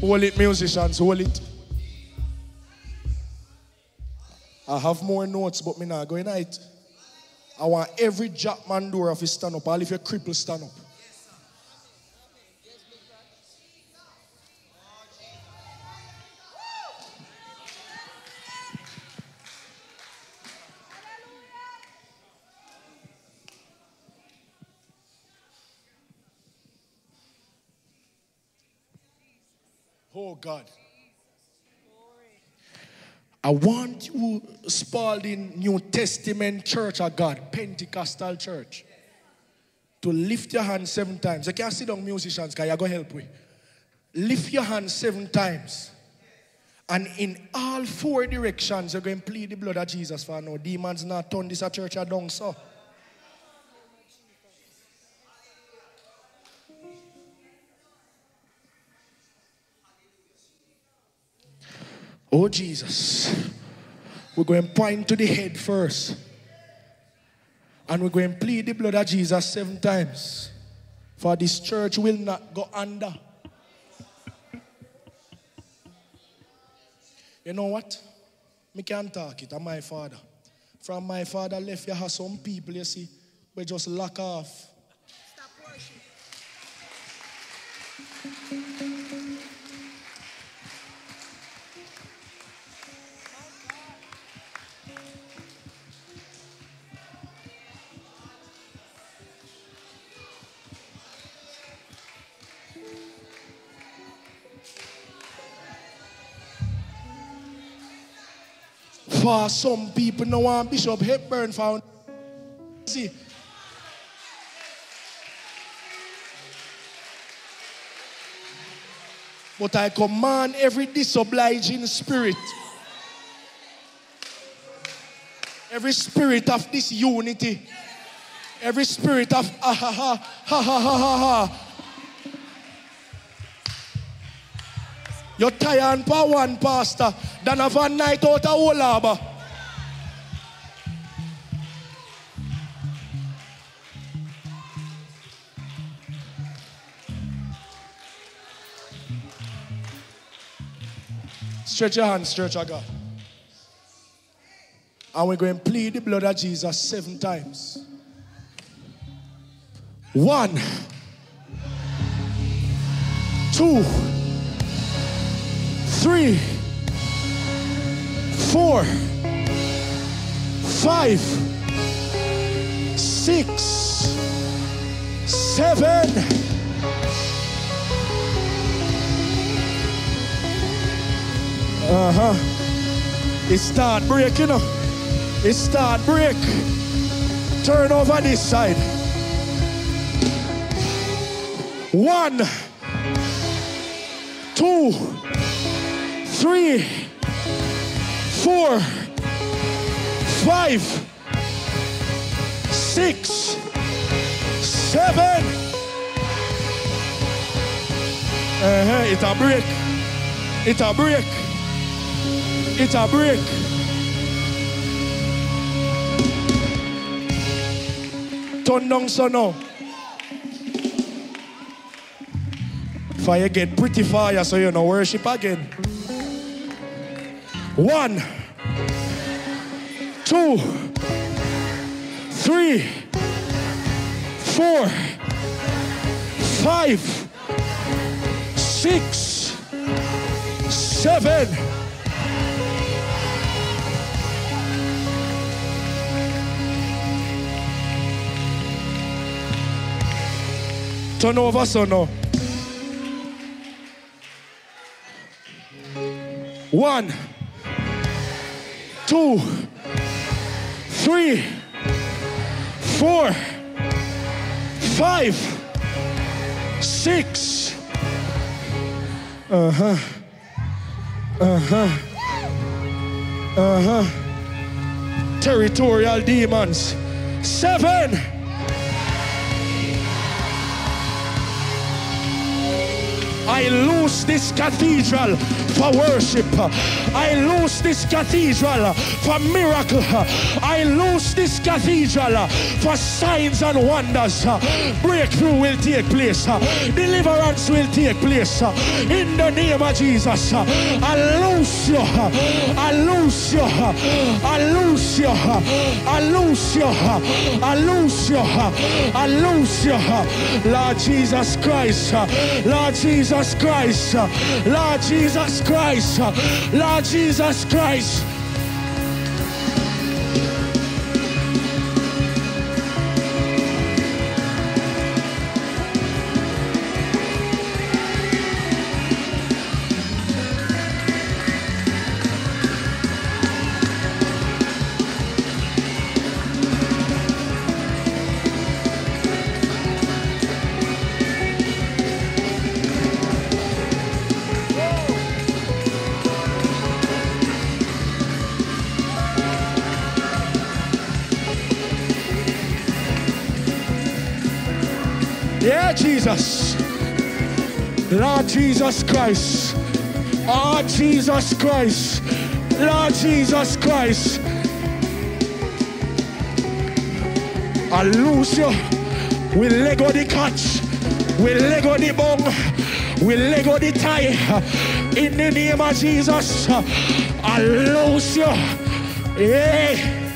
Hold it, musicians, hold it. I have more notes, but me not going night. I want every jackman door of his stand up. All if you cripple stand up. God. I want you, Spalding New Testament Church of God, Pentecostal Church, to lift your hand seven times. You can't sit down, musicians, because you go help me. Lift your hand seven times. And in all four directions, you're going to plead the blood of Jesus for no demons not turn this a church down so. Oh, Jesus. We're going to point to the head first. And we're going to plead the blood of Jesus seven times. For this church will not go under. You know what? Me can't talk it. I'm my father. From my father left, you have some people, you see, we just lock off. For some people, no one Bishop Hepburn found. See, but I command every disobliging spirit, every spirit of disunity, every spirit of ah ha ha ha ha ha ha ha. You're tired for one pastor than have a night out of harbor. Stretch your hands, Church of God. And we're going to plead the blood of Jesus seven times. One, two, three, four, five, six, seven. Uh huh. It start break, you know. It start break. Turn over this side. One, two, three, four, five, six, seven. Uh-huh. It's a break. It's a break. It's a break. Turn down so now. Fire get pretty fire so you know worship again. One, two, three, four, five, six, seven. Turn over so no. One, two, three, four, five, six. Uh huh. Uh huh. Uh huh. Territorial demons. Seven. I lose this cathedral for worship. I lose this cathedral for miracle. I lose this cathedral for signs and wonders. Breakthrough will take place. Deliverance will take place. In the name of Jesus. I lose you. I lose you. I lose you. I lose you. I lose you. I you. Lord Jesus Christ. Lord Jesus Christ. Lord Jesus Christ. Lord Jesus Christ. Jesus Christ. Oh, Jesus Christ. Lord Jesus Christ. I lose you. We Lego the catch. We Lego the bong. We Lego the tie. In the name of Jesus. I lose you. Yeah.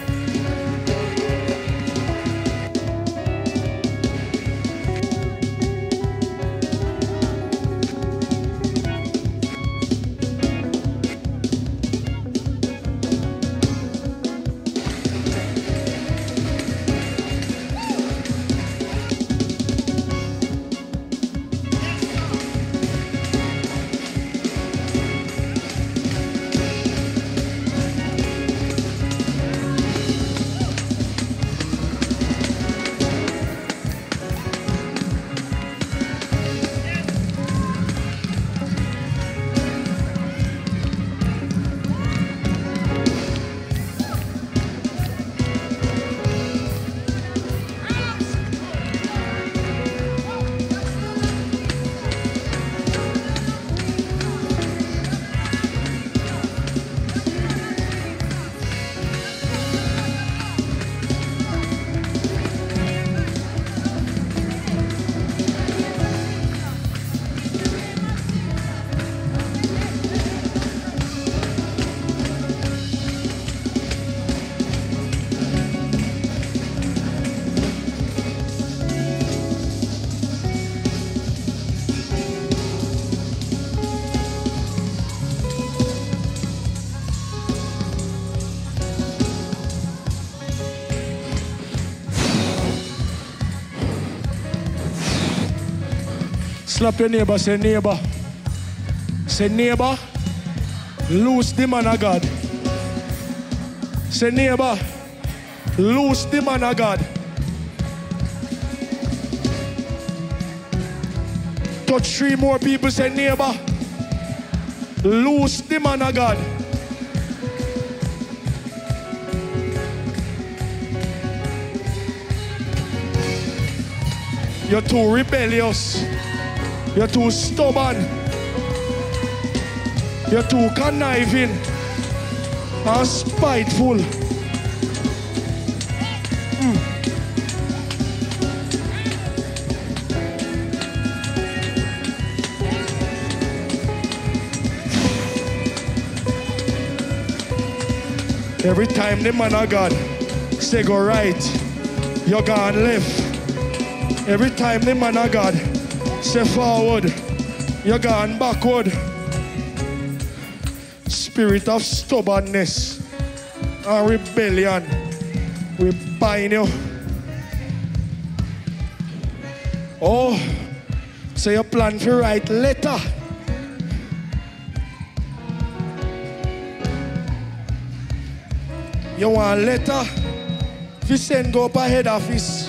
Slap your neighbor, say neighbor. Say neighbor, loose the man of God. Say neighbor, loose the man of God. Touch three more people, say neighbor, loose the man of God. You're too rebellious. You're too stubborn. You're too conniving and spiteful. Mm. Every time the man of God say go right, you're gone left. Every time the man of God say forward, you're gone backward. Spirit of stubbornness and rebellion, we bind you. Oh, so you plan to write letter. You want letter? If you send go up a head office.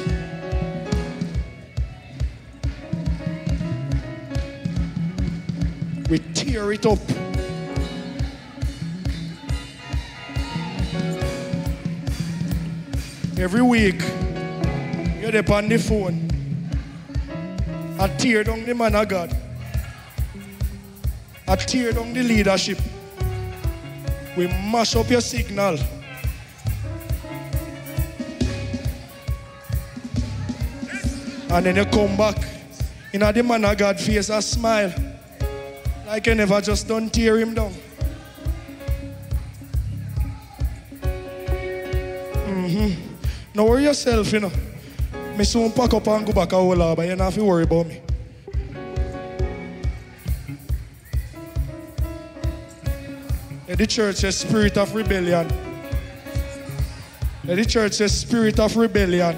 Every week, you're there on the phone. I tear down the man of God. I tear down the leadership. We mash up your signal. And then you come back. You know, the man of God face a smile. Like you never just done tear him down. Mm-hmm. Now worry yourself, you know. Me soon pack up and go back but you don't have to worry about me. The church says spirit of rebellion. The church says spirit of rebellion.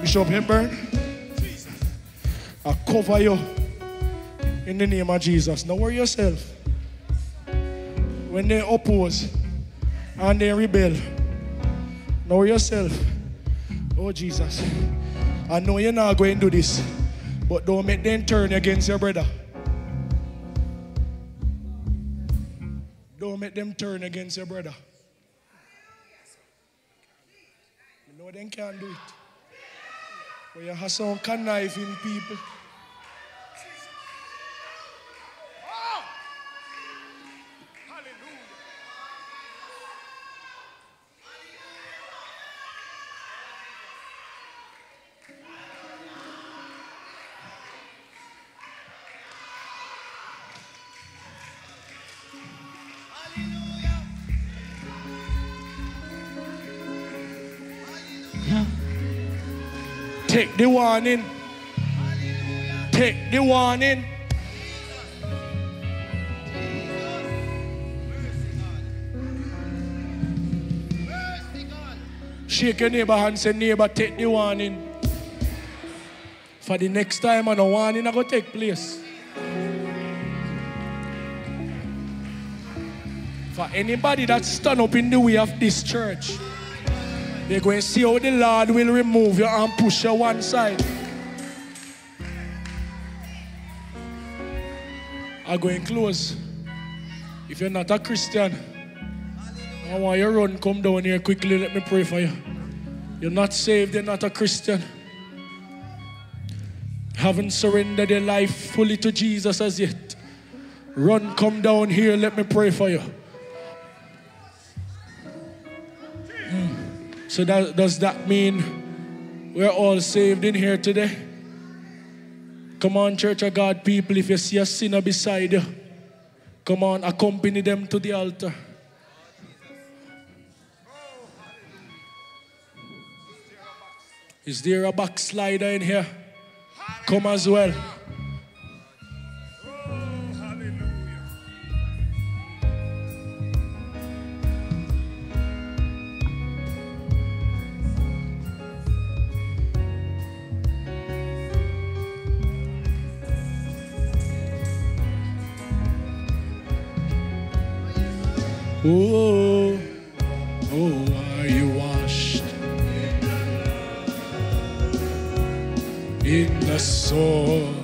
Bishop Hepburn, I cover you in the name of Jesus. Now worry yourself. When they oppose and they rebel, know yourself. Oh Jesus, I know you're not going to do this, but don't make them turn against your brother. Don't make them turn against your brother. You know they can't do it. But you have some conniving people. Take the warning. Take the warning. Shake your neighbor hand, say neighbor, take the warning. For the next time, and a warning going to take place. For anybody that stand up in the way of this church, they're going to see how the Lord will remove you and push you one side. I'm going close. If you're not a Christian, I want you to run, come down here quickly. Let me pray for you. You're not saved, you're not a Christian. Haven't surrendered your life fully to Jesus as yet. Run, come down here. Let me pray for you. So that, does that mean we're all saved in here today? Come on, Church of God people, if you see a sinner beside you, come on, accompany them to the altar. Is there a backslider in here? Come as well. Oh, oh, are you washed in the soul?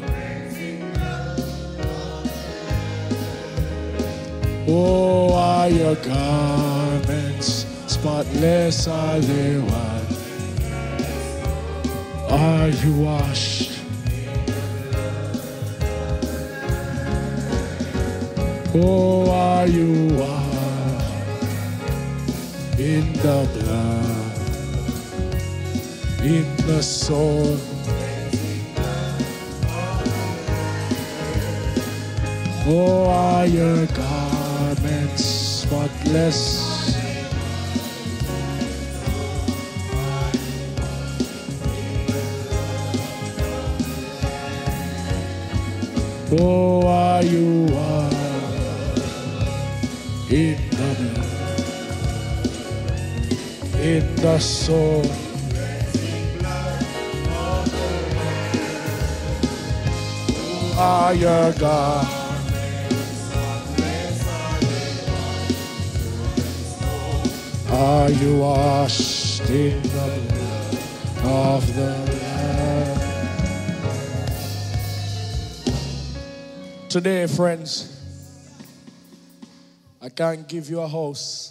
Oh, are your garments spotless? Are they white? Are you washed? Oh, are you washed in the blood, in the soul? Oh, are your garments spotless? Oh, are you washed in in the soul? Are your God? Are you washed in the blood of the Lamb? Today, friends, I can't give you a house.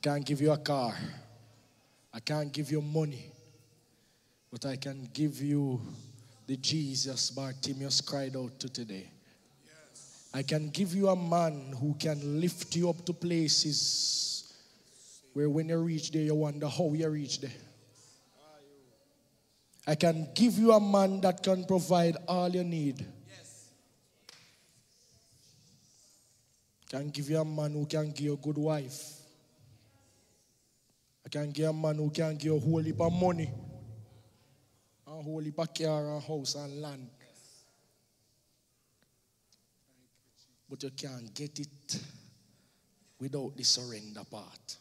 I can't give you a car. I can't give you money. But I can give you the Jesus Bartimaeus cried out to today. I can give you a man who can lift you up to places where when you reach there, you wonder how you reach there. I can give you a man that can provide all you need. Can give you a man who can give you a good wife. Can you a man who can you a whole heap of money. A whole heap of car and house and land. But you can't get it without the surrender part.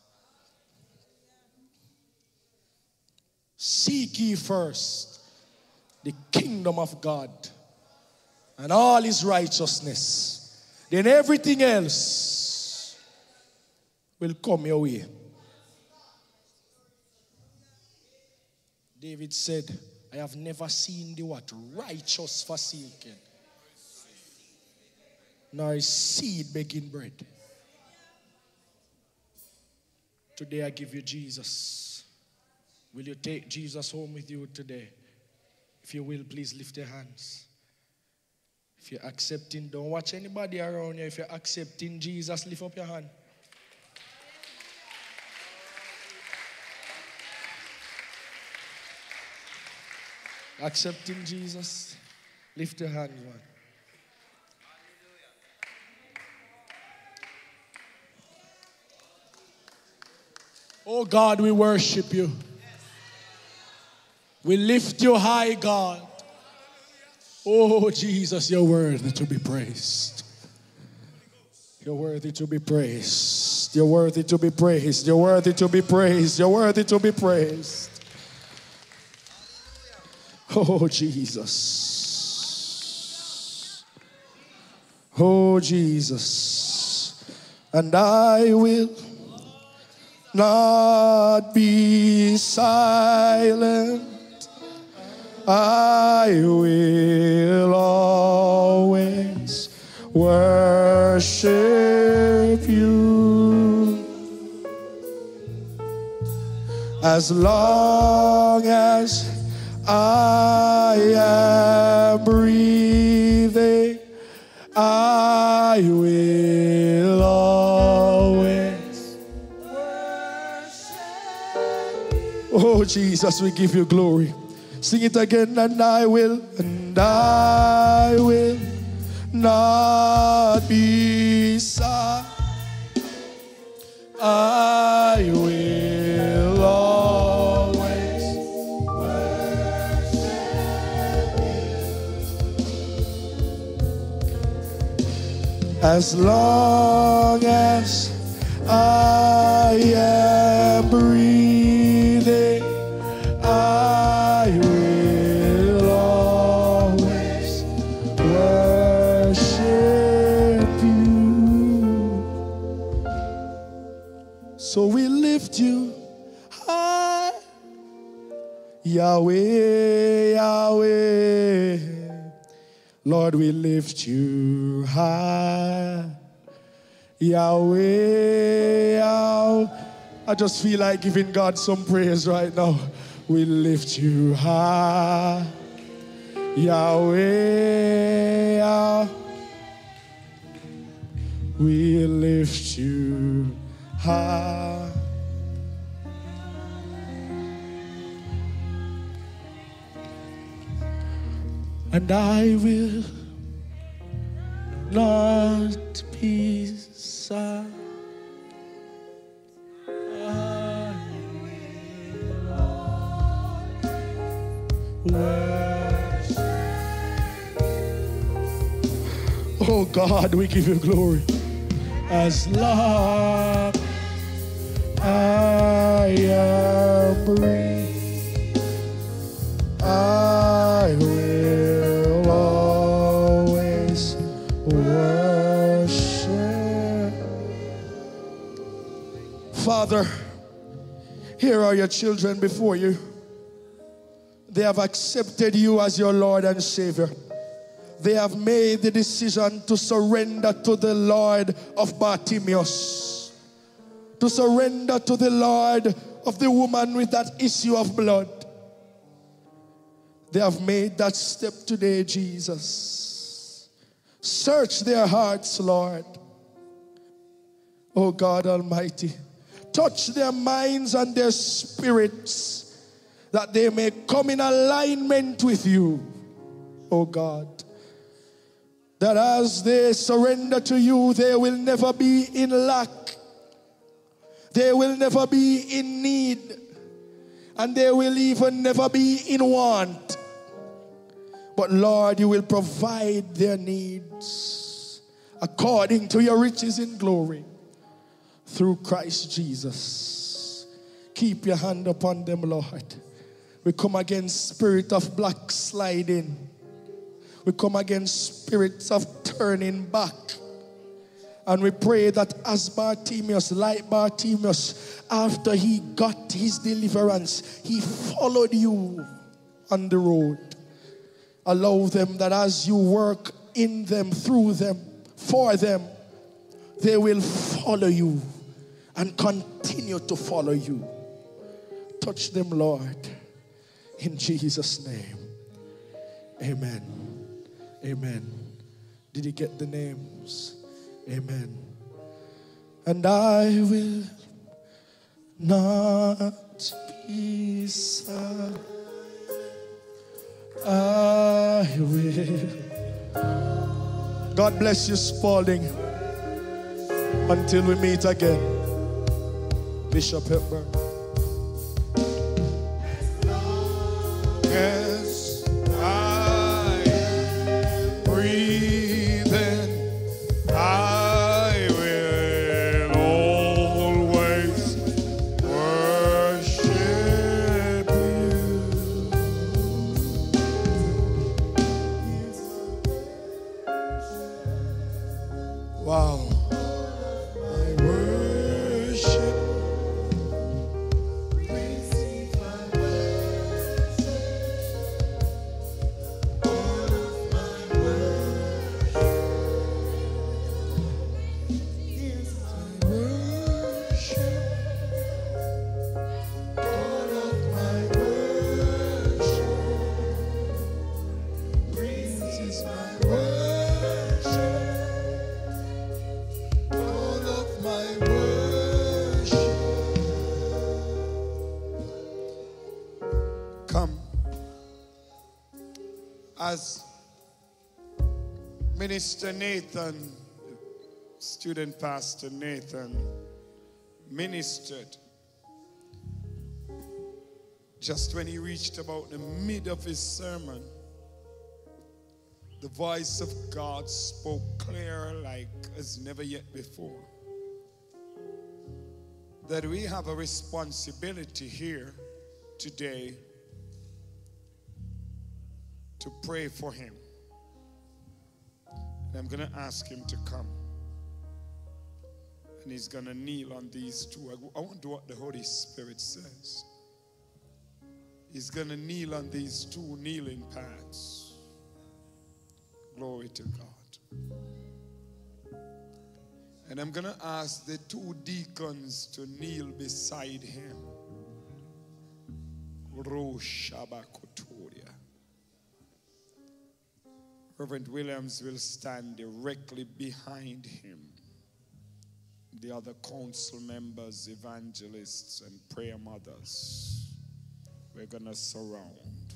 Seek ye first the kingdom of God and all his righteousness. Then everything else will come your way. David said, I have never seen the what? Righteous forsaken. Nor his seed begging bread. Today I give you Jesus. Will you take Jesus home with you today? If you will, please lift your hands. If you're accepting, don't watch anybody around you. If you're accepting Jesus, lift up your hand. Accepting Jesus, lift your hand, man. Oh God, we worship you. We lift you high, God. Oh, Jesus, you're worthy to be praised. You're worthy to be praised. You're worthy to be praised. You're worthy to be praised. You're worthy to be praised. Oh, Jesus. Oh, Jesus. And I will not be silent. I will always worship you as long as I am breathing. I will always worship. Oh, Jesus, we give you glory. Sing it again, and I will, and I will not be silent. I will as long as I am breathing, I will always worship you. So we lift you high, Yahweh, Yahweh. Lord, we lift you high. Yahweh, Yahweh. I just feel like giving God some praise right now. We lift you high. Yahweh, Yahweh. We lift you high. And I will not be silent. I will worship. Oh God, we give you glory. As long I am breathing, I Father, here are your children before you. They have accepted you as your Lord and Savior. They have made the decision to surrender to the Lord of Bartimaeus, to surrender to the Lord of the woman with that issue of blood. They have made that step today, Jesus. Search their hearts, Lord. Oh God Almighty, touch their minds and their spirits that they may come in alignment with you, oh God. That as they surrender to you, they will never be in lack, they will never be in need, and they will even never be in want. But Lord, you will provide their needs according to your riches in glory through Christ Jesus. Keep your hand upon them, Lord. We come against spirit of backsliding. We come against spirits of turning back. And we pray that as Bartimaeus, like Bartimaeus, after he got his deliverance, he followed you on the road. Allow them that as you work in them, through them, for them, they will follow you and continue to follow you. Touch them, Lord, in Jesus' name. Amen. Amen. Did you get the names? Amen. And I will not be sad. I will. God bless you, Spalding. Until we meet again. Bishop Hepburn. Yes, Minister Nathan, student pastor Nathan, ministered. Just when he reached about the mid of his sermon, the voice of God spoke clear like as never yet before. That we have a responsibility here today to pray for him. I'm going to ask him to come. And he's going to kneel on these two. I, I want to do what the Holy Spirit says. He's going to kneel on these two kneeling pads. Glory to God. And I'm going to ask the two deacons to kneel beside him. Reverend Williams will stand directly behind him. The other council members, evangelists, and prayer mothers, we're going to surround.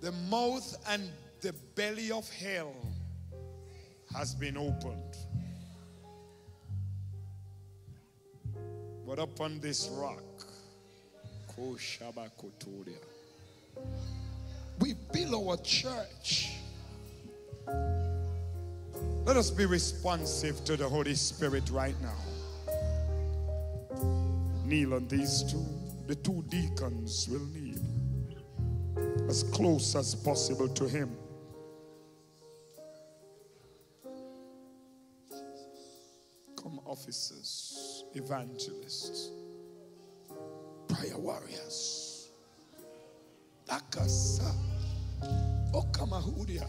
The mouth and the belly of hell has been opened. But upon this rock, Koshabakotoria, we build our church. Let us be responsive to the Holy Spirit right now. Kneel on these two. The two deacons will kneel as close as possible to Him. Come, officers, evangelists, prayer warriors. Akasa. Okamahudia.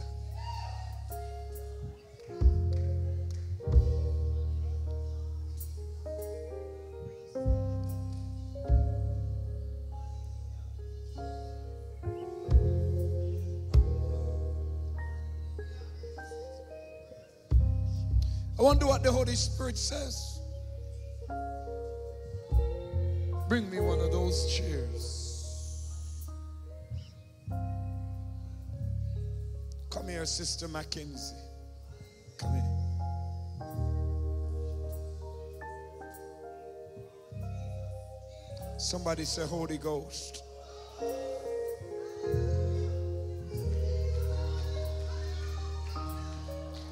I wonder what the Holy Spirit says. Bring me one of those chairs. Here, Sister Mackenzie. Come here. Somebody say, Holy Ghost.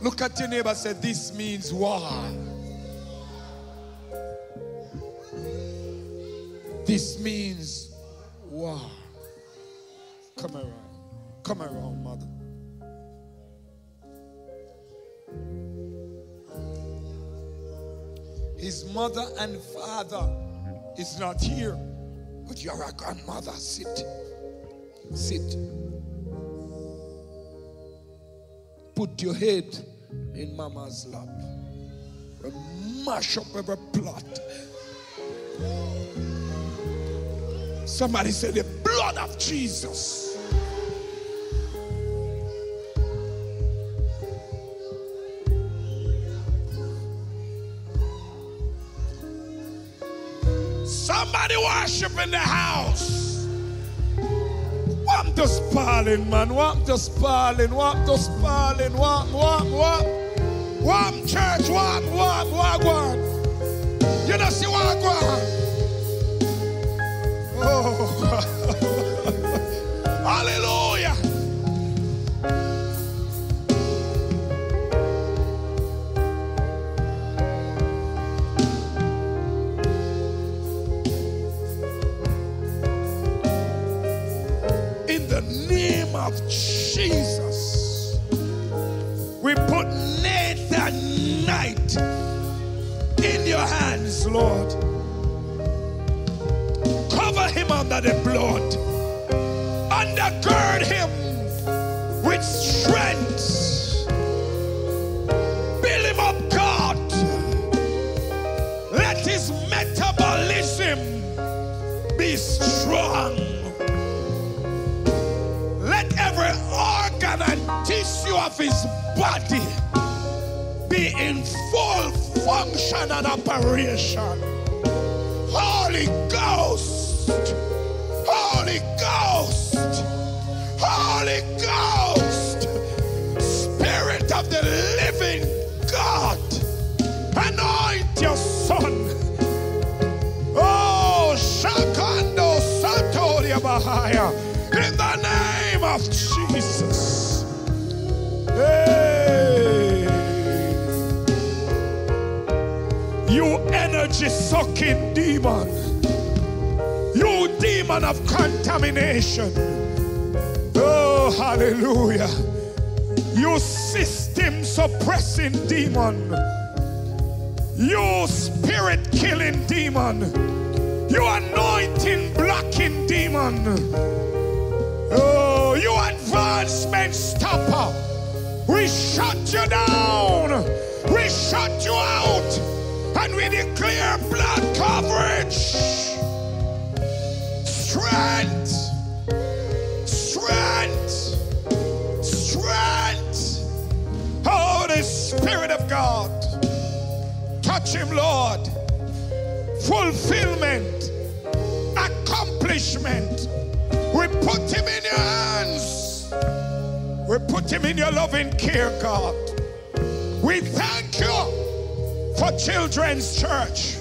Look at your neighbor say, This means war. This means war. Come around. Come around, mother. His mother and father is not here, but you're a grandmother. Sit. Sit. Put your head in mama's lap. And mash up every plot. Somebody said the blood of Jesus. Somebody worship in the house. Walk to Spalding, man. Walk to Spalding. Walk to Spalding. Walk, walk, walk. Walk, church. Walk, walk, walk, walk. You know, see walk, walk. Oh. (laughs) of Jesus, we put Nathan Knight in your hands, Lord. Cover him under the blood, his body be in full function and operation. Holy Ghost, Holy Ghost, Holy Ghost, Spirit of the living God, anoint your son. Oh, Shakando Satoria Bahaya, in the name of energy sucking demon. You demon of contamination. Oh, hallelujah. You system suppressing demon. You spirit killing demon. You anointing blocking demon. Oh, you advancement stopper. We shut you down. We shut you out. And we declare blood coverage. Strength. Strength. Strength. Holy Spirit of God. Touch him, Lord. Fulfillment. Accomplishment. We put him in your hands. We put him in your loving care, God. We thank you for children's church.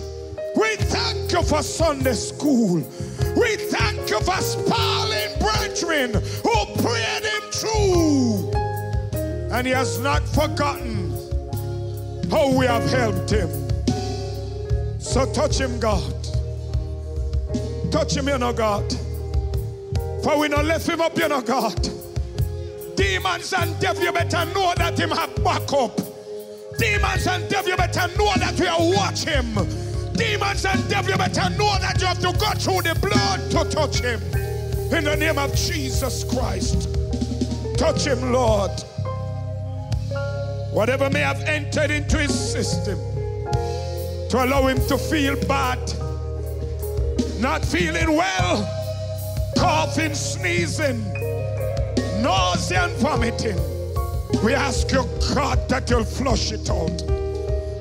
We thank you for Sunday school. We thank you for Spalding brethren who prayed him through. And he has not forgotten how we have helped him. So touch him, God. Touch him, you know, God. For we not left him up, you know, God. Demons and devil, you better know that him have backup. Demons and devil, you better know that we are watch him. Demons and devil, you better know that you have to go through the blood to touch him. In the name of Jesus Christ. Touch him, Lord. Whatever may have entered into his system to allow him to feel bad, not feeling well, coughing, sneezing, nausea, and vomiting. We ask you, God, that you'll flush it out.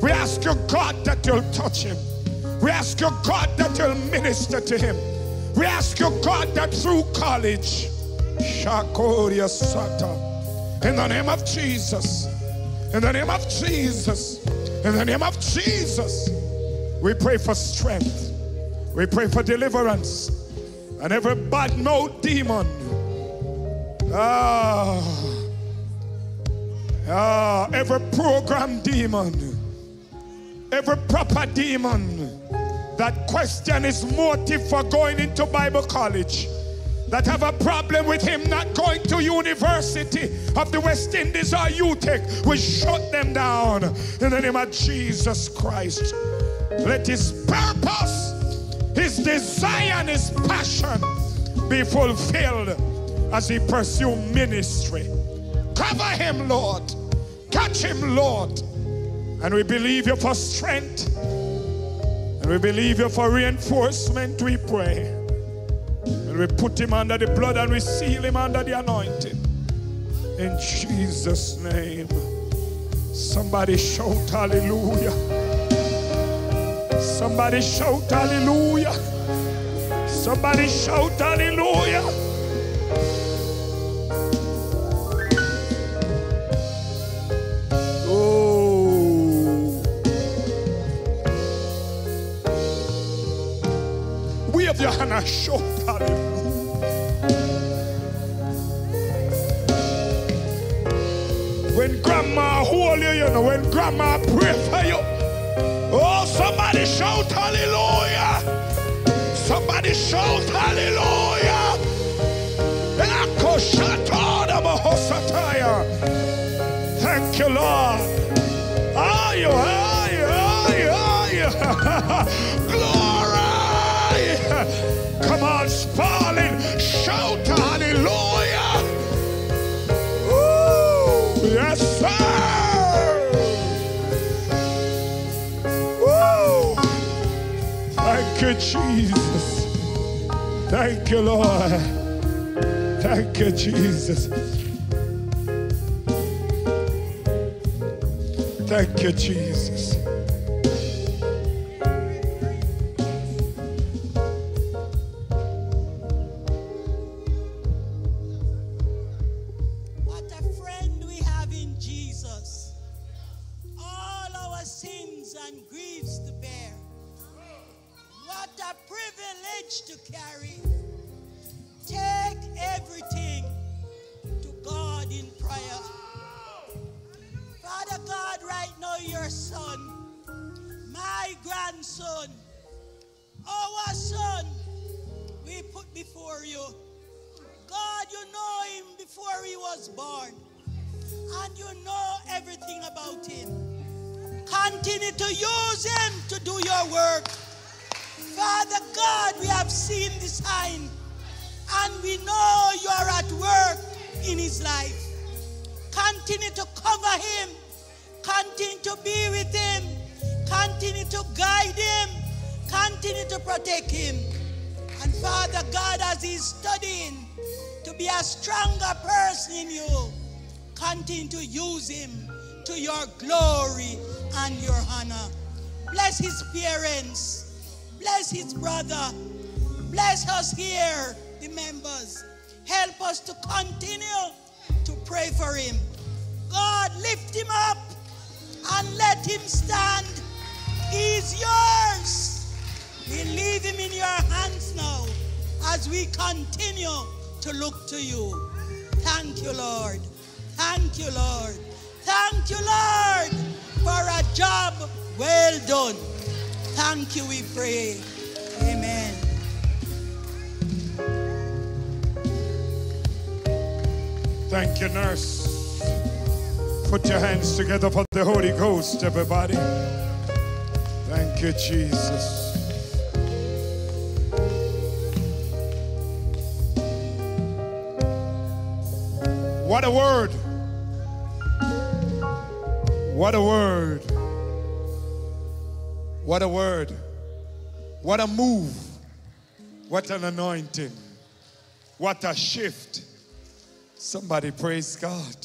We ask you, God, that you'll touch him. We ask you, God, that you'll minister to him. We ask you, God, that through college, Sata, in the name of Jesus, in the name of Jesus, in the name of Jesus, we pray for strength. We pray for deliverance. And every bad mouth demon, ah, ah, every program demon, every proper demon that question his motive for going into Bible college, that have a problem with him not going to University of the West Indies or UTech, we shut them down in the name of Jesus Christ. Let his purpose, his desire, and his passion be fulfilled as he pursue ministry. Cover him, Lord. Touch him, Lord. And we believe you for strength. And we believe you for reinforcement, we pray. And we put him under the blood and we seal him under the anointing. In Jesus' name. Somebody shout hallelujah. Somebody shout hallelujah. Somebody shout hallelujah. Shout hallelujah. When grandma hold you, you know, when grandma pray for you. Oh, somebody shout hallelujah. Somebody shout hallelujah. Thank you, Lord. Come on, Spalding. Shout hallelujah. Woo. Yes, sir. Woo. Thank you, Jesus. Thank you, Lord. Thank you, Jesus. Thank you, Jesus. And griefs to bear. What a privilege to carry. Take everything to God in prayer. Father God, right now, your son, my grandson, our son, we put before you. God, you know him before he was born. And you know everything about him. Continue to use him to do your work. Father God, we have seen the sign and we know you are at work in his life. Continue to cover him, continue to be with him, continue to guide him, continue to protect him. And Father God, as he's studying to be a stronger person in you, continue to use him to your glory and your honor. Bless his parents, bless his brother, bless us here, the members. Help us to continue to pray for him. God, lift him up and let him stand. He's yours. We leave him in your hands now as we continue to look to you. Thank you, Lord. Thank you, Lord. Thank you, Lord, for a job well done. Thank you, we pray. Amen. Thank you, nurse. Put your hands together for the Holy Ghost, everybody. Thank you, Jesus. What a word. What a word. What a word. What a move. What an anointing. What a shift. Somebody praise God.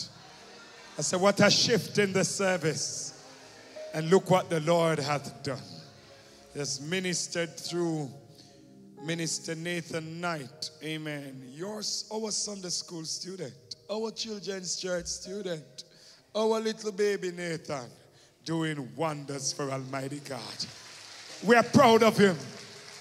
I said, What a shift in the service. And look what the Lord hath done. Has ministered through Minister Nathan Knight. Amen. Yours, our Sunday school student, our children's church student, our little baby Nathan, doing wonders for Almighty God. We are proud of him.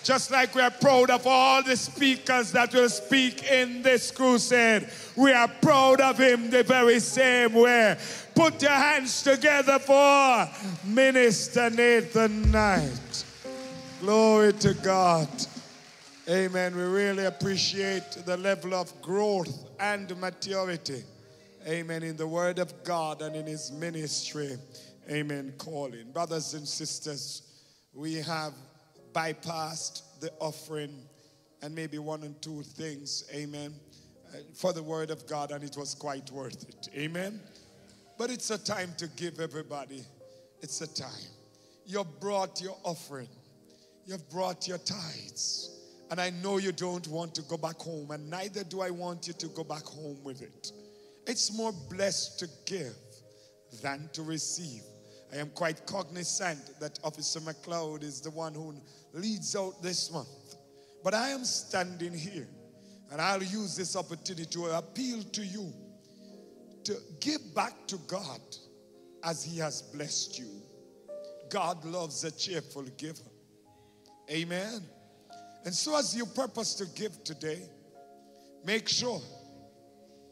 Just like we are proud of all the speakers that will speak in this crusade, we are proud of him the very same way. Put your hands together for Minister Nathan Knight. Glory to God. Amen. We really appreciate the level of growth and maturity. Amen. In the Word of God and in His ministry. Amen. Calling. Brothers and sisters, we have bypassed the offering and maybe one and two things. Amen. uh, For the Word of God, and it was quite worth it. Amen. But it's a time to give everybody. It's a time. You've brought your offering. You've brought your tithes. And I know you don't want to go back home, and neither do I want you to go back home with it. It's more blessed to give than to receive. I am quite cognizant that Officer McLeod is the one who leads out this month. But I am standing here, and I'll use this opportunity to appeal to you to give back to God as He has blessed you. God loves a cheerful giver. Amen. And so, as you purpose to give today, make sure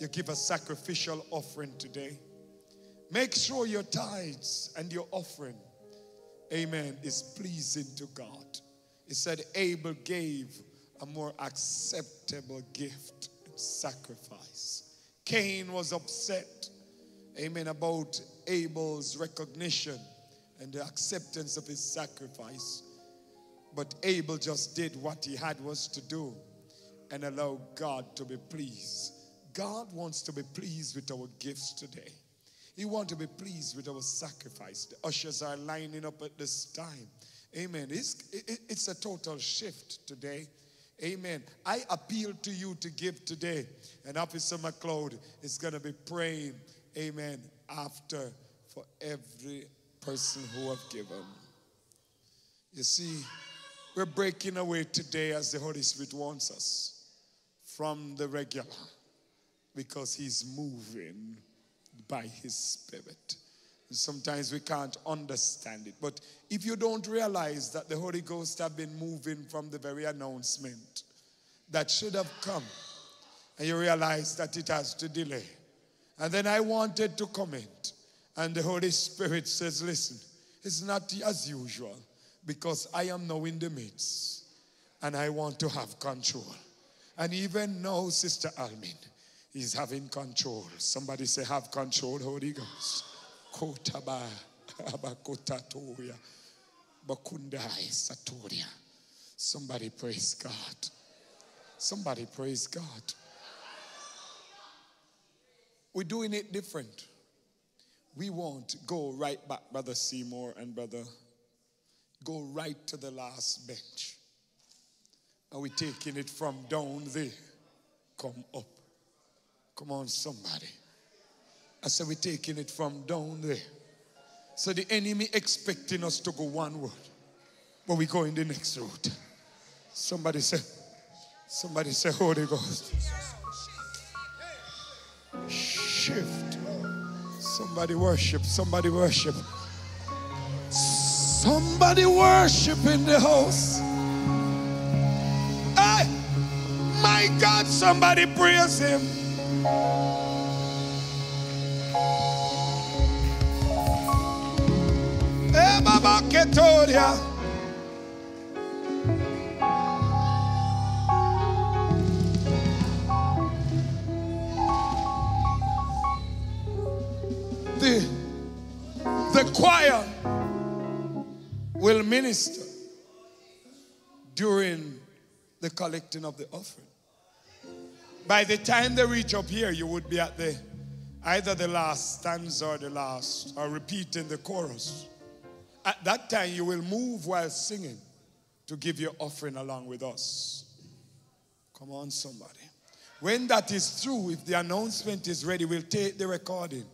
you give a sacrificial offering today. Make sure your tithes and your offering, amen, is pleasing to God. He said, Abel gave a more acceptable gift and sacrifice. Cain was upset, amen, about Abel's recognition and the acceptance of his sacrifice. But Abel just did what he had was to do and allow God to be pleased. God wants to be pleased with our gifts today. He wants to be pleased with our sacrifice. The ushers are lining up at this time. Amen. It's, it- it's a total shift today. Amen. I appeal to you to give today. And Officer McLeod is going to be praying, amen, after for every person who have given. You see, we're breaking away today as the Holy Spirit wants us from the regular because He's moving by His Spirit. Sometimes we can't understand it. But if you don't realize that the Holy Ghost have been moving from the very announcement that should have come, and you realize that it has to delay. And then I wanted to comment, and the Holy Spirit says, Listen, it's not as usual because I am now in the midst and I want to have control. And even now, Sister Almin is having control. Somebody say, Have control, Holy Ghost. Kotaba, abakotatoya, bakundai, satoria. Somebody praise God. Somebody praise God. We're doing it different. We won't go right back, Brother Seymour and Brother. Go right to the last bench. Are we're taking it from down there. Come up. Come on, somebody. I said we're taking it from down there. So the enemy expecting us to go one road, but we go in the next road. Somebody say, somebody say, Holy Ghost. Shift. Somebody worship. Somebody worship. Somebody worship in the house. Hey, my God, somebody praise him. Eh, Ketoria. The, the choir will minister during the collecting of the offering. By the time they reach up here, you would be at the either the last stanza or the last, or repeating the chorus. At that time, you will move while singing to give your offering along with us. Come on, somebody. When that is through, if the announcement is ready, we'll take the recording.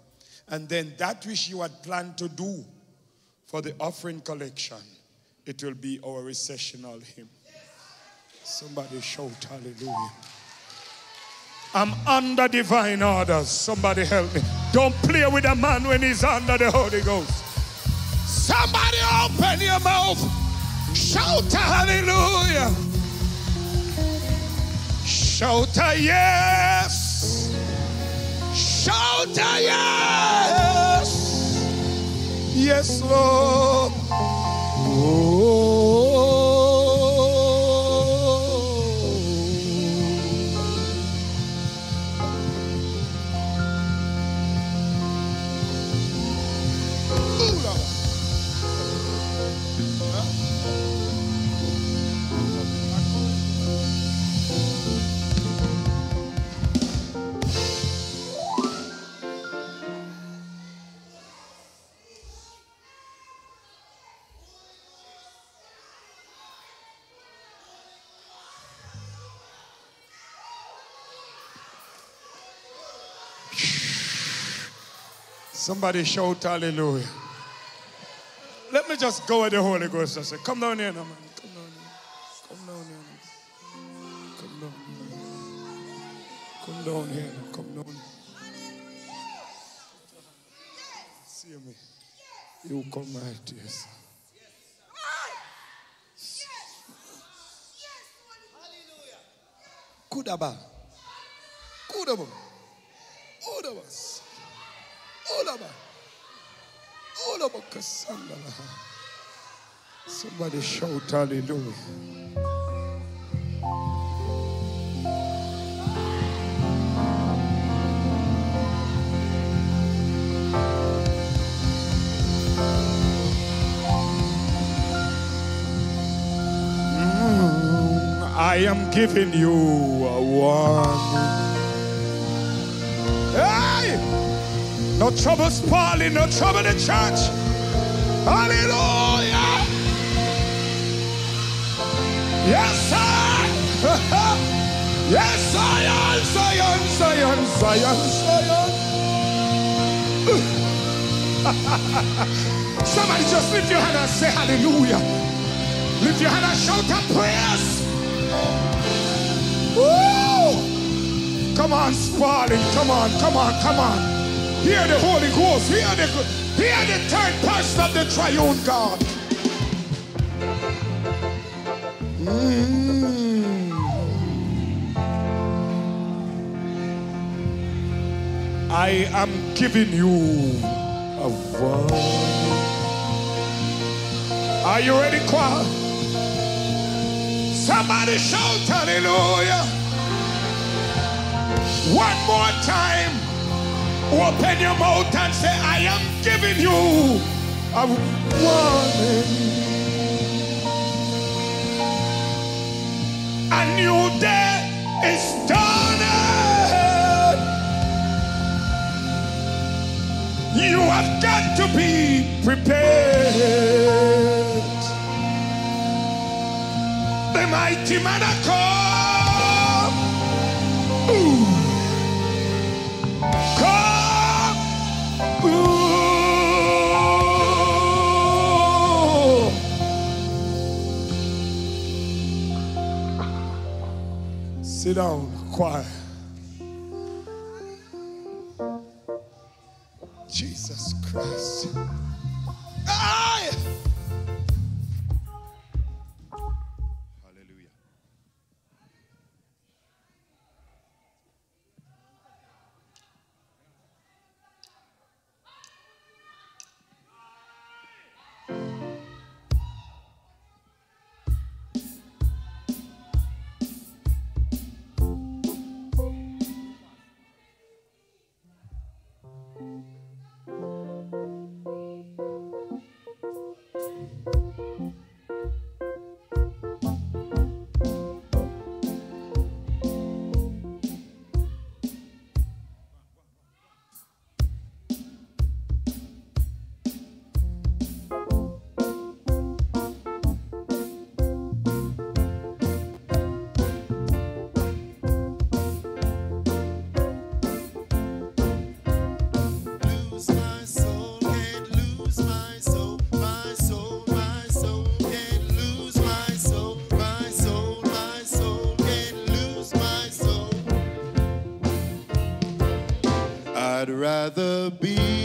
And then that which you had planned to do for the offering collection, it will be our recessional hymn. Somebody shout hallelujah. I'm under divine orders. Somebody help me. Don't play with a man when he's under the Holy Ghost. Somebody open your mouth. Shout hallelujah. Shout a yes. Shout a yes. Yes, Lord. Oh. Somebody shout hallelujah. Let me just go with the Holy Ghost and say, Come down here now, man. Come down here. Come down here. Come down here. Come down here. now. Come down here. Yes, see me. You come right here. sir. Yes. Yes. Hallelujah. Kudaba. Kudaba. Kudaba. Somebody shout hallelujah. Mm, I am giving you a warning. No trouble spoiling, no trouble in church. Hallelujah. Yes, I. (laughs) yes, am Zion, Zion, Zion, Zion. (laughs) Somebody just lift your hand and say hallelujah. Lift your hand and shout a praise. Woo! Come on, Spalding. Come on, come on, come on. Hear the Holy Ghost. Hear the, hear the third person of the triune God. Mm. I am giving you a warning. Are you ready, choir? Somebody shout hallelujah. One more time. Open your mouth and say, I am giving you a warning. A new day is dawning. You have got to be prepared. The mighty man of God. Sit down, quiet. be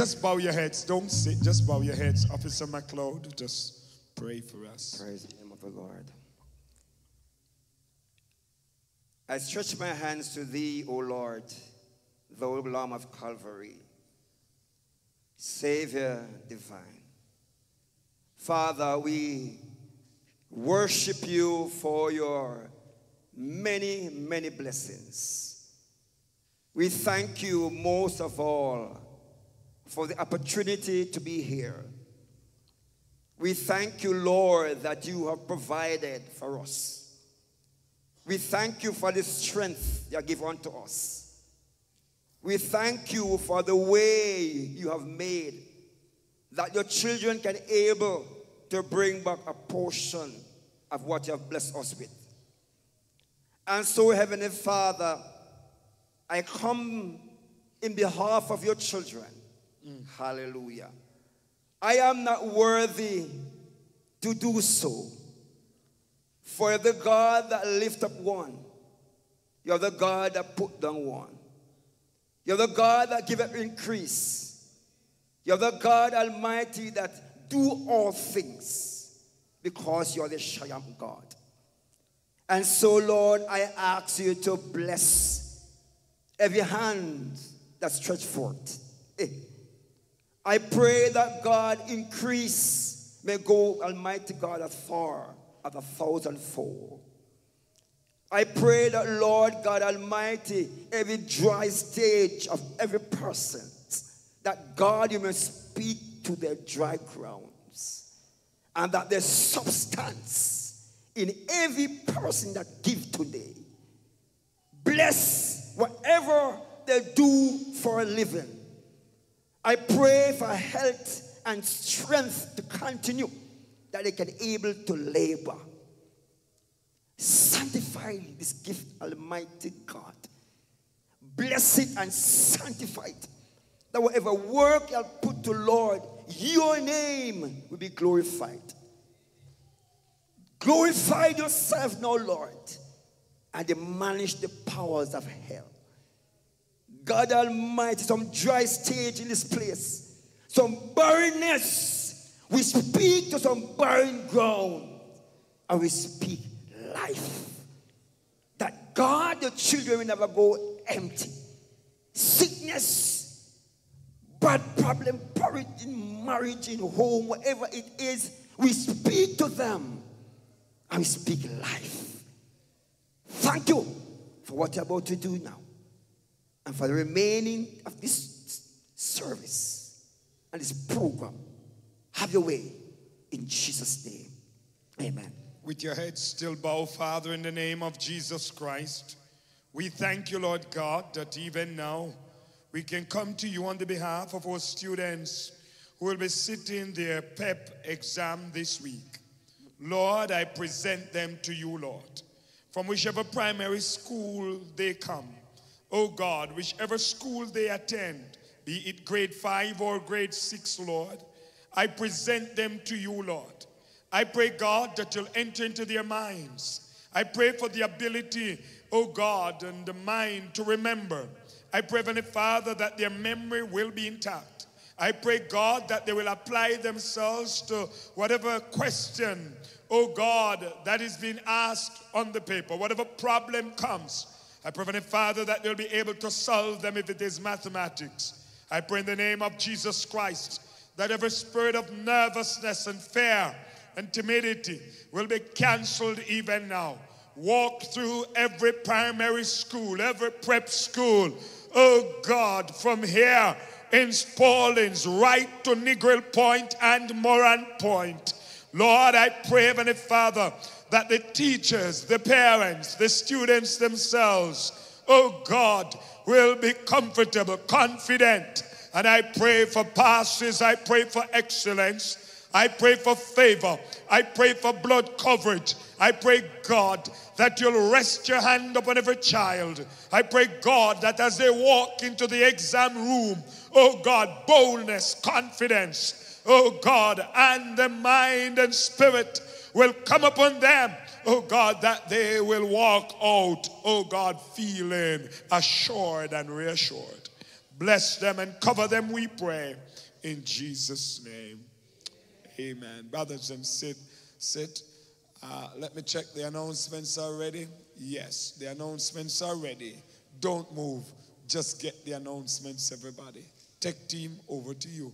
Just bow your heads. Don't sit. Just bow your heads. Officer McLeod, just pray for us. Praise the name of the Lord. I stretch my hands to thee, O Lord, thou Lamb of Calvary, Savior divine. Father, we worship you for your many, many blessings. We thank you most of all for the opportunity to be here. We thank you, Lord, that you have provided for us. We thank you for the strength you have given unto us. We thank you for the way you have made that your children can able to bring back a portion of what you have blessed us with. And so, Heavenly Father, I come in behalf of your children. Hallelujah. I am not worthy to do so. For the God that lift up one, you're the God that put down one. You're the God that give up increase. You're the God Almighty that do all things because you're the Shalom God. And so, Lord, I ask you to bless every hand that stretched forth. Eh. I pray that God increase may go, Almighty God, as far as a thousandfold. I pray that, Lord God Almighty, every dry stage of every person, that God, you may speak to their dry grounds, and that there's substance in every person that give today. Bless whatever they do for a living. I pray for health and strength to continue, that they can able to labor. Sanctify this gift, Almighty God. Bless it and sanctify it. That whatever work you'll put to Lord, your name will be glorified. Glorify yourself now, Lord, and demolish the powers of hell. God Almighty, some dry stage in this place, some barrenness. We speak to some barren ground and we speak life. That God, your children will never go empty. Sickness, bad problem, porridge in marriage, in home, whatever it is, we speak to them and we speak life. Thank you for what you're about to do now and for the remaining of this service and this program. Have your way in Jesus' name. Amen. With your head still bowed, Father, in the name of Jesus Christ, We thank you, Lord God, that even now we can come to you on the behalf of our students who will be sitting their PEP exam this week. Lord, I present them to you, Lord, from whichever primary school they come. Oh God, whichever school they attend, be it grade five or grade six, Lord, I present them to you, Lord. I pray, God, that you'll enter into their minds. I pray for the ability, oh God, and the mind to remember. I pray, Heavenly Father, that their memory will be intact. I pray, God, that they will apply themselves to whatever question, oh God, that is being asked on the paper, whatever problem comes. I pray, Heavenly Father, that they'll be able to solve them if it is mathematics. I pray in the name of Jesus Christ that every spirit of nervousness and fear and timidity will be canceled even now. Walk through every primary school, every prep school. Oh God, from here in Spaldings right to Negril Point and Morant Point. Lord, I pray, Heavenly Father, that the teachers, the parents, the students themselves, oh God, will be comfortable, confident. And I pray for passes, I pray for excellence, I pray for favor, I pray for blood coverage. I pray, God, that you'll rest your hand upon every child. I pray, God, that as they walk into the exam room, oh God, boldness, confidence, oh God, and the mind and spirit will come upon them. Oh God, that they will walk out, oh God, feeling assured and reassured. Bless them and cover them, we pray. In Jesus' name. Amen. Brothers and sit, sit. Uh, let me check the announcements are ready. Yes, the announcements are ready. Don't move. Just get the announcements, everybody. Tech team, over to you.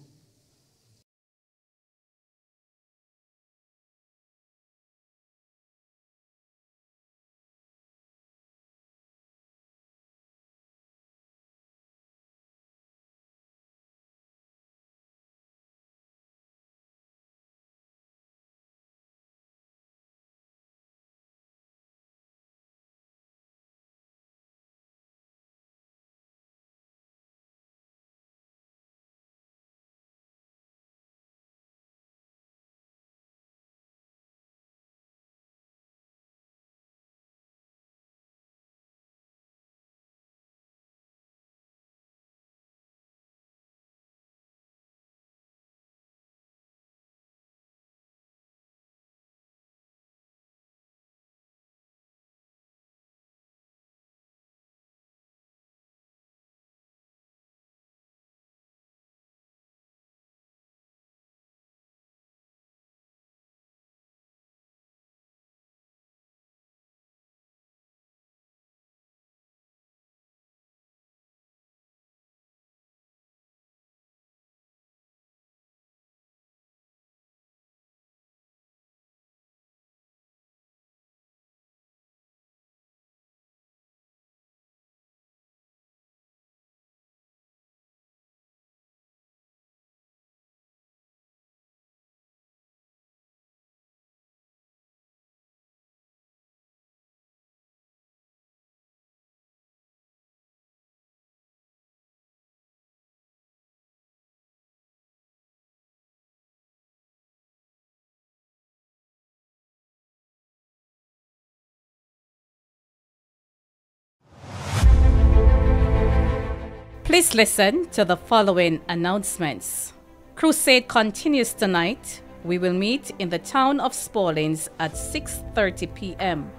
Please listen to the following announcements. Crusade continues tonight. We will meet in the town of Spaldings at 6:30 p.m.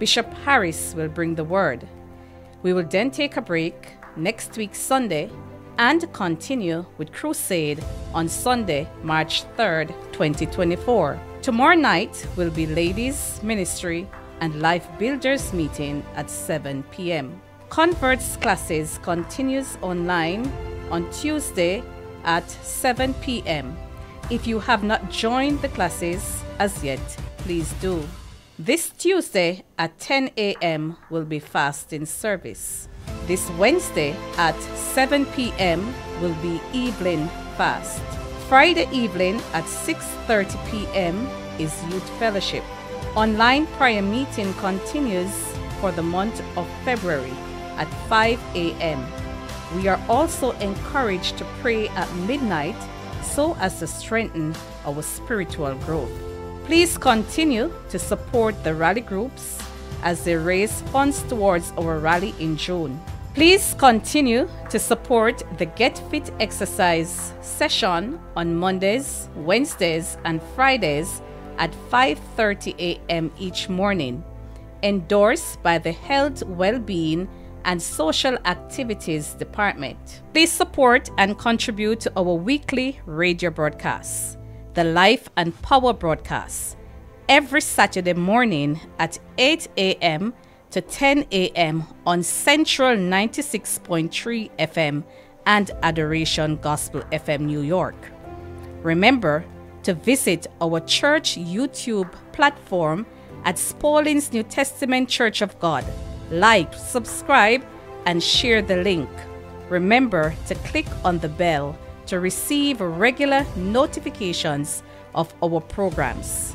Bishop Harris will bring the word. We will then take a break next week Sunday and continue with Crusade on Sunday, March 3rd, 2024. Tomorrow night will be Ladies Ministry and Life Builders meeting at 7 p.m. Converts classes continues online on Tuesday at 7 p.m. If you have not joined the classes as yet, please do. This Tuesday at 10 a.m. will be fasting service. This Wednesday at 7 p.m. will be evening fast. Friday evening at 6:30 p.m. is youth fellowship. Online prayer meeting continues for the month of February at 5 a.m. We are also encouraged to pray at midnight so as to strengthen our spiritual growth. Please continue to support the rally groups as they raise funds towards our rally in June. Please continue to support the Get Fit exercise session on Mondays, Wednesdays, and Fridays at 5:30 a.m. each morning, endorsed by the Health, Well-being, and Social Activities Department. Please support and contribute to our weekly radio broadcasts, the Life and Power broadcasts, every Saturday morning at 8 a.m. to 10 a.m. on Central 96.3 FM and Adoration Gospel FM New York. Remember to visit our church YouTube platform at Spalding's New Testament Church of God. Like, subscribe, and share the link. Remember to click on the bell to receive regular notifications of our programs.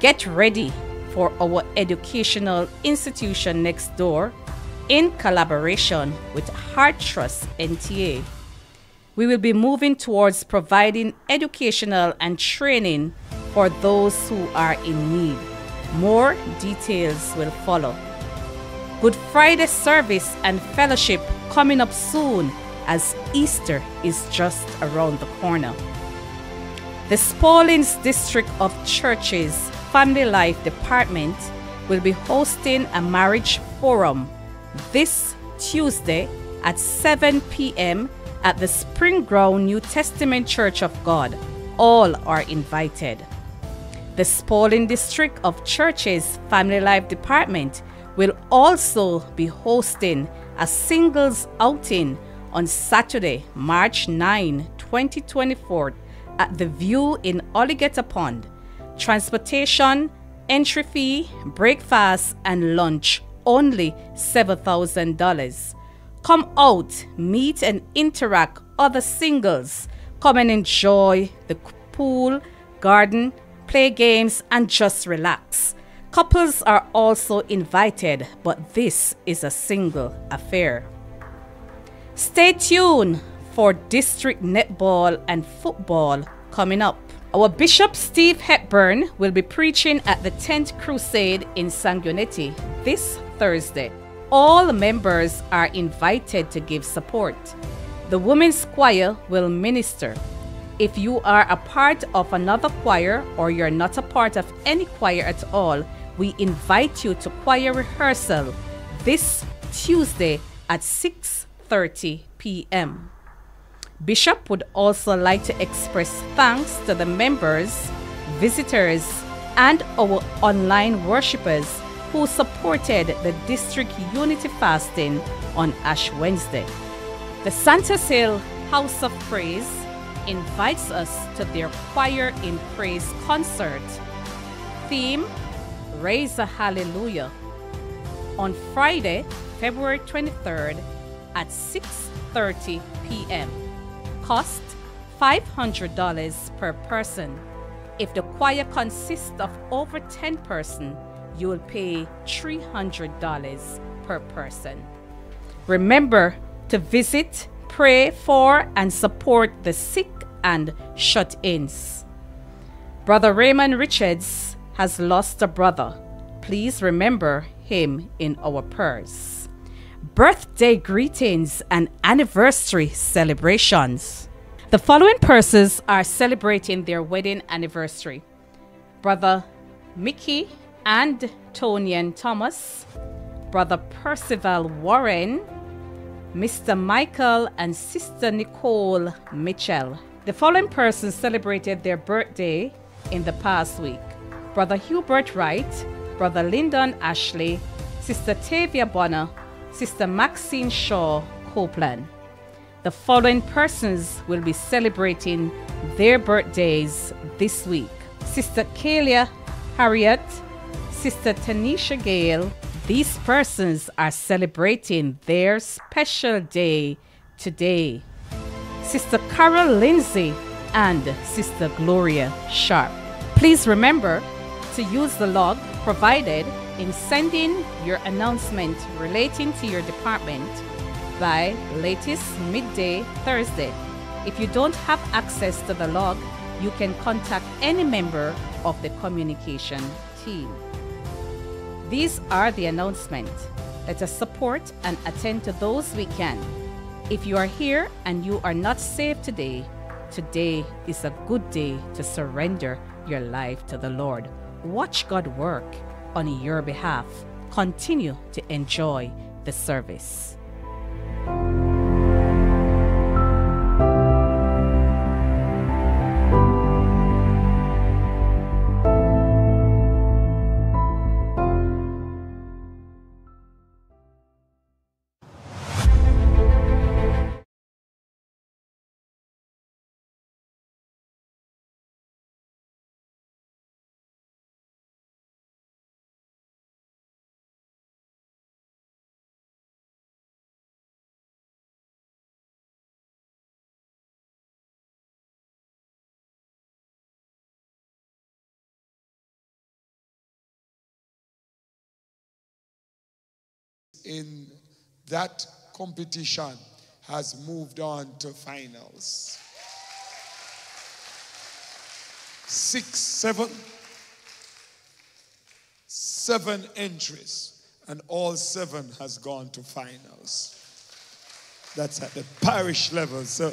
Get ready for our educational institution next door in collaboration with Heart Trust NTA. We will be moving towards providing educational and training for those who are in need. More details will follow. Good Friday service and fellowship coming up soon as Easter is just around the corner. The Spalding's District of Churches Family Life Department will be hosting a marriage forum this Tuesday at 7 p.m. at the Spring Ground New Testament Church of God. All are invited. The Spaulding District of Churches Family Life Department will also be hosting a singles outing on Saturday, March 9, 2024 at The View in Alligator Pond. Transportation, entry fee, breakfast, and lunch only $7,000. Come out, meet and interact other singles. Come and enjoy the pool, garden, play games, and just relax. Couples are also invited, but this is a single affair. Stay tuned for district netball and football coming up. Our Bishop Steve Hepburn will be preaching at the 10th Crusade in Sanguinetti this Thursday. All members are invited to give support. The women's choir will minister. If you are a part of another choir or you're not a part of any choir at all, we invite you to choir rehearsal this Tuesday at 6:30 p.m. Bishop would also like to express thanks to the members, visitors, and our online worshippers who supported the district unity fasting on Ash Wednesday. The Santa Hill House of Praise invites us to their Choir in Praise concert. Theme Raise a Hallelujah on Friday, February 23rd at 6:30 p.m. Cost $500 per person. If the choir consists of over 10 person, you will pay $300 per person. Remember to visit, pray for, and support the sick and shut ins. Brother Raymond Richards has lost a brother. Please remember him in our prayers. Birthday greetings and anniversary celebrations. The following persons are celebrating their wedding anniversary Brother Mickey and Tonian Thomas, Brother Percival Warren, Mr. Michael and Sister Nicole Mitchell. The following persons celebrated their birthday in the past week Brother Hubert Wright, Brother Lyndon Ashley, Sister Tavia Bonner, Sister Maxine Shaw Copeland. The following persons will be celebrating their birthdays this week Sister Kalia Harriet, Sister Tanisha Gale. These persons are celebrating their special day today. Sister Carol Lindsay and Sister Gloria Sharp. Please remember to use the log provided in sending your announcement relating to your department by latest midday Thursday. If you don't have access to the log, you can contact any member of the communication team. These are the announcements. Let us support and attend to those we can. If you are here and you are not saved today, today is a good day to surrender your life to the Lord. Watch God work on your behalf. Continue to enjoy the service. In that competition has moved on to finals. Six, seven, seven entries, and all seven has gone to finals. That's at the parish level. So,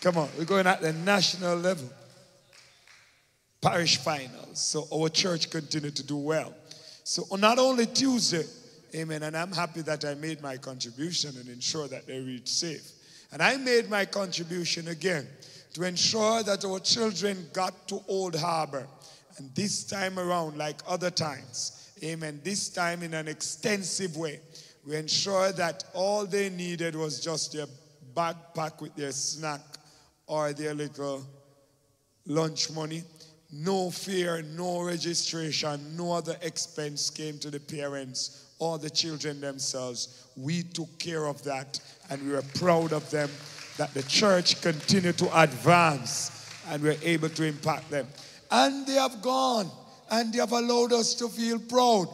come on, we're going at the national level. Parish finals. So our church continue to do well. So not only Tuesday, Amen. And I'm happy that I made my contribution and ensure that they reach safe. And I made my contribution again to ensure that our children got to Old Harbour. And this time around, like other times, amen, this time in an extensive way, we ensured that all they needed was just their backpack with their snack or their little lunch money. No fear, no registration, no other expense came to the parents or the children themselves. We took care of that and we were proud of them that the church continued to advance and we're able to impact them. And they have gone and they have allowed us to feel proud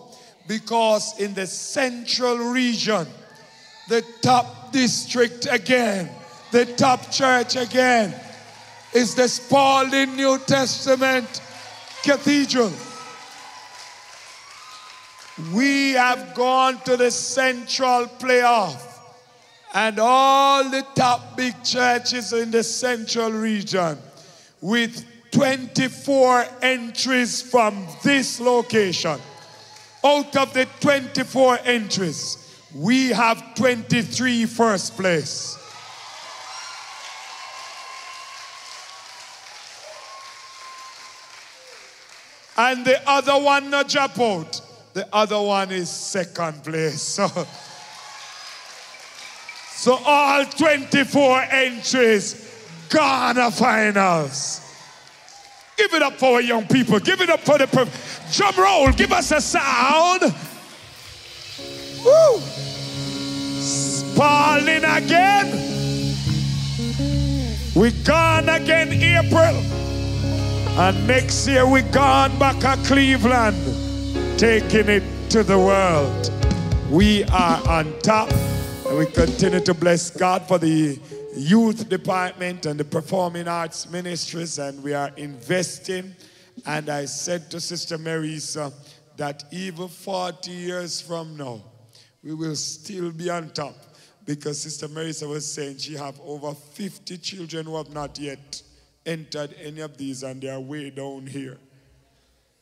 because in the central region, the top district again, the top church again, is the Spalding New Testament Cathedral. We have gone to the central playoff. And all the top big churches in the central region with 24 entries from this location. Out of the 24 entries, we have 23 first place. And the other one not drop out. The other one is second place. So, (laughs) so all 24 entries Ghana finals. Give it up for our young people. Give it up for the per- drum roll. Give us a sound. Woo! Spalding again. We gone again April. And next year we gone back to Cleveland, taking it to the world. We are on top, and we continue to bless God for the youth department and the performing arts ministries, and we are investing. And I said to Sister Marisa that even 40 years from now, we will still be on top because Sister Marisa was saying she have over 50 children who have not yet entered any of these and they are way down here.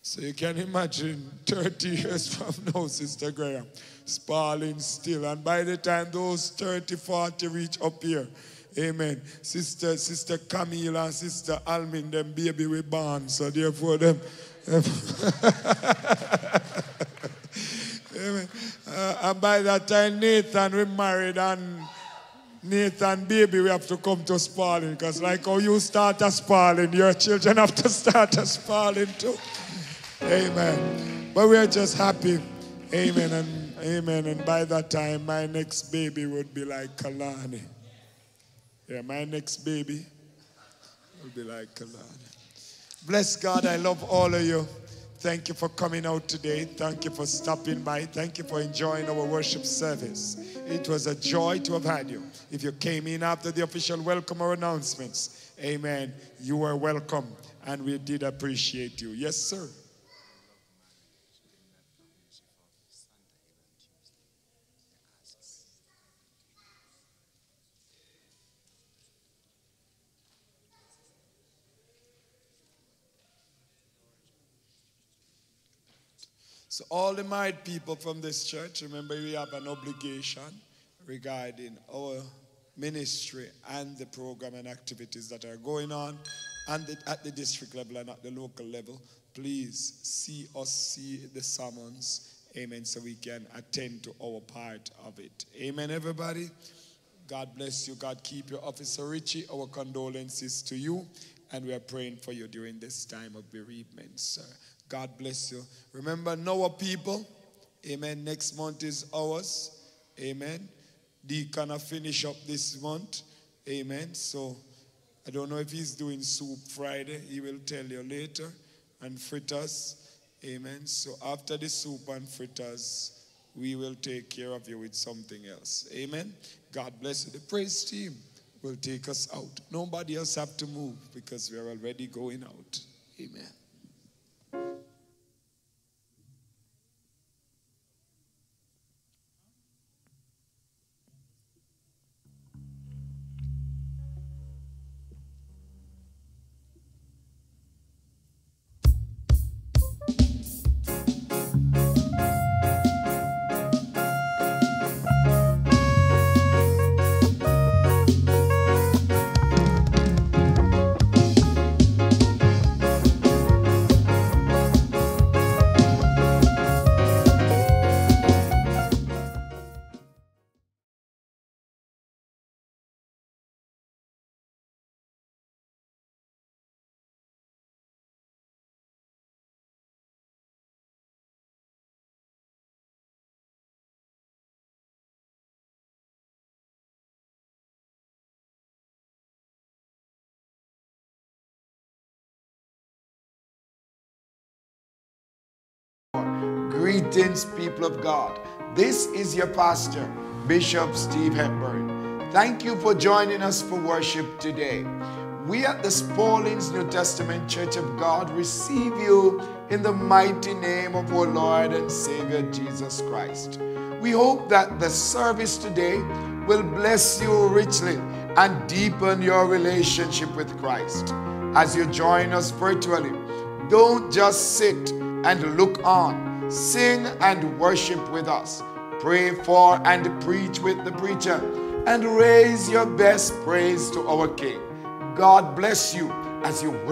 So you can imagine 30 years from now, Sister Graham, Spalding still. And by the time those 30, 40 reach up here, amen, Sister, Sister Camille and Sister Almin, them baby we born. So therefore them, (laughs) amen. Uh, and by that time, Nathan, we married and Nathan, baby, we have to come to Spalding because, like how you start a Spalding, your children have to start a Spalding too. Amen. But we're just happy. Amen. And amen. And by that time, my next baby would be like Kalani. Yeah, my next baby would be like Kalani. Bless God. I love all of you. Thank you for coming out today. Thank you for stopping by. Thank you for enjoying our worship service. It was a joy to have had you. If you came in after the official welcome or announcements, amen, you are welcome and we did appreciate you. Yes, sir. So, all the married people from this church, remember we have an obligation regarding our ministry and the program and activities that are going on and the, at the district level and at the local level. Please see us, see the summons, amen, so we can attend to our part of it. Amen, everybody. God bless you. God keep you. Officer Richie, our condolences to you, and we are praying for you during this time of bereavement, sir. God bless you. Remember, Noah people. Amen. Next month is ours. Amen. Deacon will finish up this month. Amen. So I don't know if he's doing soup Friday. He will tell you later. And fritters. Amen. So after the soup and fritters, we will take care of you with something else. Amen. God bless you. The praise team will take us out. Nobody else have to move because we are already going out. Amen. Greetings, people of God. This is your pastor, Bishop Steve Hepburn. Thank you for joining us for worship today. We at the Spalding's New Testament Church of God receive you in the mighty name of our Lord and Savior Jesus Christ. We hope that the service today will bless you richly and deepen your relationship with Christ. As you join us virtually, don't just sit and look on. Sing and worship with us. Pray for and preach with the preacher. And raise your best praise to our King. God bless you as you worship.